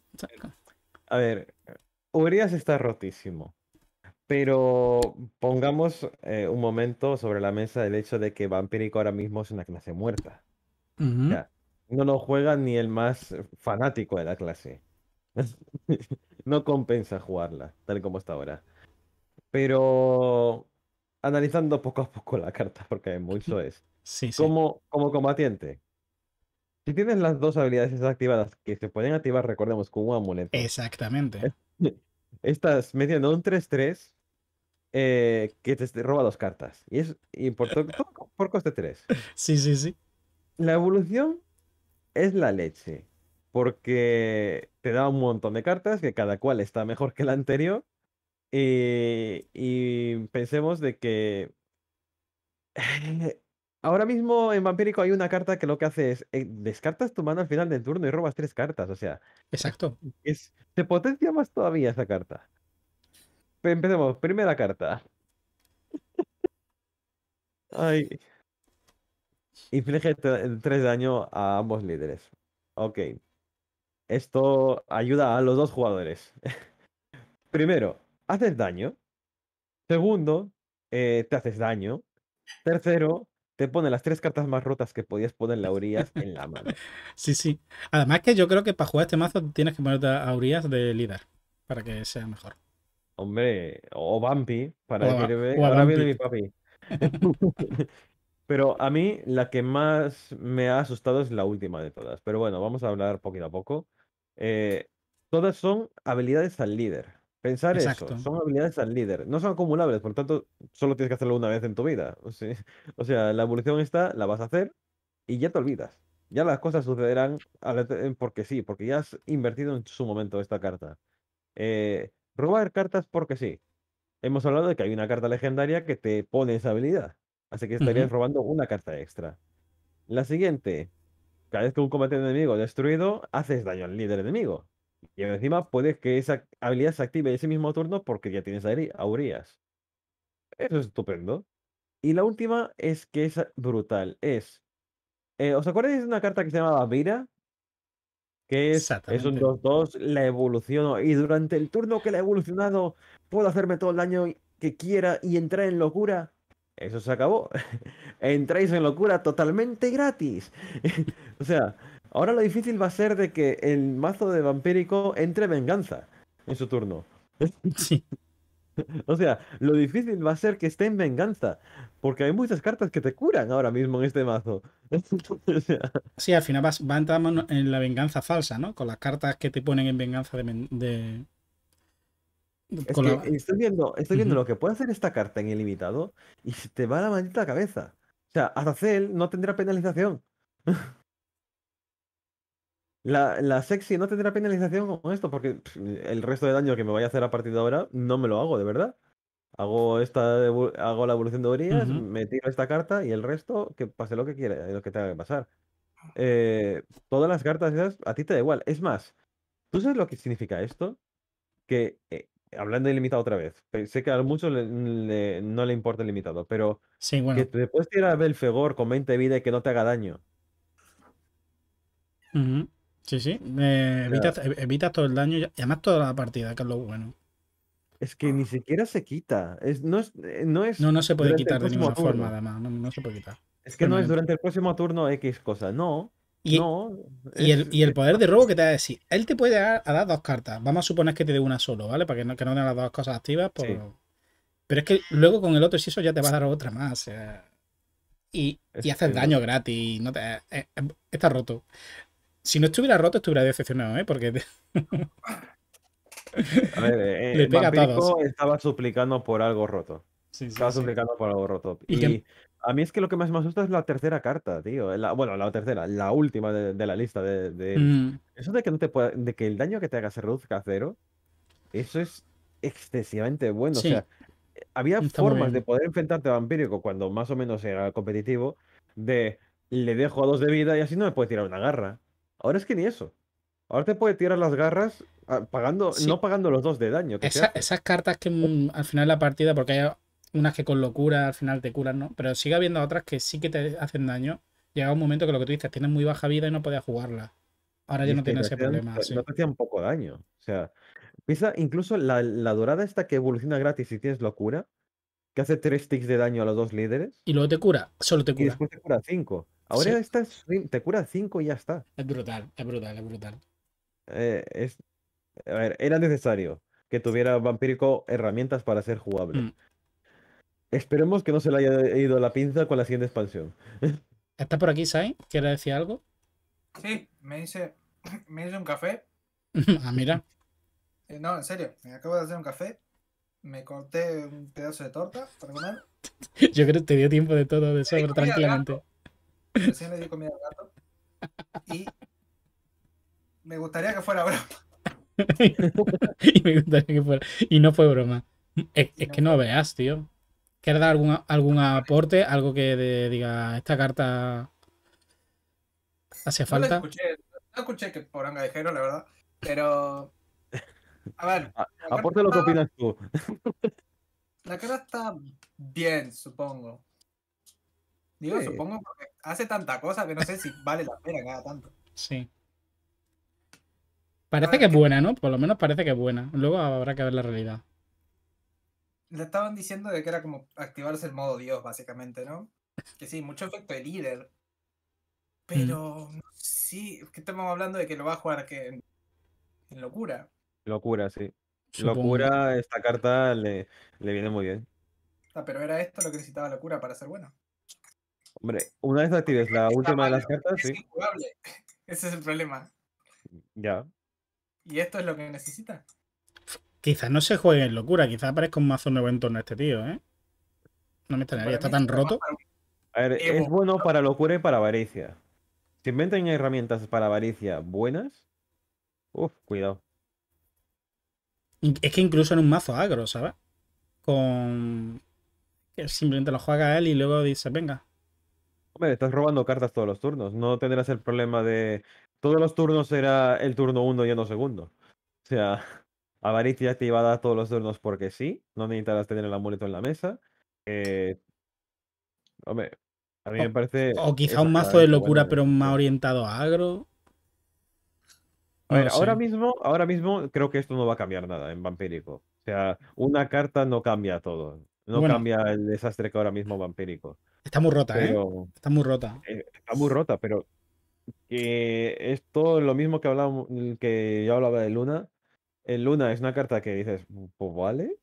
A ver, Urias está rotísimo. Pero pongamos eh, un momento sobre la mesa el hecho de que Vampírico ahora mismo es una clase muerta. Ya, no lo juega ni el más fanático de la clase. No compensa jugarla, tal como está ahora. Pero analizando poco a poco la carta, porque hay mucho es. Sí, sí. Como, como combatiente, si tienes las dos habilidades activadas que se pueden activar, recordemos, con un amuleto. Exactamente. Estás metiendo un 3-3 eh, que te roba dos cartas. Y es y por, por coste 3. Sí, sí, sí. La evolución es la leche. Porque te da un montón de cartas que cada cual está mejor que la anterior. Y, y pensemos de que ahora mismo en Vampírico hay una carta que lo que hace es eh, descartas tu mano al final del turno y robas tres cartas. O sea, Exacto. es, se potencia más todavía esa carta. Pe- Empecemos, primera carta. Ay. Inflige 3 daño a ambos líderes. Ok. Esto ayuda a los dos jugadores. Primero, haces daño. Segundo, eh, te haces daño. Tercero, te pone las tres cartas más rotas que podías ponerle a Urias en la mano. Sí, sí. Además que yo creo que para jugar este mazo tienes que ponerte a Urias de líder. Para que sea mejor. Hombre, o Bumpy, para O decirme, o ahora viene Bumpy". mi papi. Pero a mí la que más me ha asustado es la última de todas. Pero bueno, vamos a hablar poquito a poco. Eh, todas son habilidades al líder. Pensar Exacto. eso, son habilidades al líder. No son acumulables, por tanto, solo tienes que hacerlo una vez en tu vida. O sea, o sea, la evolución está, la vas a hacer y ya te olvidas. Ya las cosas sucederán porque sí, porque ya has invertido en su momento esta carta. Eh, robar cartas porque sí. Hemos hablado de que hay una carta legendaria que te pone esa habilidad. Así que estarías robando una carta extra. La siguiente. Cada vez que un combate enemigo es destruido, haces daño al líder enemigo. Y encima puede que esa habilidad se active ese mismo turno porque ya tienes a Urias. Eso es estupendo. Y la última es que es brutal. Es. eh, ¿os acordáis de una carta que se llamaba Vira? Que es, es un Exactamente. 2-2, la evoluciono y durante el turno que la he evolucionado puedo hacerme todo el daño que quiera y entrar en locura. Eso se acabó. Entráis en locura totalmente gratis. o sea, ahora lo difícil va a ser de que el mazo de vampírico entre venganza en su turno. Sí. O sea, lo difícil va a ser que esté en venganza. Porque hay muchas cartas que te curan ahora mismo en este mazo. O sea, Sí, al final vas, va a entrar en la venganza falsa, ¿no? Con las cartas que te ponen en venganza de. de- es que la- estoy viendo, estoy viendo lo que puede hacer esta carta en ilimitado y se te va la maldita cabeza. O sea, Azazel no tendrá penalización. La, la sexy no tendrá penalización con esto porque pff, el resto de daño que me vaya a hacer a partir de ahora no me lo hago, de verdad. Hago esta hago la evolución de Urias, Ujú. me tiro esta carta y el resto que pase lo que quiera, lo que tenga que pasar. Eh, todas las cartas esas a ti te da igual. Es más, ¿tú sabes lo que significa esto? Que eh, hablando de ilimitado otra vez, sé que a muchos le- le- no le importa el limitado, pero Sí, bueno. que te puedes tirar a Belfegor con 20 vida y que no te haga daño. Sí, sí. eh, evitas, e- evitas todo el daño y además toda la partida, que es lo bueno. Es que ni siquiera se quita. Es, no es, eh, no es No, no se puede quitar de ninguna forma, además. No, no se puede quitar. Es que no es durante el próximo turno X cosa. No, Y, no. y el, y el poder de robo que te va a decir, él te puede dar, a dar dos cartas. Vamos a suponer que te dé una solo, ¿vale? Para que no, que no tenga las dos cosas activas. Pues... Sí. Pero es que luego con el otro eso ya te va a dar otra más. y, y haces daño gratis. y No te, eh, eh, está roto. Si no estuviera roto, estuviera decepcionado, ¿eh? Porque te- A ver, eh, Le eh, pega a Vampírico todos. estaba suplicando por algo roto. Sí, sí, Estaba suplicando por algo roto. Y Y, a mí es que lo que más me asusta es la tercera carta, tío. La- bueno, la tercera, la última de, de la lista de. Mm, Eso de que no te pueda- de que el daño que te haga se reduzca a cero, eso es excesivamente bueno. Sí. O sea, había Está formas de poder enfrentarte a Vampírico cuando más o menos era competitivo, de le dejo a dos de vida y así no me puede tirar una garra. Ahora es que ni eso. Ahora te puede tirar las garras ah, pagando, Sí. no pagando los dos de daño. Que esa- esas cartas que mm, al final de la partida, porque hay unas que con locura al final te curan, ¿no? Pero sigue habiendo otras que sí que te hacen daño. Llega un momento que lo que tú dices, tienes muy baja vida y no puedes jugarla. Ahora Y ya no que tiene te ese hacían- problema. sí. No te hacían poco daño. O sea, piensa incluso la, la dorada esta que evoluciona gratis si tienes locura, que hace 3 ticks de daño a los dos líderes Y luego te cura, solo te y cura. después te cura 5. Ahora Sí. esta es- te cura 5 y ya está. Es brutal, es brutal, es brutal. Eh, es, a ver, era necesario que tuviera Vampírico herramientas para ser jugable. Mm. Esperemos que no se le haya ido la pinza con la siguiente expansión. ¿Estás por aquí, Sai? ¿Quieres decir algo? Sí, me hice, me hice un café. ah, mira. Eh, no, en serio, me acabo de hacer un café. Me corté un pedazo de torta para comer. Yo creo que te dio tiempo de todo de sobra tranquilamente. Recién le di comida al gato. Y me gustaría que fuera broma. y me gustaría que fuera. Y no fue broma. Es, Y es no que no veas, tío. ¿Quieres dar algún, algún aporte? Algo que de- diga, esta carta hace No falta. escuché, no escuché que Poranga dijeron, la verdad. Pero. A ver. A- la Aporte lo que carta- opinas tú. La cara está bien, supongo. Digo, Sí. supongo porque hace tanta cosa que no sé si vale la pena cada tanto. Sí. Parece ver, que es ¿qué- buena, ¿no? Por lo menos parece que es buena. Luego habrá que ver la realidad. Le estaban diciendo de que era como activarse el modo Dios, básicamente, ¿no? Que sí, mucho efecto de líder. Pero no sí, es que estamos hablando de que lo va a jugar que en, en locura. Locura, sí. Supongo. Locura, esta carta le, le viene muy bien. Ah, pero era esto lo que necesitaba locura para ser bueno. Hombre, una vez actives la Está última de las cartas, Es sí, injugable. Ese es el problema. ya. Y esto es lo que necesita. Quizás no se juegue en locura. Quizás aparezca un mazo nuevo en torno a este tío, ¿eh? No me extrañaría. Está tan roto. A ver, es bueno para locura y para avaricia. Si inventan herramientas para avaricia buenas, uff, cuidado. Es que incluso en un mazo agro, ¿sabes? Con. que simplemente lo juega él y luego dice, venga. Hombre, estás robando cartas todos los turnos. No tendrás el problema de. Todos los turnos será el turno 1 y no segundo. O sea, avaricia activada todos los turnos porque sí. No necesitarás tener el amuleto en la mesa. Eh, Hombre, a mí me parece. O quizá un mazo de locura, buena pero más orientado a agro. A ver, ahora sé. mismo, ahora mismo creo que esto no va a cambiar nada en Vampírico. O sea, una carta no cambia todo. No Bueno. cambia el desastre que ahora mismo Vampírico. Está muy rota, ¿eh? Está muy rota. eh, está muy rota, pero que esto lo mismo que hablábamos, que yo hablaba de Luna. En Luna es una carta que dices, pues vale.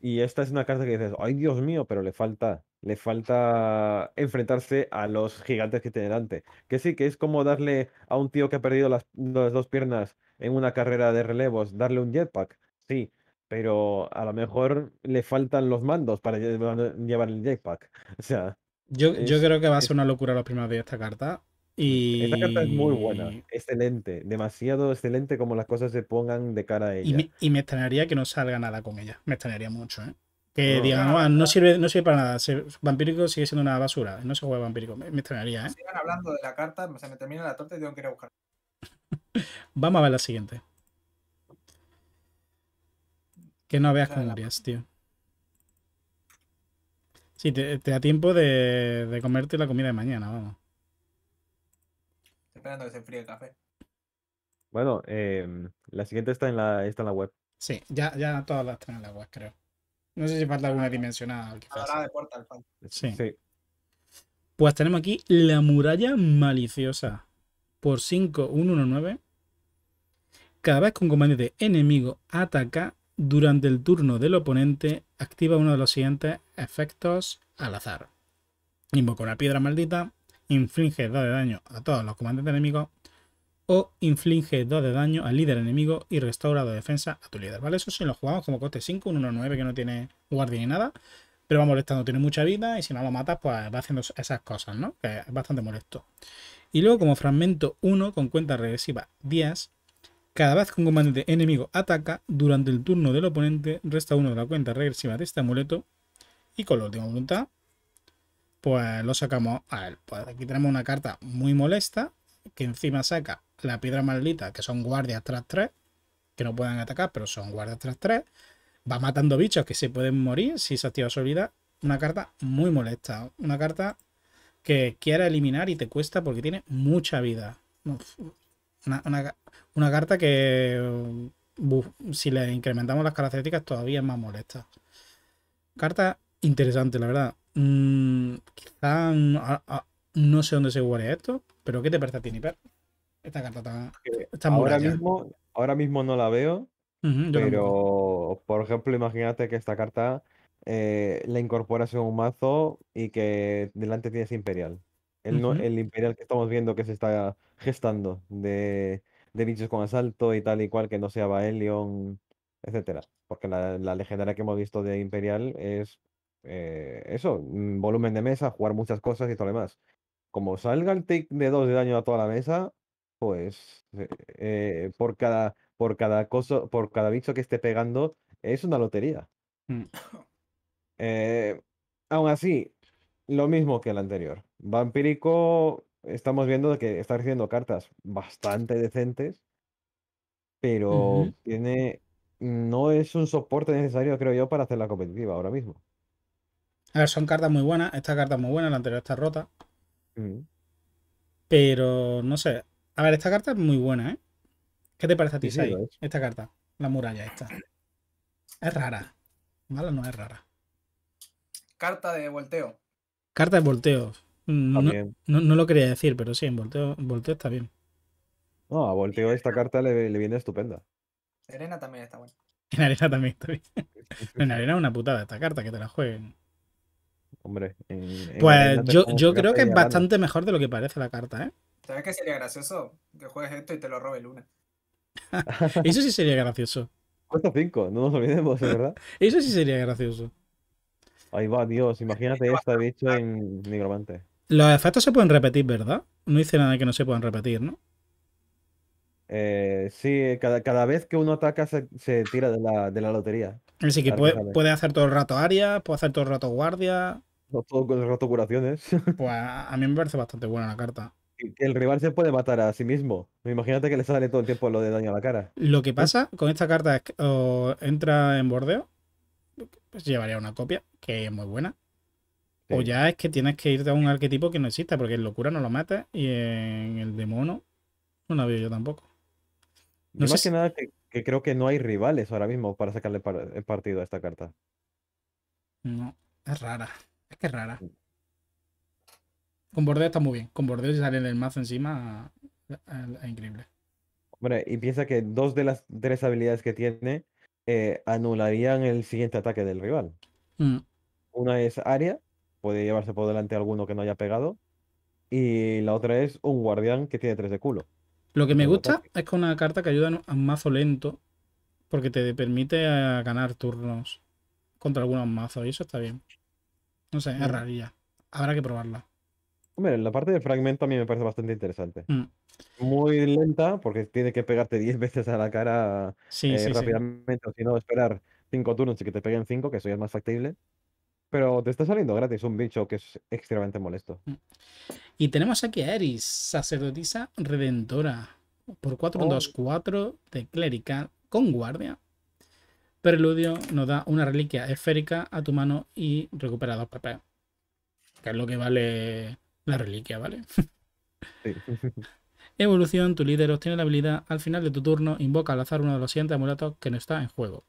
Y esta es una carta que dices, ay Dios mío, pero le falta, le falta enfrentarse a los gigantes que tiene delante. Que sí, que es como darle a un tío que ha perdido las, las dos piernas en una carrera de relevos, darle un jetpack. Sí, pero a lo mejor le faltan los mandos para llevar, el jetpack. O sea, Yo, yo creo que va a ser una locura los primeros días esta carta. Y. esta carta es muy buena, excelente, demasiado excelente como las cosas se pongan de cara a Y ella. me, y me extrañaría que no salga nada con ella. Me extrañaría mucho, ¿eh? Que No. digan, "Ah, no sirve, no sirve para nada. se- vampírico sigue siendo una basura. No se juega vampírico. Me, me extrañaría, ¿eh? Sigan hablando de la carta, se me termina la torta y tengo que ir a buscar. Vamos a ver la siguiente. Que no veas O sea, con la- Urias, tío. Sí, te, te da tiempo de, de comerte la comida de mañana, vamos. Esperando que se enfríe el café. Bueno, em, la siguiente está en la, está en la web. Sí, ya, ya todas las están en la web, creo. No sé si falta alguna dimensional, quizás. Adorada de Portal. Sí. Sí. Pues tenemos aquí la muralla maliciosa. Por 5, 1, 1, 9. Cada vez que un combate enemigo ataca durante el turno del oponente, activa uno de los siguientes efectos al azar. Invoca una piedra maldita, inflige 2 de daño a todos los comandantes enemigos o inflige 2 de daño al líder enemigo y restaura de defensa a tu líder. ¿Vale? Eso sí lo jugamos como coste 5, 1, 1, 9 que no tiene guardia ni nada pero va molestando, tiene mucha vida y si no lo matas, pues va haciendo esas cosas, ¿no? Que es bastante molesto. Y luego, como fragmento 1 con cuenta regresiva 10, cada vez que un comandante enemigo ataca, durante el turno del oponente, resta uno de la cuenta regresiva de este amuleto y con la última voluntad, pues lo sacamos a él. Pues aquí tenemos una carta muy molesta que encima saca la piedra maldita, que son guardias tras 3, que no pueden atacar, pero son guardias tras 3 va matando bichos que se pueden morir si se activa su. Una carta muy molesta. Una carta que quiere eliminar y te cuesta porque tiene mucha vida. Una, carta que si le incrementamos las características todavía es más molesta. Carta interesante, la verdad. Mm, quizá a- a- no sé dónde se guarda esto, pero ¿qué te parece a ti, Niper? Esta carta Esta ahora muralla. mismo, ahora mismo no la veo, pero por ejemplo, imagínate que esta carta eh, la incorporas en un mazo y que delante tienes Imperial. El, no- el Imperial que estamos viendo que se está gestando de, de bichos con asalto y tal y cual, que no sea Baelion, etcétera. Porque la, la legendaria que hemos visto de Imperial es eh, eso, mm, volumen de mesa, jugar muchas cosas y todo lo demás. Como salga el take de 2 de daño a toda la mesa, pues eh, eh, por cada, por cada cosa, por cada bicho que esté pegando, es una lotería. Mm. Eh, aún así, lo mismo que el anterior. Vampírico, estamos viendo que está recibiendo cartas bastante decentes, pero tiene, no es un soporte necesario, creo yo, para hacer la competitiva ahora mismo. A ver, son cartas muy buenas. Esta carta es muy buena, la anterior está rota. Mm. Pero no sé. A ver, esta carta es muy buena, ¿eh? ¿Qué te parece a ti, Sí. Esta carta, la muralla esta. Es rara. ¿Vale? No es rara. Carta de volteo. Carta de volteo. No, no- no lo quería decir, pero sí, en volteo, en volteo está bien. No, a Volteo esta carta le, le viene estupenda. Serena también está buena. En arena también está bien. En arena es una putada esta carta, que te la jueguen. Hombre, en, en Pues yo, yo que creo que es bastante mejor de lo que parece la carta, ¿eh? ¿Sabes qué sería gracioso? Que juegues esto y te lo robe Luna. Eso sí sería gracioso. Cuesta 5, no nos olvidemos, es verdad. Eso sí sería gracioso. Ahí va, Dios, imagínate esta bicho en Nigromante. Los efectos se pueden repetir, ¿verdad? No dice nada que no se puedan repetir, ¿no? Eh, sí, cada, cada vez que uno ataca se, se tira de la, de la lotería. Así que puede, hacer todo el rato área, puede hacer todo el rato guardia. No todo con el rato curaciones. Pues a a mí me parece bastante buena la carta. El rival se puede matar a sí mismo. Imagínate que le sale todo el tiempo lo de daño a la cara. Lo que pasa con esta carta es que o entra en bordeo, pues llevaría una copia, que es muy buena. O ya es que tienes que irte a un arquetipo que no exista, porque en locura no lo metes y en el de mono no la veo yo tampoco. Yo no sé más si- que nada que, que creo que no hay rivales ahora mismo para sacarle par- el partido a esta carta. No, es rara. Es que es rara. Con bordeo está muy bien. Con bordeo si sale del mazo encima es, es increíble. Hombre, y piensa que dos de las tres habilidades que tiene eh, anularían el siguiente ataque del rival. Mm. Una es área, puede llevarse por delante alguno que no haya pegado. Y la otra es un guardián que tiene 3 de culo. Lo que me gusta es que una carta que ayuda a un mazo lento porque te permite ganar turnos contra algunos mazos y eso está bien. No sé, es Mm. rarilla. Habrá que probarla. Hombre, la parte de fragmento a mí me parece bastante interesante. Mm. Muy lenta porque tiene que pegarte 10 veces a la cara Sí, eh, sí, sí. rápidamente, o si no, esperar 5 turnos y que te peguen 5, que eso ya es más factible. Pero te está saliendo gratis un bicho que es extremadamente molesto. Y tenemos aquí a Eris, sacerdotisa redentora. Por 4 Oh. 2 4 de clerical con guardia. Preludio nos da una reliquia esférica a tu mano y recupera 2 PP. Que es lo que vale la reliquia, ¿vale? Sí. Evolución, tu líder obtiene la habilidad al final de tu turno, invoca al azar uno de los siguientes amuletos que no está en juego.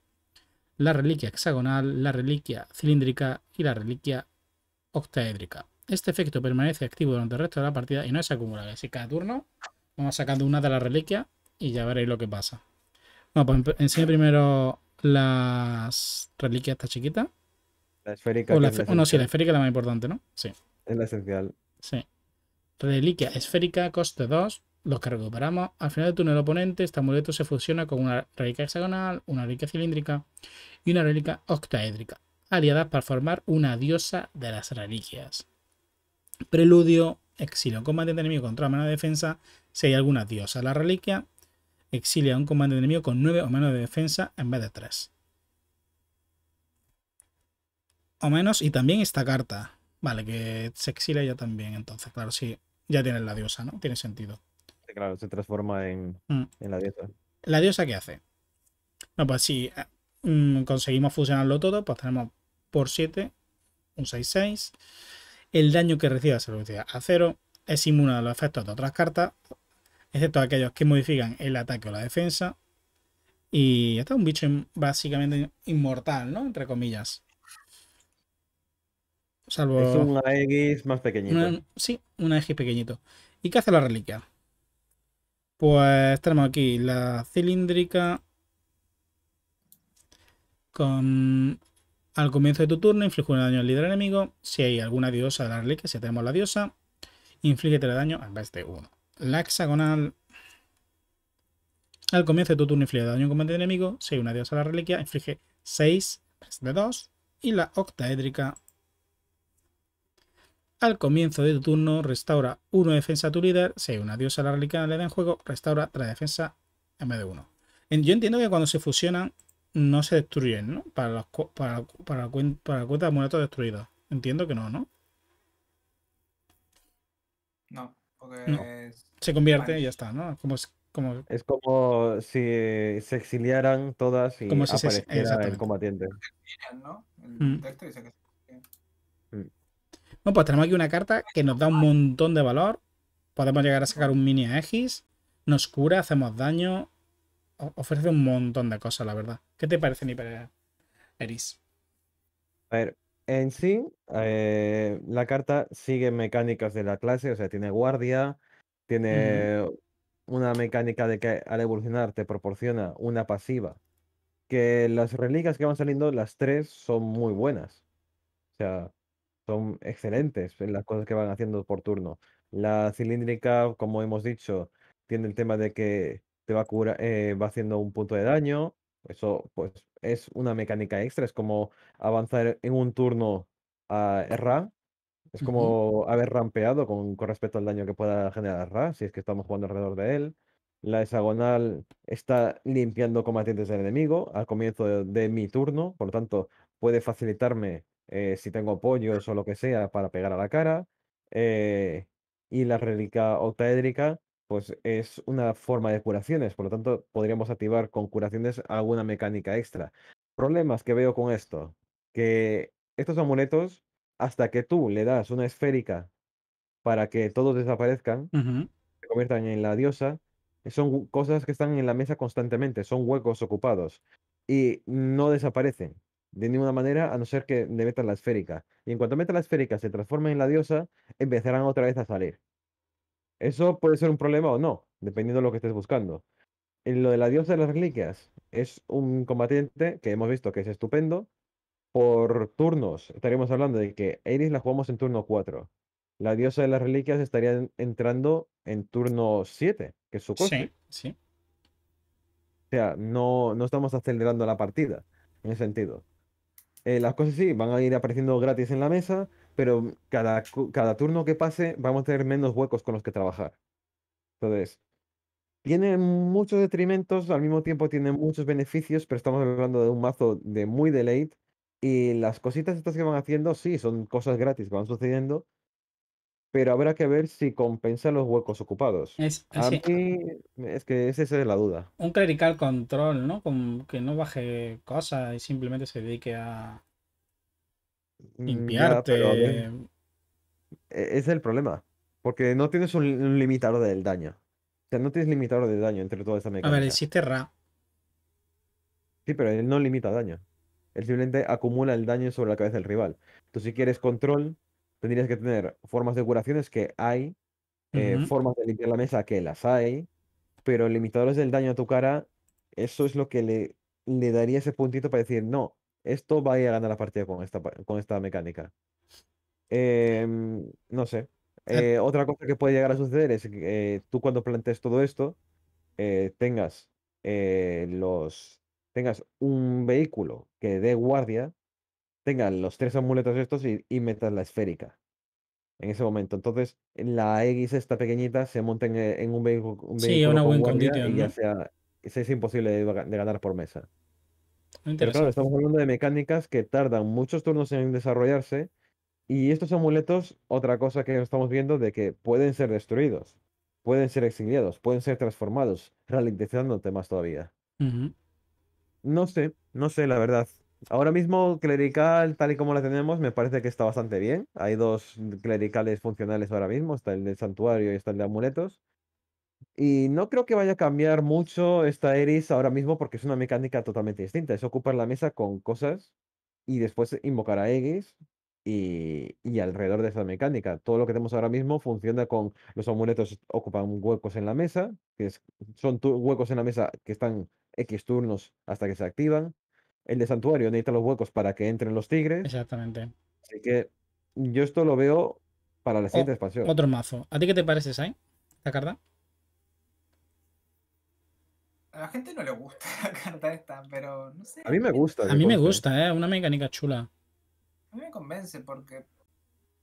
La reliquia hexagonal, la reliquia cilíndrica y la reliquia octaédrica. Este efecto permanece activo durante el resto de la partida y no se acumula. Así que cada turno vamos sacando una de las reliquias y ya veréis lo que pasa. Bueno, pues enseño primero las reliquias esta chiquita. La esférica O la, es la no, sí, la esférica es la más importante, ¿no? Sí. es la esencial. Sí. Reliquia esférica, coste 2. Los que recuperamos. Al final del turno del oponente, este amuleto se fusiona con una reliquia hexagonal, una reliquia cilíndrica y una reliquia octaédrica, aliadas para formar una diosa de las reliquias. Preludio, exilio un combate enemigo contra menos defensa si hay alguna diosa de la reliquia. Exilia a un combate enemigo con 9 o menos de defensa en vez de 3. O menos, y también esta carta. Vale, que se exilia ya también, entonces, claro, sí, ya tienes la diosa, ¿no? Tiene sentido. Claro, se transforma en, Mm. en la diosa. ¿La diosa qué hace? No, pues si eh, mm, conseguimos fusionarlo todo, pues tenemos por 7, un 6-6. El daño que reciba se reduce a 0. Es inmune a los efectos de otras cartas, excepto aquellos que modifican el ataque o la defensa. Y este es un bicho básicamente inmortal, ¿no? Entre comillas. Salvo. Es un Aegis más pequeñito. Una- sí, un eje pequeñito. ¿Y qué hace la reliquia? Pues tenemos aquí la cilíndrica con... Al comienzo de tu turno, inflige un daño al líder enemigo. Si hay alguna diosa de la reliquia, si tenemos la diosa, inflige 3 daño en vez de 1. La hexagonal... Al comienzo de tu turno, inflige daño a un combate enemigo. Si hay una diosa de la reliquia, inflige 6 en vez de 2. Y la octaédrica al comienzo de tu turno, restaura 1 de defensa a tu líder. Si hay una diosa la reliquia le da en juego, restaura 3 de defensa en vez de 1. Yo entiendo que cuando se fusionan no se destruyen, ¿no? Para, los para, para, para la cuenta de amuletos destruidos. Entiendo que no, ¿no? No, porque No. es- Se convierte Vale. y ya está, ¿no? Como, es- como Es como si se exiliaran todas y Como si se- apareciera el exactamente. combatiente. ¿no? El Mm. texto dice que. Bueno, pues tenemos aquí una carta que nos da un montón de valor. Podemos llegar a sacar un mini Aegis. Nos cura, hacemos daño. Ofrece un montón de cosas, la verdad. ¿Qué te parece, Niper Eris? A ver, en sí, eh, la carta sigue mecánicas de la clase, o sea, tiene guardia, tiene una mecánica de que al evolucionar te proporciona una pasiva, que las reliquias que van saliendo, las tres son muy buenas. O sea, son excelentes en las cosas que van haciendo por turno. La cilíndrica, como hemos dicho, tiene el tema de que te va a cura- eh, va haciendo un punto de daño. Eso, pues, es una mecánica extra. Es como avanzar en un turno a Ra. Es como haber rampeado con, con respecto al daño que pueda generar Ra, si es que estamos jugando alrededor de él. La hexagonal está limpiando combatientes del enemigo al comienzo de, de mi turno, por lo tanto, puede facilitarme eh, si tengo apoyos o lo que sea para pegar a la cara. eh, y la reliquia octaédrica, pues es una forma de curaciones, por lo tanto, podríamos activar con curaciones alguna mecánica extra. Problemas que veo con esto, que estos amuletos, hasta que tú le das una esférica para que todos desaparezcan, se conviertan en la diosa, son cosas que están en la mesa constantemente, son huecos ocupados y no desaparecen de ninguna manera a no ser que le metan la esférica. Y en cuanto metan la esférica, se transformen en la diosa, empezarán otra vez a salir. Eso puede ser un problema o no, dependiendo de lo que estés buscando. En lo de la diosa de las reliquias, es un combatiente que hemos visto que es estupendo. Por turnos, estaríamos hablando de que Iris la jugamos en turno 4. La diosa de las reliquias estaría en- entrando en turno 7, que es su coste. Sí, sí. O sea, no, no estamos acelerando la partida en ese sentido. Eh, las cosas sí, van a ir apareciendo gratis en la mesa, pero cada, cada turno que pase vamos a tener menos huecos con los que trabajar. Entonces, tiene muchos detrimentos, al mismo tiempo tiene muchos beneficios, pero estamos hablando de un mazo de muy delayed. Y las cositas estas que van haciendo, sí, son cosas gratis que van sucediendo, pero habrá que ver si compensa los huecos ocupados. Es, A sí, mí es que esa es la duda. un clerical control, ¿no? Con, que no baje cosas y simplemente se dedique a Mm, ya, limpiarte. e- ese es el problema, porque no tienes un, un limitador del daño. O sea, no tienes limitador de daño entre toda esta A ver, mecánica. existe Ra. Sí, pero él no limita daño. Él simplemente acumula el daño sobre la cabeza del rival. Tú si quieres control, tendrías que tener formas de curaciones que hay, eh, formas de limpiar la mesa que las hay, pero limitadores del daño a tu cara, eso es lo que le, le daría ese puntito para decir, no, esto va a ir a ganar la partida con esta, con esta mecánica. Em, no sé. Eh, otra cosa que puede llegar a suceder es que eh, tú cuando plantees todo esto, tengas los tengas un vehículo que dé guardia, tengan los tres amuletos estos y, y metas la esférica en ese momento. Entonces, la X esta pequeñita se monta en, eh, en un vehículo, un Sí, vehículo una con win guardia condition, y ya ¿no? sea, es imposible de, ga- de ganar por mesa. Muy Pero claro, estamos hablando de mecánicas que tardan muchos turnos en desarrollarse y estos amuletos, otra cosa que estamos viendo de que pueden ser destruidos, pueden ser exiliados, pueden ser transformados, ralentizándote más todavía. No sé, no sé, la verdad. Ahora mismo, clerical, tal y como la tenemos, me parece que está bastante bien. Hay dos clericales funcionales ahora mismo, está el de santuario y está el de amuletos. Y no creo que vaya a cambiar mucho esta Eris ahora mismo porque es una mecánica totalmente distinta. Es ocupar la mesa con cosas y después invocar a Aegis y, y alrededor de esa mecánica. Todo lo que tenemos ahora mismo funciona con los amuletos ocupan huecos en la mesa, que es- son huecos en la mesa que están X turnos hasta que se activan. El de santuario necesita los huecos para que entren los tigres. Exactamente. Así que yo esto lo veo para la siguiente expansión. otro mazo. ¿A ti qué te parece, Sai? ¿La carta? A la gente no le gusta la carta esta, pero no sé. A mí me gusta. A mí me gusta, ¿eh? Una mecánica chula. A mí me convence porque.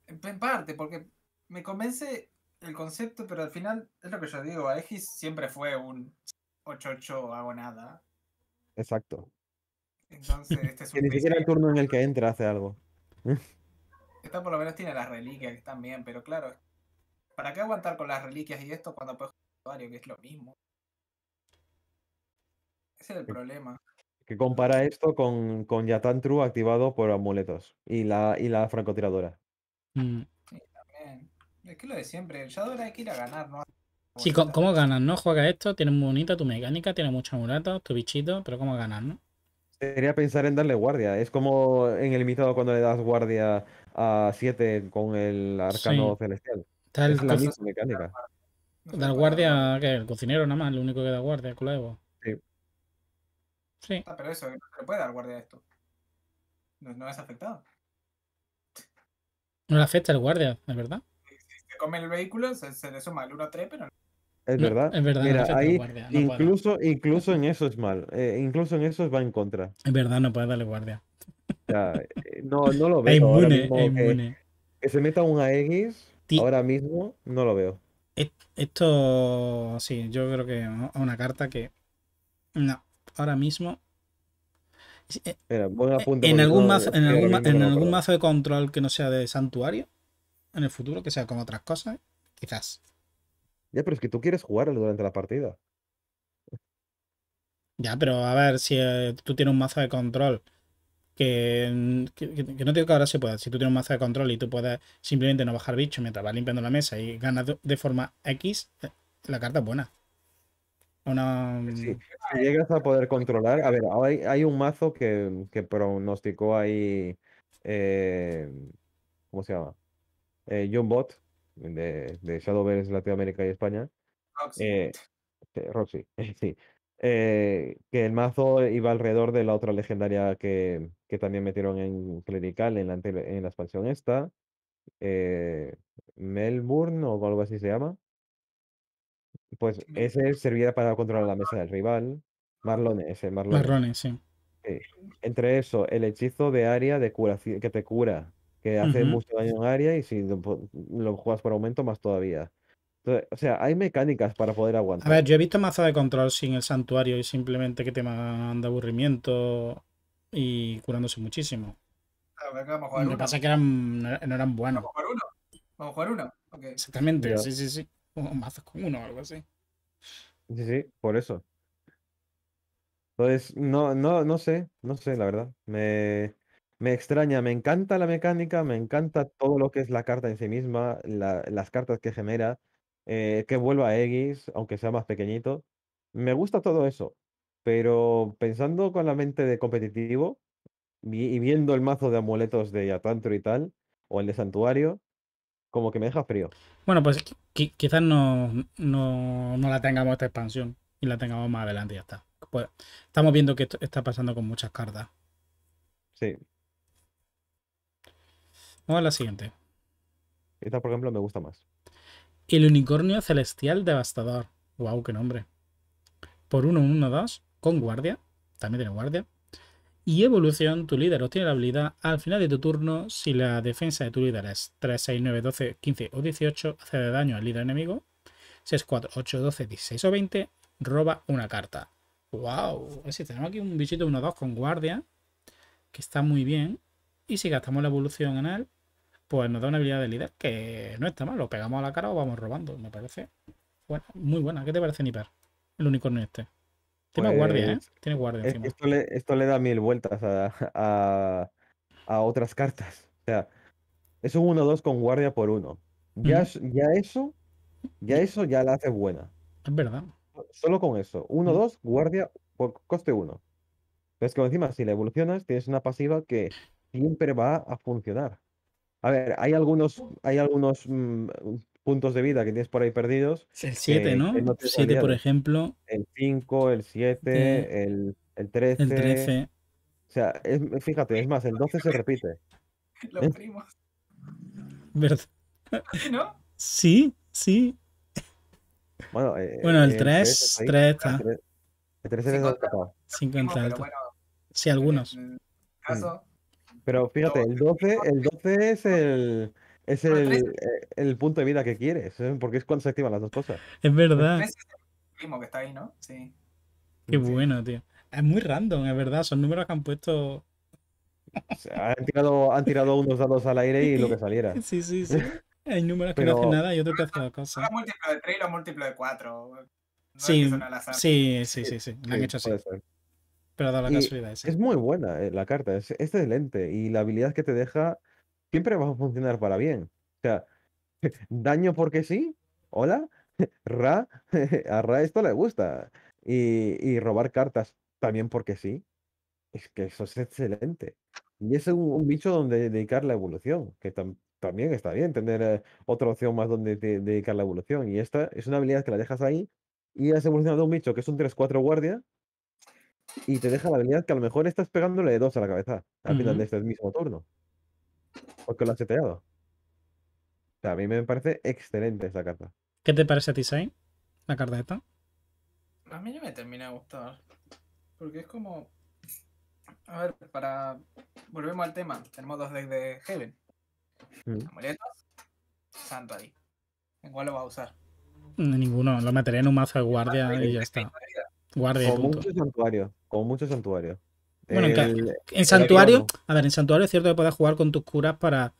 En parte, porque me convence el concepto, pero al final es lo que yo digo. Aegis siempre fue un 8-8 hago nada. Exacto. Entonces, este es Que un ni siquiera el turno en el que entra hace algo. Esta por lo menos tiene las reliquias que están bien, pero claro. ¿Para qué aguantar con las reliquias y esto cuando puedes jugar usuario, que es lo mismo? Ese es el Sí. problema. Que compara esto con, con Yatan True activado por amuletos y la, y la francotiradora. Mm. También. Es que lo de siempre. Ya ahora hay que ir a ganar, ¿no? Sí, ¿cómo ganas, no? Juegas esto, tienes muy bonita tu mecánica, tienes muchos amuletos, tu bichito, pero ¿cómo ganas, no? Sería pensar en darle guardia. Es como en el limitado cuando le das guardia a 7 con el arcano Sí. celestial. Está el Es la misma mecánica. Dar guardia, que el cocinero nada más, el único que da guardia con la Evo. Sí. Sí, Ah, pero eso, no se le puede dar guardia a esto. No, no es afectado. no le afecta el guardia, es verdad. Si se come el vehículo, se, se le suma el 1 a 3, pero no. Es No, verdad. es verdad, Mira, ahí guardia, no puede. incluso, incluso en eso es mal. eh, incluso en eso va en contra. Es verdad, no puedes darle guardia. O sea, eh, no, no lo veo ahora mismo es que, se meta un Aegis. Ti- Ahora mismo no lo veo. Et- Esto, sí, yo creo que una carta que. No, ahora mismo. Eh, Mira, En algún mazo, en algún, en algún mazo de control que no sea de santuario, en el futuro, que sea con otras cosas, quizás. Ya, pero es que tú quieres jugarlo durante la partida. Ya, pero a ver, si eh, tú tienes un mazo de control que, que, que- que no digo que ahora se pueda, si tú tienes un mazo de control y tú puedes simplemente no bajar bicho mientras vas limpiando la mesa y ganas de, forma X, eh, la carta es buena. Una, Sí, si llegas a poder controlar. A ver, hay, hay un mazo que, que pronosticó ahí. eh, ¿cómo se llama? Eh, John Bot, de, de Shadowverse Latinoamérica y España. Roxy. Eh, eh, Roxy, sí. eh, que el mazo iba alrededor de la otra legendaria que, que también metieron en Clerical en la, en la expansión esta. eh, Melbourne o algo así se llama. Pues ese servía para controlar la mesa del rival. Marlone, ese, Marlone. Marrones, sí. Sí. Entre eso, el hechizo de área de curación que te cura, que hace mucho daño en área y si lo, lo juegas por aumento, más todavía. Entonces, o sea, hay mecánicas para poder A aguantar. ver, yo he visto mazos de control sin el santuario y simplemente que te manda aburrimiento y curándose muchísimo. A ver, vamos a Lo jugar que uno. pasa es que eran, no eran buenos. Vamos a jugar uno. Vamos a jugar uno. Ok. Exactamente, sí, sí, sí. O mazos con uno o algo así. Sí, sí, por eso. Entonces, no, no, no sé, no sé, la verdad. Me, me extraña, me encanta la mecánica, me encanta todo lo que es la carta en sí misma, la- las cartas que genera, eh, que vuelva a X, aunque sea más pequeñito. Me gusta todo eso, pero pensando con la mente de competitivo vi- y viendo el mazo de amuletos de Yatantro y tal, o el de Santuario, como que me deja frío. Bueno, pues qui- qui- quizás no, no, no la tengamos esta expansión y la tengamos más adelante y ya está. Pues, estamos viendo que esto está pasando con muchas cartas. Sí, Vamos a la siguiente. esta por ejemplo me gusta más. El unicornio celestial devastador. Wow, qué nombre. Por 1, 1, 2, con guardia. También tiene guardia. Y evolución, tu líder obtiene la habilidad al final de tu turno si la defensa de tu líder es 3, 6, 9, 12, 15 o 18, hace de daño al líder enemigo. Si es 4, 8, 12, 16 o 20, roba una carta. Wow. Así tenemos aquí un bichito 1, 2 con guardia. Que está muy bien. Y si gastamos la evolución en él, pues nos da una habilidad de líder que no está mal. Lo pegamos a la cara o vamos robando. Me parece buena, muy buena. ¿Qué te parece, Niper? El unicornio este. Tiene guardia, ¿eh? Pues, Tiene guardia encima. esto le, esto le da mil vueltas a, a, a otras cartas. O sea, es un 1-2 con guardia por uno. Ya, ya eso, ya Ya. eso ya la hace buena. Es verdad. Solo con eso. 1-2, guardia por coste 1. Pero es que encima, si la evolucionas, tienes una pasiva que siempre va a funcionar. A ver, hay algunos, hay algunos mm, puntos de vida que tienes por ahí perdidos. El 7, que ¿no? no te 7, por ejemplo. El 5, el 7, el, el 13. El 13. O sea, es- fíjate, es más, el 12 se repite. Los ¿Eh? primos. ¿Verdad? ¿No? Sí, sí. Bueno, eh, Bueno, el eh, 3, está ahí. 3 El está. 3 el 3 Sí, se les ha contra- escapado. 5 Primo, entre pero alto. bueno, Sí, algunos. en el caso, Pero fíjate, el 12, el 12 es el, es el, el eh, el punto de vida que quieres, ¿eh? porque es cuando se activan las dos cosas. Es verdad. tres es el primo que está ahí, ¿no? Sí. Qué Sí. bueno, tío. Es muy random, es verdad. Son números que han puesto. O sea, han tirado, han tirado unos dados al aire y lo que saliera. Sí, sí, sí. Hay números que no hacen Pero- nada y otros que hacen las cosas. Son los múltiplos de 3 y los múltiplos de 4. No es Sí, que son al azar. sí, sí, sí, sí. Lo han Sí, hecho así. Pero la Y casualidad. Es muy buena eh, la carta, es, es excelente. Y la habilidad que te deja siempre va a funcionar para bien. O sea, daño porque sí, hola, Ra, a Ra esto le gusta. Y, y robar cartas también porque sí. Es que eso es excelente. Y es un, un bicho donde dedicar la evolución, que tam- también está bien tener eh, otra opción más donde de- dedicar la evolución. Y esta es una habilidad que la dejas ahí y has evolucionado un bicho que es un 3-4 guardia y te deja la habilidad que a lo mejor estás pegándole dos a la cabeza al final Ujú. de este mismo turno. Porque lo has seteado. O sea, a mí me parece excelente esta carta. ¿Qué te parece a ti, Sai? La carta esta. A mí no me termina de gustar. Porque es como. A ver, para. Volvemos al tema. Tenemos dos decks de Heaven: Mm. Amuletos, Sanctuary. ¿En cuál lo vas a usar? Ninguno. Lo meteré en un mazo de guardia y ya está. Guardia Con punto. mucho santuario. Con mucho santuario. Bueno, en El- En santuario, a ver, en santuario es cierto que puedes jugar con tus curas para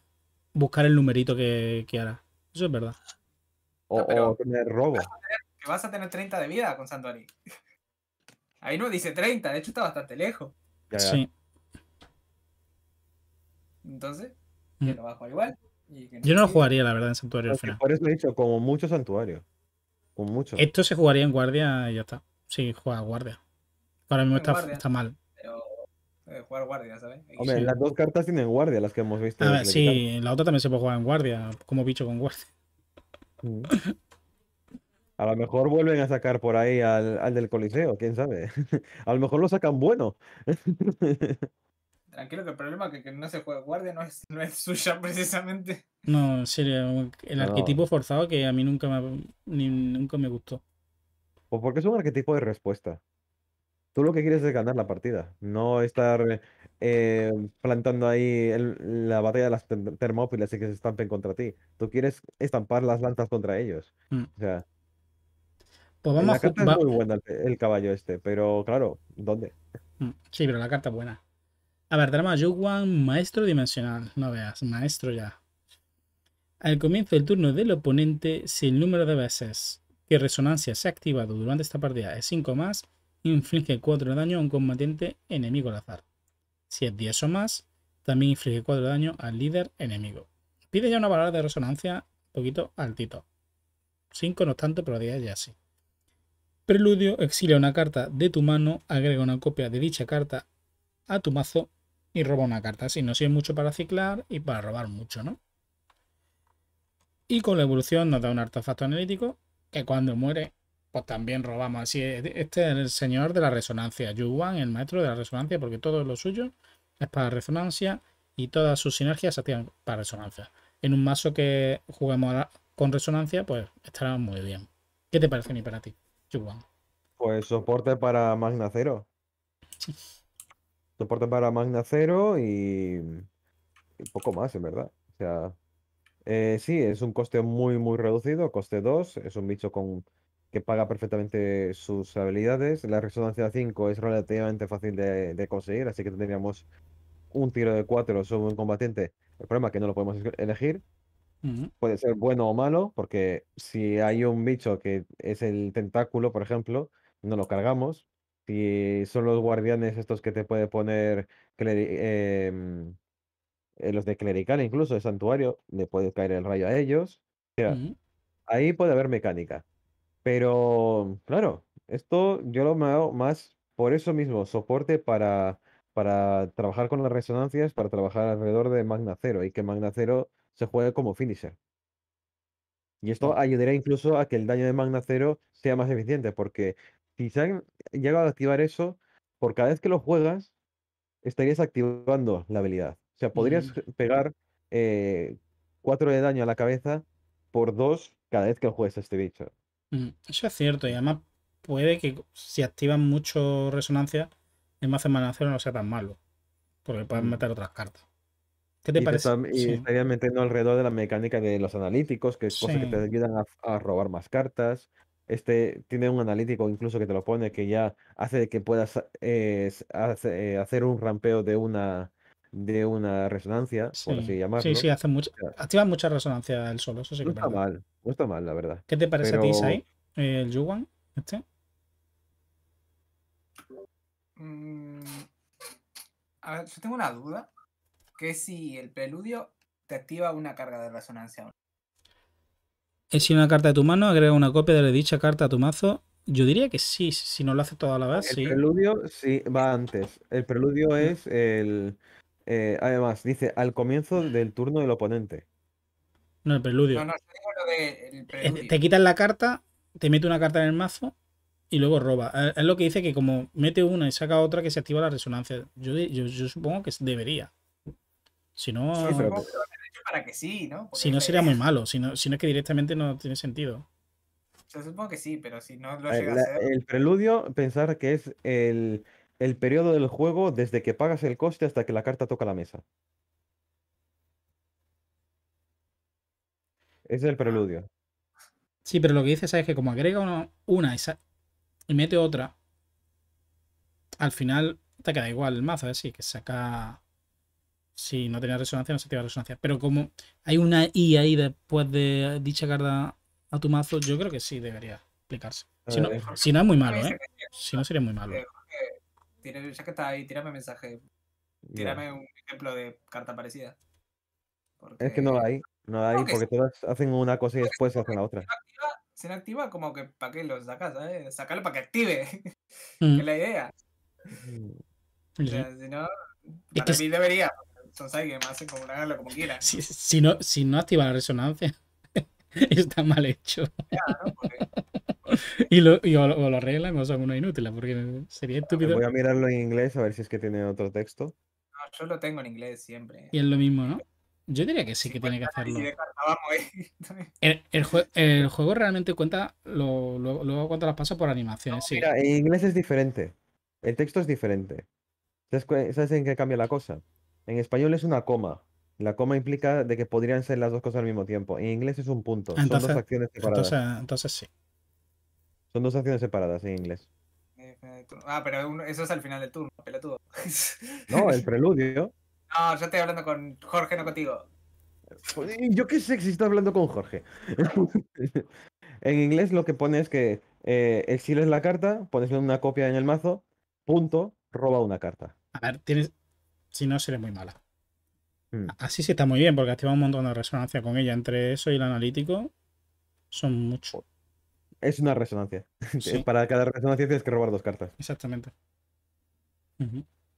buscar el numerito que quieras. Eso es verdad. o, No, pero- o tener robo. Que vas a tener 30 de vida con Sanctuary. Ahí no dice 30, de hecho está bastante lejos. Ya, ya. Sí. Entonces, Mm. que lo va a jugar igual. y que Yo no lo jugaría, la verdad, en santuario al final. por eso he dicho, como mucho santuario. Con mucho. Esto se jugaría en guardia y ya está. Sí, juega guardia. Ahora mismo está, guardia. está mal. Pero eh, jugar guardia, ¿sabes? Hay Hombre, sí. las dos cartas tienen guardia, las que hemos visto. A de ver, sí, la otra también se puede jugar en guardia, como bicho con guardia. Mm. A lo mejor vuelven a sacar por ahí al, al del Coliseo, quién sabe. A lo mejor lo sacan bueno. Tranquilo que el problema es que, que no se juega guardia no es, no es suya precisamente. No, en serio, el No. arquetipo forzado que a mí nunca me, ni- nunca me gustó. Pues porque es un arquetipo de respuesta. Tú lo que quieres es ganar la partida, no estar eh, plantando ahí el- la batalla de las ter- termópilas y que se estampen contra ti. Tú quieres estampar las lanzas contra ellos. Mm. O sea, Pues la a carta es muy buena el, el caballo este, pero claro, ¿dónde? Mm, Sí, pero la carta es buena. A ver, tenemos a maestro dimensional. No veas, maestro ya. Al comienzo del turno del oponente, si el número de veces que resonancia se ha activado durante esta partida es 5 más, inflige 4 de daño a un combatiente enemigo al azar. Si es 10 o más, también inflige 4 de daño al líder enemigo. Pide ya una valor de resonancia un poquito altito. 5 no tanto, pero 10 ya sí. Preludio, exilia una carta de tu mano, agrega una copia de dicha carta a tu mazo y roba una carta. Así no sirve mucho para ciclar y para robar mucho, ¿no? Y con la evolución nos da un artefacto analítico que cuando muere, pues también robamos. Así es, este es el señor de la resonancia, Yuan, el maestro de la resonancia, porque todo lo suyo es para resonancia y todas sus sinergias se activan para resonancia. En un mazo que juguemos con resonancia, pues estará muy bien. ¿Qué te parece ni para ti, Yuan? Pues soporte para Magna Cero. Soporte para Magna Cero y, y poco más, en verdad. O sea, eh, sí, es un coste muy, muy reducido, coste 2. Es un bicho con que paga perfectamente sus habilidades. La resonancia 5 es relativamente fácil de, de conseguir, así que tendríamos un tiro de 4 sobre un combatiente. El problema es que no lo podemos elegir. Puede ser bueno o malo, porque si hay un bicho que es el tentáculo, por ejemplo, no lo cargamos. Si son los guardianes estos que te puede poner em, eh, los de clerical, incluso de santuario, le puede caer el rayo a ellos. ujú. Ahí puede haber mecánica. Pero, claro, esto yo lo hago más por eso mismo, soporte para, para trabajar con las resonancias, para trabajar alrededor de Magna Cero y que Magna Cero se juegue como finisher. Y esto Vale. ayudaría incluso a que el daño de Magna Cero sea más eficiente, porque si se han llegado a activar eso, por cada vez que lo juegas, estarías activando la habilidad. O sea, podrías Mm. pegar 4 de daño a la cabeza por 2 cada vez que juegues a este bicho. Mm, Eso es cierto, y además puede que si activan mucho resonancia, el mazo de Mana Cero no sea tan malo, porque pueden Mm. meter otras cartas. ¿Qué te Y, parece? y Sí, estarían metiendo alrededor de la mecánica de los analíticos, que es cosa que te Sí. ayudan a, a robar más cartas. Este tiene un analítico incluso que te lo pone que ya hace que puedas eh, hace- eh, hacer un rampeo de una de una resonancia, por así sí, sí, llamarlo. sí, hace mucha, O sea, activa mucha resonancia el solo, eso sí no que es está verdad. mal, no está mal, la verdad. ¿Qué te parece a ti, Pero Sai? El Yuwan, este. Mm, a ver, yo tengo una duda. Que es si el preludio te activa una carga de resonancia. no. Es una carta de tu mano, agrega una copia de dicha carta a tu mazo. Yo diría que sí, si no lo hace toda la vez, el sí. preludio sí va antes. El preludio es el eh, además dice al comienzo del turno del oponente. No, el preludio. No, no, yo digo lo del Eh, preludio. Te quitas la carta, te mete una carta en el mazo y luego roba. Eh, Es lo que dice que como mete una y saca otra que se activa la resonancia. Yo, yo, yo supongo que debería. Si no, pero- para que sí, ¿no? Porque si no sería muy malo. Si no, si no es que directamente no tiene sentido. Yo supongo que sí, pero si no lo llega la- a hacer. el preludio, pensar que es el, el periodo del juego desde que pagas el coste hasta que la carta toca la mesa. Ese es el preludio. Sí, pero lo que dice ¿sabes? es que como agrega una, una y, mete otra, al final te queda igual el mazo, es decir, que saca. Si no tenía resonancia, no se activa resonancia. Pero como hay una I ahí después de dicha carta a tu mazo, yo creo que sí debería aplicarse. Si no, si no es muy malo, ¿eh? Si no sería muy malo. Eh, ya que está ahí, tírame mensaje. Tírame un ejemplo de carta parecida. Es que no la hay, no la hay porque todas hacen una cosa y después hacen la otra. si no activa, como que para qué lo sacas, ¿sabes? Sacarlo para que active, que Mm, es la idea. Mm, sí, O sí. sea, si no, Es para que mí debería. Que me hacen como haganlo como quieran. Si, si no, si no activa la resonancia, está mal hecho. Ya, ¿no? Porque y, lo, y o, lo- o lo arreglan o son unos inútiles, porque sería estúpido. Voy a mirarlo en inglés a ver si es que tiene otro texto. No, yo lo tengo en inglés siempre. Y es lo mismo, ¿no? Yo diría que sí que tiene que hacerlo. El, el jue- el juego realmente cuenta lo- lo- luego cuando las pasa por animaciones, sí. Mira, en inglés es diferente. El texto es diferente. ¿Sabes, en qué cambia la cosa? En español es una coma. La coma implica de que podrían ser las dos cosas al mismo tiempo. En inglés es un punto. Son dos acciones separadas. Entonces, entonces sí. Son dos acciones separadas en inglés. Ah, pero uno- eso es al final del turno, pelotudo. No, el preludio. No, yo estoy hablando con Jorge, no contigo. Joder, Yo qué sé si estoy hablando con Jorge. En inglés lo que pone es que eh, exiles la carta, pones una copia en el mazo, punto, roba una carta. A ver, tienes. Si no, sería muy mala. Mm. Así sí está muy bien, porque activa un montón de resonancia con ella. Entre eso y el analítico, son mucho. Es una resonancia. Sí. Para cada resonancia tienes que robar dos cartas. Exactamente.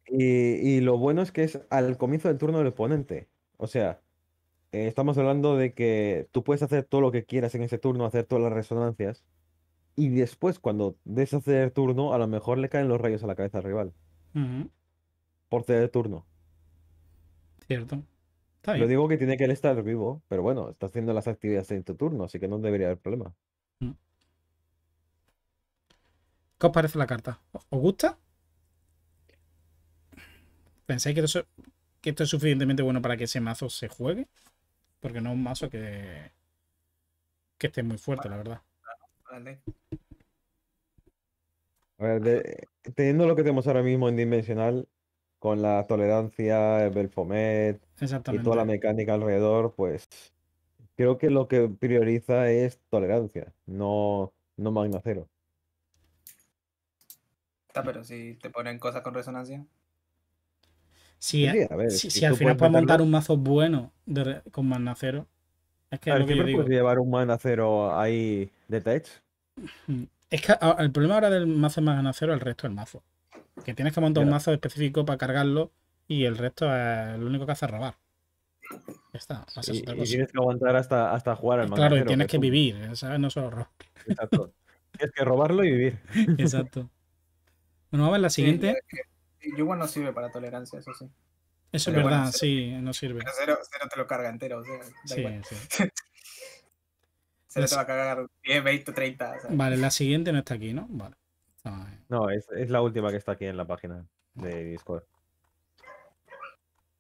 Y, y lo bueno es que es al comienzo del turno del oponente. O sea, eh, estamos hablando de que tú puedes hacer todo lo que quieras en ese turno, hacer todas las resonancias. Y después, cuando des a hacer turno, a lo mejor le caen los rayos a la cabeza al rival. Ujú. Por ceder turno. Cierto. Está Lo digo que tiene que él estar vivo, pero bueno, está haciendo las actividades en tu turno, así que no debería haber problema. ¿Qué os parece la carta? ¿Os gusta? ¿Pensáis que esto, que esto es suficientemente bueno para que ese mazo se juegue? Porque no es un mazo que, que esté muy fuerte, la verdad. Vale. A ver, de- teniendo lo que tenemos ahora mismo en Dimensional, con la tolerancia, el Belfomet y toda la mecánica alrededor, pues creo que lo que prioriza es tolerancia, no, no magna cero. Está, pero si te ponen cosas con resonancia. Si, Sí, a ver, si- si si al final puedes montar un mazo bueno de con Magna Cero, es que A es ver, lo que yo siempre digo. puedes llevar un mana cero ahí de tech. Es que a- el problema ahora del mazo de Magna Cero es el resto del mazo. Que tienes que montar un mazo específico para cargarlo y el resto es lo único que hace es robar. Ya está, Y, otra y cosa. tienes que aguantar hasta, hasta jugar al mana Claro, y tienes es que vivir, ¿sabes? No solo robar. Exacto. Tienes que robarlo y vivir. Exacto. Bueno, vamos a ver la siguiente. Yugo no sirve para tolerancia, eso sí. Eso es bueno, verdad, cero- sí, no sirve. Pero cero, cero te lo carga entero, o sea, da Sí, igual. sí. Cero te va a cargar 10, 20, 30. o sea. Vale, la siguiente no está aquí, ¿no? Vale. No, es, es la última que está aquí en la página de Discord.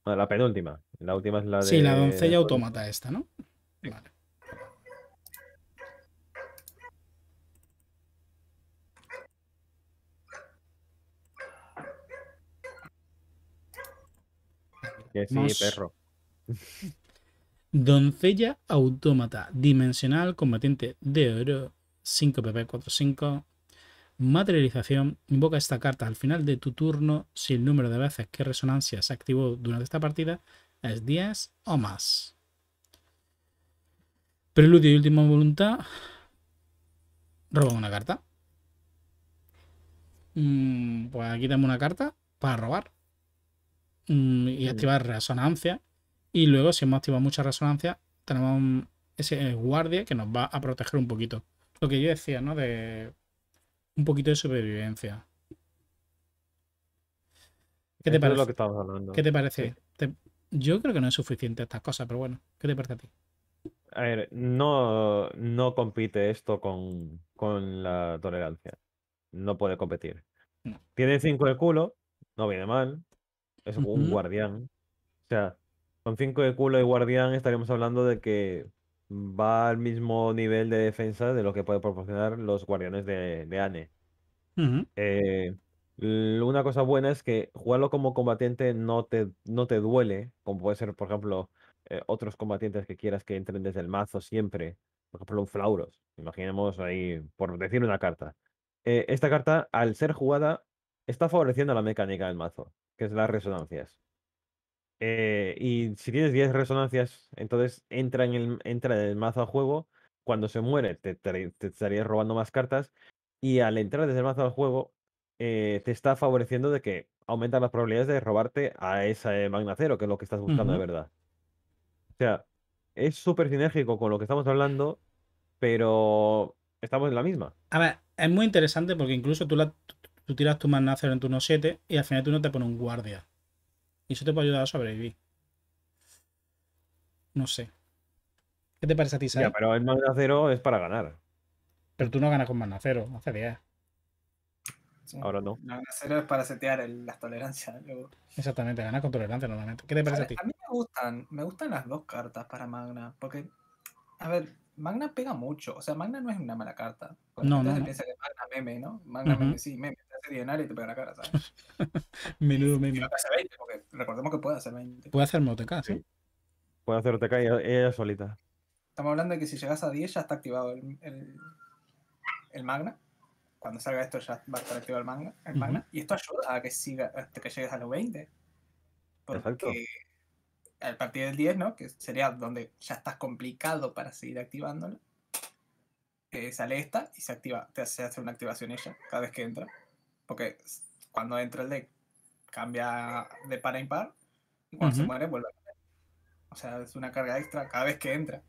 No, la penúltima. La última es la de. Sí, la doncella autómata esta, ¿no? Vale. Que sí, perro. Doncella autómata, dimensional, combatiente de oro, 5 pp 45. Materialización. Invoca esta carta al final de tu turno si el número de veces que resonancia se activó durante esta partida es 10 o más. Preludio y última voluntad. Roba una carta. Mm, pues aquí tenemos una carta para robar. Mm, y activar resonancia. Y luego, si hemos activado mucha resonancia, tenemos un- ese guardia que nos va a proteger un poquito. Lo que yo decía, ¿no? De un poquito de supervivencia. ¿Qué te Eso es parece? lo que estamos hablando. ¿Qué te parece? Sí. Te- Yo creo que no es suficiente estas cosas, pero bueno, ¿qué te parece a ti? A ver, no, no compite esto con, con la tolerancia. No puede competir. No. Tiene 5 de culo, no viene mal. Es un guardián. O sea, con 5 de culo y guardián estaríamos hablando de que va al mismo nivel de defensa de lo que puede proporcionar los guardianes de, de Ane. Eh, una cosa buena es que jugarlo como combatiente no te, no te duele, como puede ser, por ejemplo, eh, otros combatientes que quieras que entren desde el mazo siempre. Por ejemplo, un Flauros. Imaginemos ahí, por decir una carta. Eh, esta carta, al ser jugada, está favoreciendo la mecánica del mazo, que es las resonancias. Eh, y si tienes 10 resonancias, entonces entra en el, entra en el mazo a juego. Cuando se muere, te, te- te estarías robando más cartas. Y al entrar desde el mazo al juego, eh, te está favoreciendo de que aumentan las probabilidades de robarte a ese Magna Cero, que es lo que estás buscando de verdad. O sea, es súper sinérgico con lo que estamos hablando, pero estamos en la misma. A ver, es muy interesante porque incluso tú, la, tú tiras tu Magna Cero en turno 7 y al final tú no te pones un guardia. Y eso te puede ayudar a sobrevivir. No sé. ¿Qué te parece a ti, Sai? Ya, pero el Magna Cero es para ganar. Pero tú no ganas con Magna Cero, hace 10. Sí. Ahora no. Magna Cero es para setear el- las tolerancias. luego. Exactamente, ganas con tolerancia normalmente. ¿Qué te parece a ti? A mí me gustan, me gustan las dos cartas para Magna, porque, a ver, Magna pega mucho, o sea, Magna no es una mala carta. Cuando No, no, no. piensa que Magna meme, ¿no? Magna meme, sí, meme, llenar y te pega la cara, ¿sabes? Menudo meme. no hace 20, porque recordemos que puede hacer 20. Puede hacer MOTK, ¿sí? Sí. Puede hacer OTK ella, ella solita. Estamos hablando de que si llegas a 10 ya está activado el, el, el Magna. Cuando salga esto ya va a estar activado el Magna, el. Magna. Y esto ayuda a que siga hasta que llegues a los 20. Exacto. Porque a partir del 10, ¿no? Que sería donde ya estás complicado para seguir activándolo. eh, sale esta y se activa, te hace hacer una activación ella cada vez que entra. Porque cuando entra el deck cambia de par a impar y cuando se muere vuelve a cambiar. O sea, es una carga extra cada vez que entra.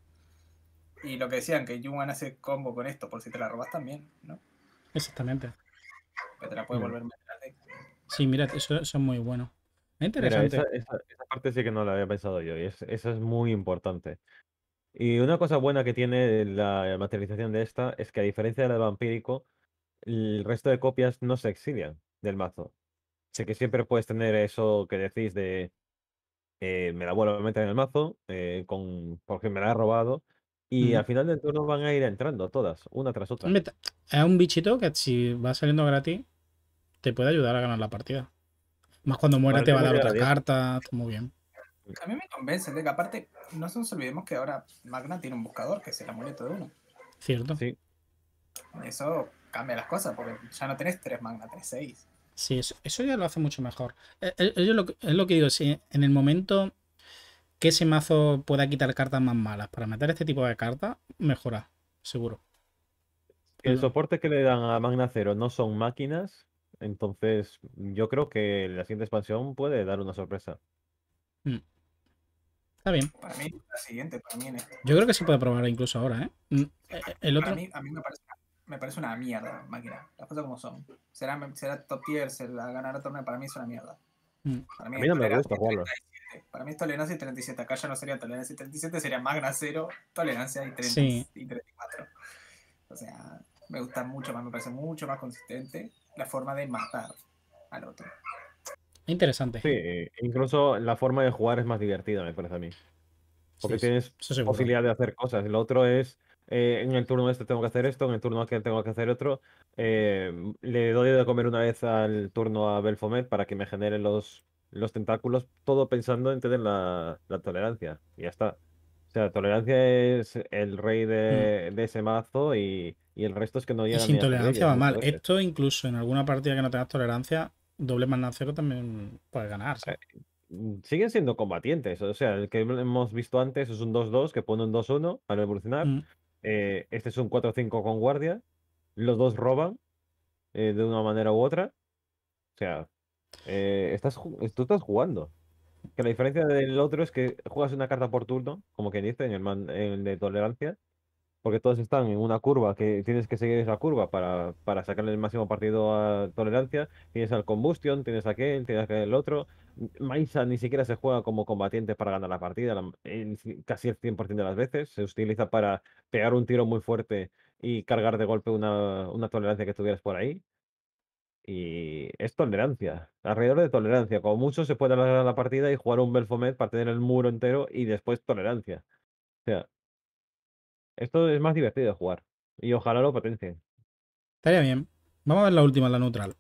Y lo que decían, que Yuan hace combo con esto por si te la robas también, ¿no? Exactamente. Que te la puede volver a meter al deck. Sí, mira, eso, eso es muy bueno. Es Mira, interesante. esa, esa- esa parte sí que no la había pensado yo y es, eso es muy importante. Y una cosa buena que tiene la materialización de esta es que a diferencia del vampírico, el resto de copias no se exilian del mazo. Sé que siempre puedes tener eso que decís de eh, me la vuelvo a meter en el mazo eh, con, porque me la he robado y al final del turno van a ir entrando todas, una tras otra. Es un bichito que si va saliendo gratis, te puede ayudar a ganar la partida. Más cuando muera te va a dar otra carta, está muy bien. A mí me convence el deck. Aparte, no nos olvidemos que ahora Magna tiene un buscador, que es el amuleto de uno. Cierto. Sí, Eso cambia las cosas, porque ya no tenés tres Magna, tenés seis. Sí, eso, eso ya lo hace mucho mejor. Eh, eh, yo lo que- es lo que digo, si en el momento que ese mazo pueda quitar cartas más malas para meter este tipo de cartas, mejora, seguro. el soporte que le dan a Magna Cero no son máquinas, entonces yo creo que la siguiente expansión puede dar una sorpresa. Está bien. Para mí, la siguiente, para mí en este. Yo creo que se puede probar incluso ahora, ¿eh? Mm, eh, El Para otro. mí, a mí me parece, me parece una mierda, máquina. Las cosas como son. Será, será top tier, se la ganará torneo, para mí es una mierda. Mm. Para A mí no me gusta jugarlo. 37. Para mí es tolerancia y 37. Acá ya no sería tolerancia y 37, sería Magna 0, tolerancia y, 30 Sí. y 34. O sea, me gusta mucho más, me parece mucho más consistente la forma de matar al otro. Interesante. Sí, eh, incluso la forma de jugar es más divertida, me parece a mí. Porque Sí, tienes posibilidad de hacer cosas. Lo otro es, eh, en el turno este tengo que hacer esto, en el turno aquel tengo que hacer otro. Eh, le doy de comer una vez al turno a Belfomet para que me genere los, los tentáculos, todo pensando en tener la, la tolerancia. Y ya está. O sea, tolerancia es el rey de, de ese mazo y, y el resto es que no Mm. Y sin tolerancia va mal. veces. Esto incluso en alguna partida que no tengas tolerancia, doble más cero también puedes ganar. ¿sabes? Mm, siguen siendo combatientes. O sea, el que hemos visto antes es un 2-2 que pone un 2-1 al evolucionar. Mm. Eh, este es un 4-5 con guardia. Los dos roban eh, de una manera u otra. O sea, eh, estás, tú estás jugando. Que la diferencia del otro es que juegas una carta por turno, como quien dice, en el, man- de tolerancia. Porque todos están en una curva que tienes que seguir esa curva para, para sacarle el máximo partido a tolerancia. Tienes al Combustion, tienes aquel, tienes aquel otro. Maisa ni siquiera se juega como combatiente para ganar la partida, ci- casi el 100% de las veces. Se utiliza para pegar un tiro muy fuerte y cargar de golpe una, una tolerancia que tuvieras por ahí. Y es tolerancia, alrededor de tolerancia. Como mucho se puede alargar la partida y jugar un Belfomet para tener el muro entero y después tolerancia. O sea, esto es más divertido de jugar. Y ojalá lo potencien. Estaría bien. Vamos a ver la última, la neutral.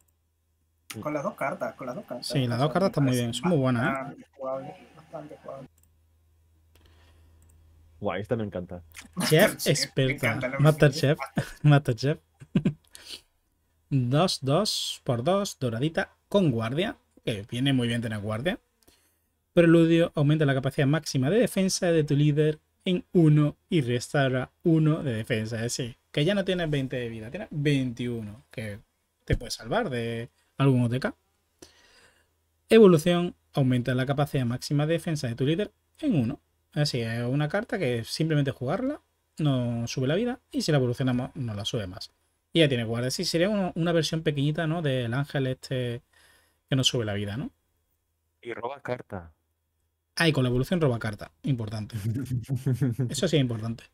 Con las dos cartas, con las dos cartas. Sí, las dos cartas están muy bien, son muy buenas, ¿eh? bastante jugable, bastante jugable. Guay, esta me encanta. Chef experta. Masterchef. Masterchef. 2, 2 por 2, doradita con guardia. Que viene muy bien tener guardia. Preludio aumenta la capacidad máxima de defensa de tu líder en 1 y restaura 1 de defensa. Es decir, que ya no tienes 20 de vida, tienes 21. Que te puede salvar de algún OTK. Evolución aumenta la capacidad máxima de defensa de tu líder en 1. Así es una carta que simplemente jugarla no sube la vida. Y si la evolucionamos, no la sube más. Y ya tiene guardia. Sí, sería una, una versión pequeñita, ¿no? Del ángel este que no sube la vida, ¿no? Y roba carta. Ah, y con la evolución roba carta. Importante. Eso sí es importante.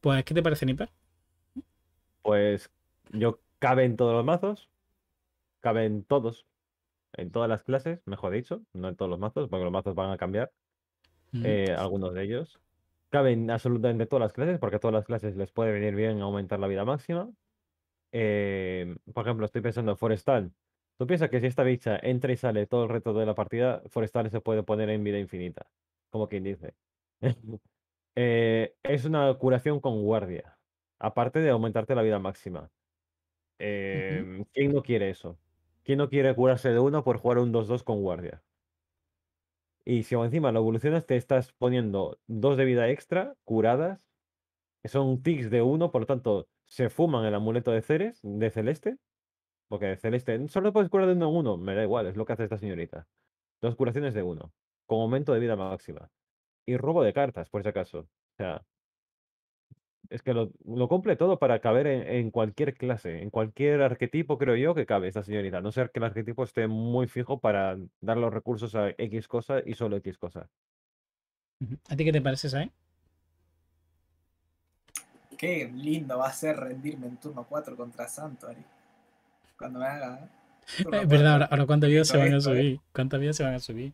Pues, ¿qué te parece, Nipper? Pues yo cabe en todos los mazos. Cabe en todos. En todas las clases, mejor dicho. No en todos los mazos, porque los mazos van a cambiar. Mm. eh, algunos de ellos. Caben absolutamente todas las clases, porque a todas las clases les puede venir bien aumentar la vida máxima. Eh, por ejemplo, estoy pensando en Forestal. Tú piensas que si esta bicha entra y sale todo el resto de la partida, Forestal se puede poner en vida infinita. Como quien dice. Eh, es una curación con guardia. Aparte de aumentarte la vida máxima. ¿Quién no quiere eso? ¿Quién no quiere curarse de uno por jugar un 2-2 con guardia? Y si encima lo evolucionas, te estás poniendo dos de vida extra, curadas, que son tics de uno, por lo tanto, se fuman el amuleto de Ceres, de Celeste. Porque de Celeste, solo puedes curar de uno en uno, me da igual, es lo que hace esta señorita. Dos curaciones de uno, con aumento de vida máxima. Y robo de cartas, por si acaso. O sea, es que lo, lo cumple todo para caber en, en cualquier clase, en cualquier arquetipo, creo yo, que cabe esta señorita. A no ser que el arquetipo esté muy fijo para dar los recursos a X cosa y solo X cosa. ¿A ti qué te parece, Sai? Qué lindo va a ser rendirme en turno 4 contra Santuary. Cuando me haga. turno Es verdad, 4. ahora, ahora cuántas vidas se van a Esto, subir. ¿Cuántas vidas se van a subir?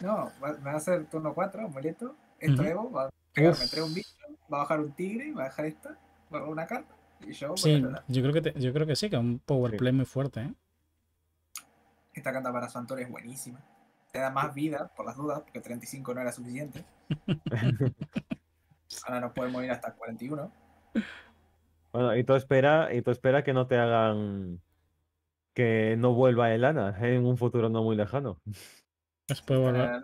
No, me va a hacer turno 4, amuleto. Esto Ujú. Evo, va a Uf. entre un bicho, va a bajar un tigre, va a dejar esta, va a robar una carta. Y yo, Sí, bueno, la- yo creo que, te- yo creo que sí, que es un power Sí. play muy fuerte, ¿eh? esta carta para Santuary es buenísima. Te da más vida, por las dudas, porque 35 no era suficiente. Ahora nos podemos ir hasta 41. Bueno, y tú espera, y tú espera que no te hagan que no vuelva Elana en un futuro no muy lejano. Puede volver.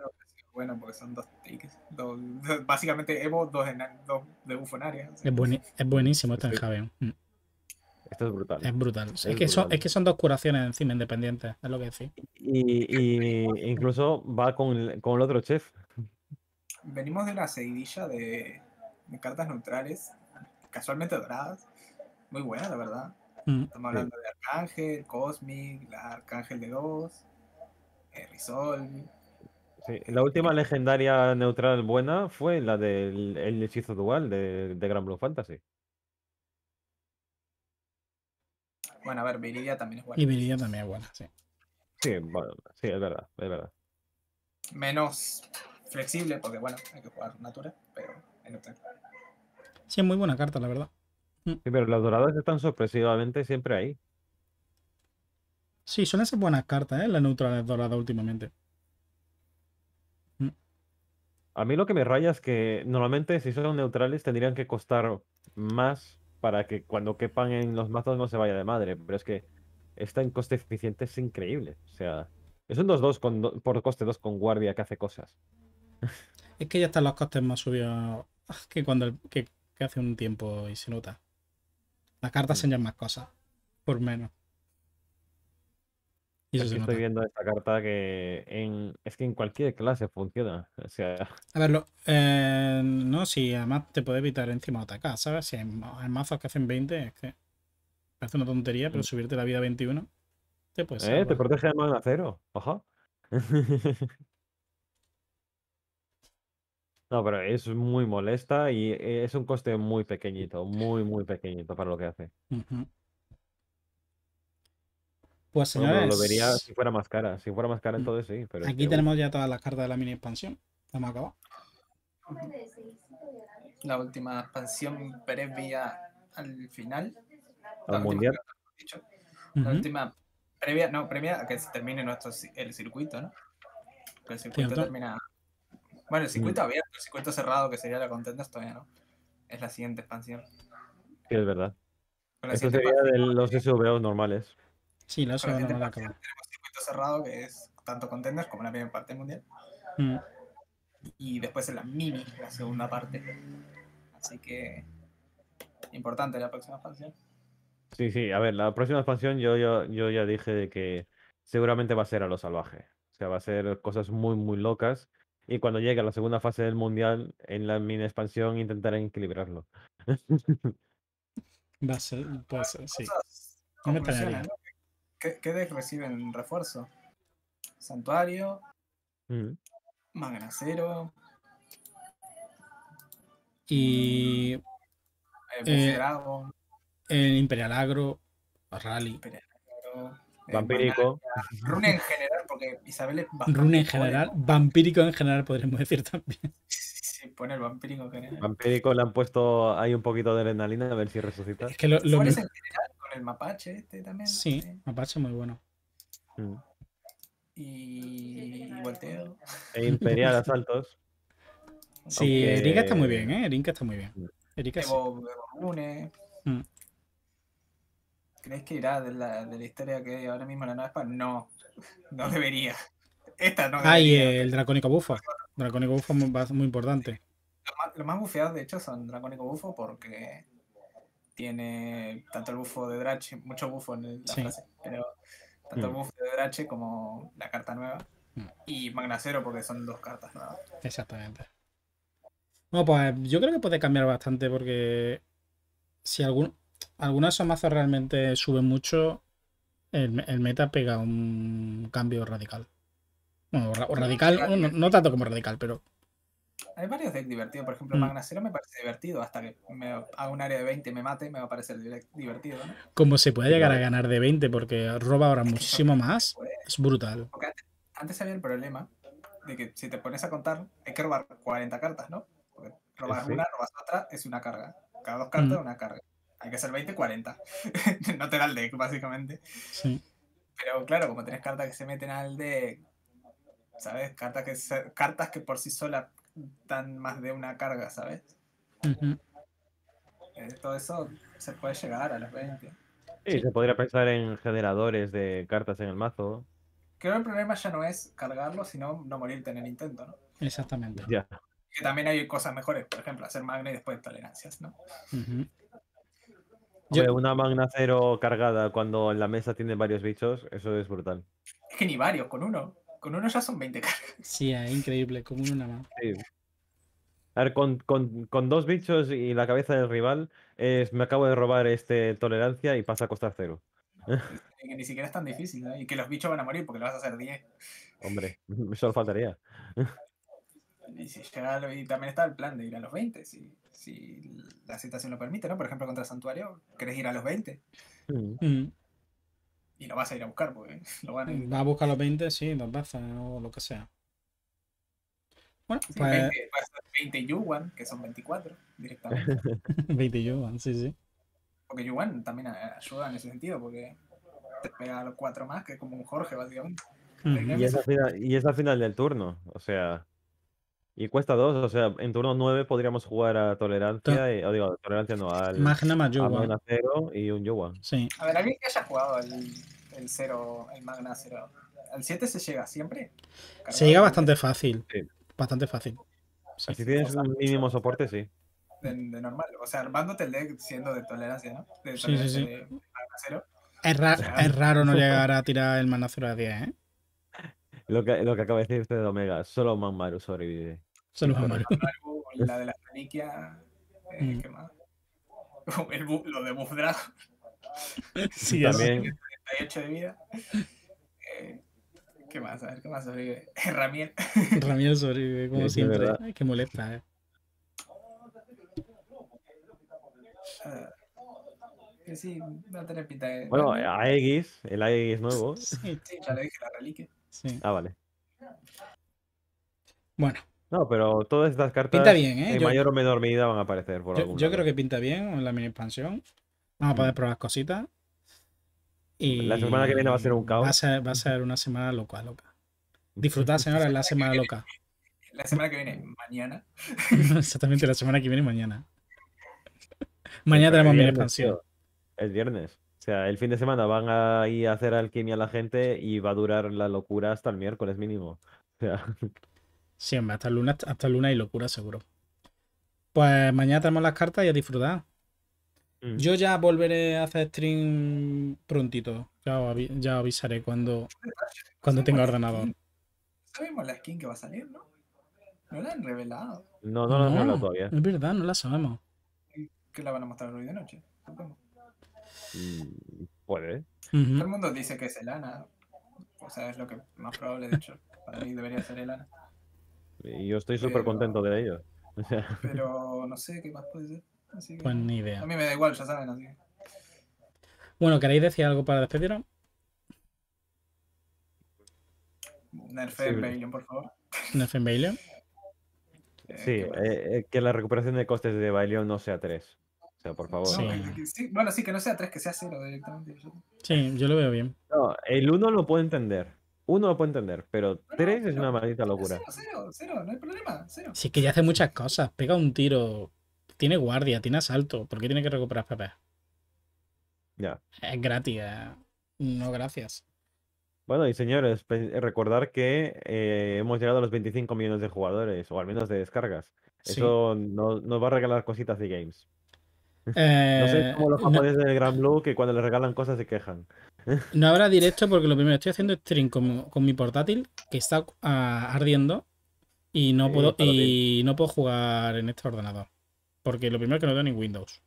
Bueno, porque son dos tickets. Dos, básicamente Evo, dos, dos de bufonaria. o sea, Es, buenísimo esto en Sí. Mm, Esto es brutal. Es brutal. Es, Es que son, es que son dos curaciones encima independientes, es lo que decís. Y, y incluso va con el, con el otro chef. Venimos de una seguidilla de, de cartas neutrales, casualmente doradas. Muy buena, la verdad. Mm. Estamos hablando de Arcángel, Cosmic, la Arcángel de 2, eh, Resolve. Sí, La última legendaria neutral buena fue la del el hechizo dual de, de Gran Blue Fantasy. Bueno, a ver, Viridia también es buena. Y Viridia también es buena, sí. Sí, bueno, sí, es verdad, es verdad. Menos flexible, porque bueno, hay que jugar Natura, pero es neutral. Sí, es muy buena carta, la verdad. Sí, pero las doradas están sorpresivamente siempre ahí. Sí, suelen ser buenas cartas, ¿eh? Las neutrales doradas últimamente. A mí lo que me raya es que normalmente si son neutrales tendrían que costar más para que cuando quepan en los mazos no se vaya de madre. Pero es que esta en coste eficiente es increíble. O sea, es un 2-2 con do- por coste 2 con guardia que hace cosas. Es que ya están los costes más subidos que cuando el- que, que hace un tiempo y se nota. Las cartas Mm. enseñan más cosas, por menos. Y eso Aquí se estoy viendo esta carta que en, es que en cualquier clase funciona. O sea, A ver, lo- eh, no, si además te puede evitar encima atacar, ¿sabes? Si hay, ma- hay mazos que hacen 20, es que parece una tontería, pero Mm. subirte la vida a 21 te puede ¿eh? Te protege de mana cero. Ajá. No, pero es muy molesta y eh, es un coste muy pequeñito, muy, muy pequeñito para lo que hace. Ujú. Pues Bueno, señores, lo vería si fuera más cara. Si fuera más cara, entonces sí. Pero es aquí tenemos ya todas las cartas de la mini expansión. Hemos acabado. La última expansión previa al final. al La última, mundial. La última previa, no, previa a que se termine nuestro el circuito, ¿no? Que el circuito Cierto. termina. Bueno, el circuito Mm. abierto, el circuito cerrado, que sería la Contenders, todavía no. Es la siguiente expansión. Sí, es verdad. Esto sería de los SVO normales. Sí, la eso no la tenemos circuito cerrado, que es tanto Contenders como la primera parte del mundial. Mm. Y después en la mini, la segunda parte. Así que. Importante la próxima expansión. Sí, sí. A ver, la próxima expansión yo, yo, yo ya dije de que seguramente va a ser a lo salvaje. O sea, va a ser cosas muy, muy locas. Y cuando llegue a la segunda fase del mundial, en la mini expansión intentarán equilibrarlo. Va a ser, puede ser, sí. No me conclusiones, extrañaría. ¿no? ¿Qué, qué deck reciben refuerzo? Santuario, Mm. Magnacero, Y eh, Eh, el Imperial Agro, Rally, Imperial, eh, Vampírico. Magnaria, Rune en general, porque Isabel es bastante Rune en pobre. general, vampírico en general, podríamos decir también. Sí, pone el vampírico en general. Vampírico le han puesto ahí un poquito de adrenalina a ver si resucita. Es que lo, lo me- en general, el mapache este también. Sí, eh, Mapache muy bueno. Mm. Y, y volteo. E Imperial Asaltos. Sí, Aunque- Erika está muy bien, ¿eh? Erika está muy bien. Erika sí. Evo. Mm. ¿Crees que irá de la, de la historia que hay ahora mismo en la nueva espada? No, no debería. Esta no Ah, y debería. el Dracónico Bufo. Dracónico Bufo es muy, va- muy importante. Los más, los más bufeados, de hecho, son Dracónico Bufo porque tiene tanto el bufo de Drache, mucho bufo en la Sí. frase, pero tanto el Mm. bufo de Drache como la carta nueva. Mm. Y Magnacero porque son dos cartas nuevas. Exactamente. Bueno, pues yo creo que puede cambiar bastante porque si algún, algunos de esos mazos realmente suben mucho, el, el meta pega un cambio radical. Bueno, o radical, no, no tanto como radical, pero Hay varios decks divertidos, por ejemplo, Mm. Magnacero me parece divertido, hasta que me haga un área de 20 y me mate, me va a parecer divertido, ¿no? como se puede llegar a ganar de 20 porque roba ahora muchísimo más, es brutal. Porque antes, antes había el problema de que si te pones a contar, hay que robar 40 cartas, ¿no? Porque robas Sí. una, robas otra, es una carga. Cada dos cartas, Mm. una carga. Hay que ser 20, 40. no te da el deck, básicamente. Sí. Pero claro, como tenés cartas que se meten al deck, ¿sabes? Cartas que, cartas que por sí solas dan más de una carga, ¿sabes? Eh, todo eso se puede llegar a los 20. Sí, se podría pensar en generadores de cartas en el mazo. Creo que el problema ya no es cargarlo, sino no morirte en el intento, ¿no? Exactamente. Ya. Que también hay cosas mejores, por ejemplo, hacer magna y después tolerancias, ¿no? Yo- una magna cero cargada cuando en la mesa tiene varios bichos, eso es brutal. Es que ni varios, con uno. Con uno ya son 20 cargas. Sí, es increíble, como una más. Sí. A ver, con, con- con dos bichos y la cabeza del rival, es me acabo de robar este tolerancia y pasa a costar cero. Que ni siquiera es tan difícil, ¿no? Y que los bichos van a morir porque le vas a hacer 10. Hombre, solo faltaría. Y, si llega a lo- y también está el plan de ir a los 20, si, si la situación lo permite, ¿no? Por ejemplo, contra Santuario, querés ir a los 20 Mm. Mm. Y lo vas a ir a buscar porque lo van a ir. Va a buscar los 20, sí, dos veces o lo que sea. Bueno, Sí, pues 20, puede ser 20 Yuan, que son 24 directamente. 20 yuan, sí, sí. Porque Yuan también ayuda en ese sentido, porque te pega a los 4 más, que es como un Jorge, básicamente. Ujú. Y es, al final, y es al final del turno, o sea. Y cuesta dos, o sea, en turno 9 podríamos jugar a tolerancia, y, o digo, tolerancia no, al, Magna más a yuan. Magna cero y un Yuan. Sí. A ver, alguien que haya jugado el, el 0, el Magna 0. ¿Al 7 se llega siempre? Se llega bastante fácil. Sí. Bastante fácil. Sí. Si tienes un mínimo soporte, sí. De, de normal. O sea, armándote el deck siendo de tolerancia, ¿no? De Sí, sí, tolerancia sí. de Magna 0. Es, ra- es raro no llegar a tirar el manacero a 10, ¿eh? Lo que, lo que acaba de decir este de Omega, solo Manmaru sobrevive. Con Mario. Maru, la de la reliquia. Eh, Mm. ¿Qué más? El bu- lo de Buff Dragon, Sí, También, 38 de vida. Eh, ¿Qué más? A ver, ¿qué más sobrevive? Ramiel. Ramiel sobrevive, como Sí, siempre. verdad. Ay, que molesta, ¿eh? Que sí, a tener pinta de. bueno. Aegis, el Aegis nuevo. Sí, Sí, ya lo dije, la reliquia. sí. Ah, vale. Bueno, No, pero todas estas cartas Pinta bien, ¿eh? en Yo- mayor o menor medida van a aparecer por yo, algún yo creo que pinta bien en la mini expansión. Vamos a poder Mm. probar cositas. Y La semana que viene va a ser un caos. Va a ser, va a ser una semana loca, loca. Disfrutad, señores, la semana loca. La semana que viene, mañana. Exactamente, la semana que viene y mañana. Mañana tenemos mini expansión. El viernes. O sea, el fin de semana van a ir a hacer alquimia a la gente y va a durar la locura hasta el miércoles mínimo. O sea, Sí, hombre, hasta el lunes, hasta el lunes hay locura, seguro. Pues mañana tenemos las cartas y a disfrutar. mm. Yo ya volveré a hacer stream prontito. Ya os, avi- ya os avisaré cuando, cuando tenga ordenador. Sabemos la skin que va a salir, ¿no? No la han revelado. no, no lo han hablado todavía. es verdad, no la sabemos. que la van a mostrar hoy de noche. supongo. Mm, Puede. Todo Ujú. el mundo dice que es Elana. O sea, es lo que más probable, de hecho. Para mí debería ser Elana. Y yo estoy súper contento de ello. O sea, Pero no sé qué más puede ser. Así que Pues ni a idea. mí me da igual, ya saben. Así que- Bueno, ¿queréis decir algo para despediros? Nerfeen Sí. Balion, por favor. Nerfen Balion. Eh, sí, ¿qué más? eh, eh, que la recuperación de costes de Bailion no sea 3. O sea, por favor. No, Sí. que- que- sí, Bueno, sí, que no sea 3, que sea 0 directamente. Sí, yo lo veo bien. No, el 1 lo puedo entender. Uno lo puedo entender, pero No, no, 3 es una maldita locura. 0, 0, 0, no hay problema. 0. Sí, que ya hace muchas cosas. Pega un tiro. Tiene guardia, tiene asalto. ¿Por qué tiene que recuperar PP? Ya. Es gratis. eh. No, gracias. Bueno, y señores, pe- recordar que eh, hemos llegado a los 25 millones de jugadores, o al menos de descargas. Sí. Eso no- nos va a regalar cositas de games. Eh, No sé cómo los no- japoneses del Gran Blue que cuando les regalan cosas se quejan. No habrá directo porque lo primero estoy haciendo stream con, con mi portátil que está ah, ardiendo y no Sí, puedo y no puedo jugar en este ordenador. Porque lo primero es que no tengo ni Windows.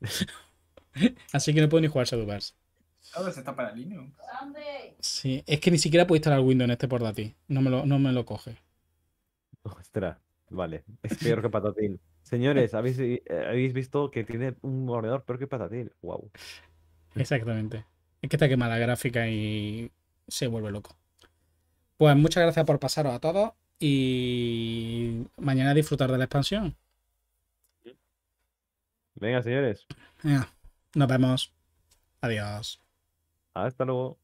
Así que no puedo ni jugar Shadowverse. Ahora se está para Linux. Sí, es que ni siquiera puedo instalar Windows en este portátil. No me lo, no me lo coge. Ostras, vale. Es peor que Patatil. Señores, ¿habéis, eh, habéis visto que tiene un ordenador peor que Patatil? Wow. Exactamente. Es que está quemada la gráfica y se vuelve loco. Pues muchas gracias por pasaros a todos y mañana disfrutar de la expansión. Venga, señores. Venga, nos vemos. Adiós. Hasta luego.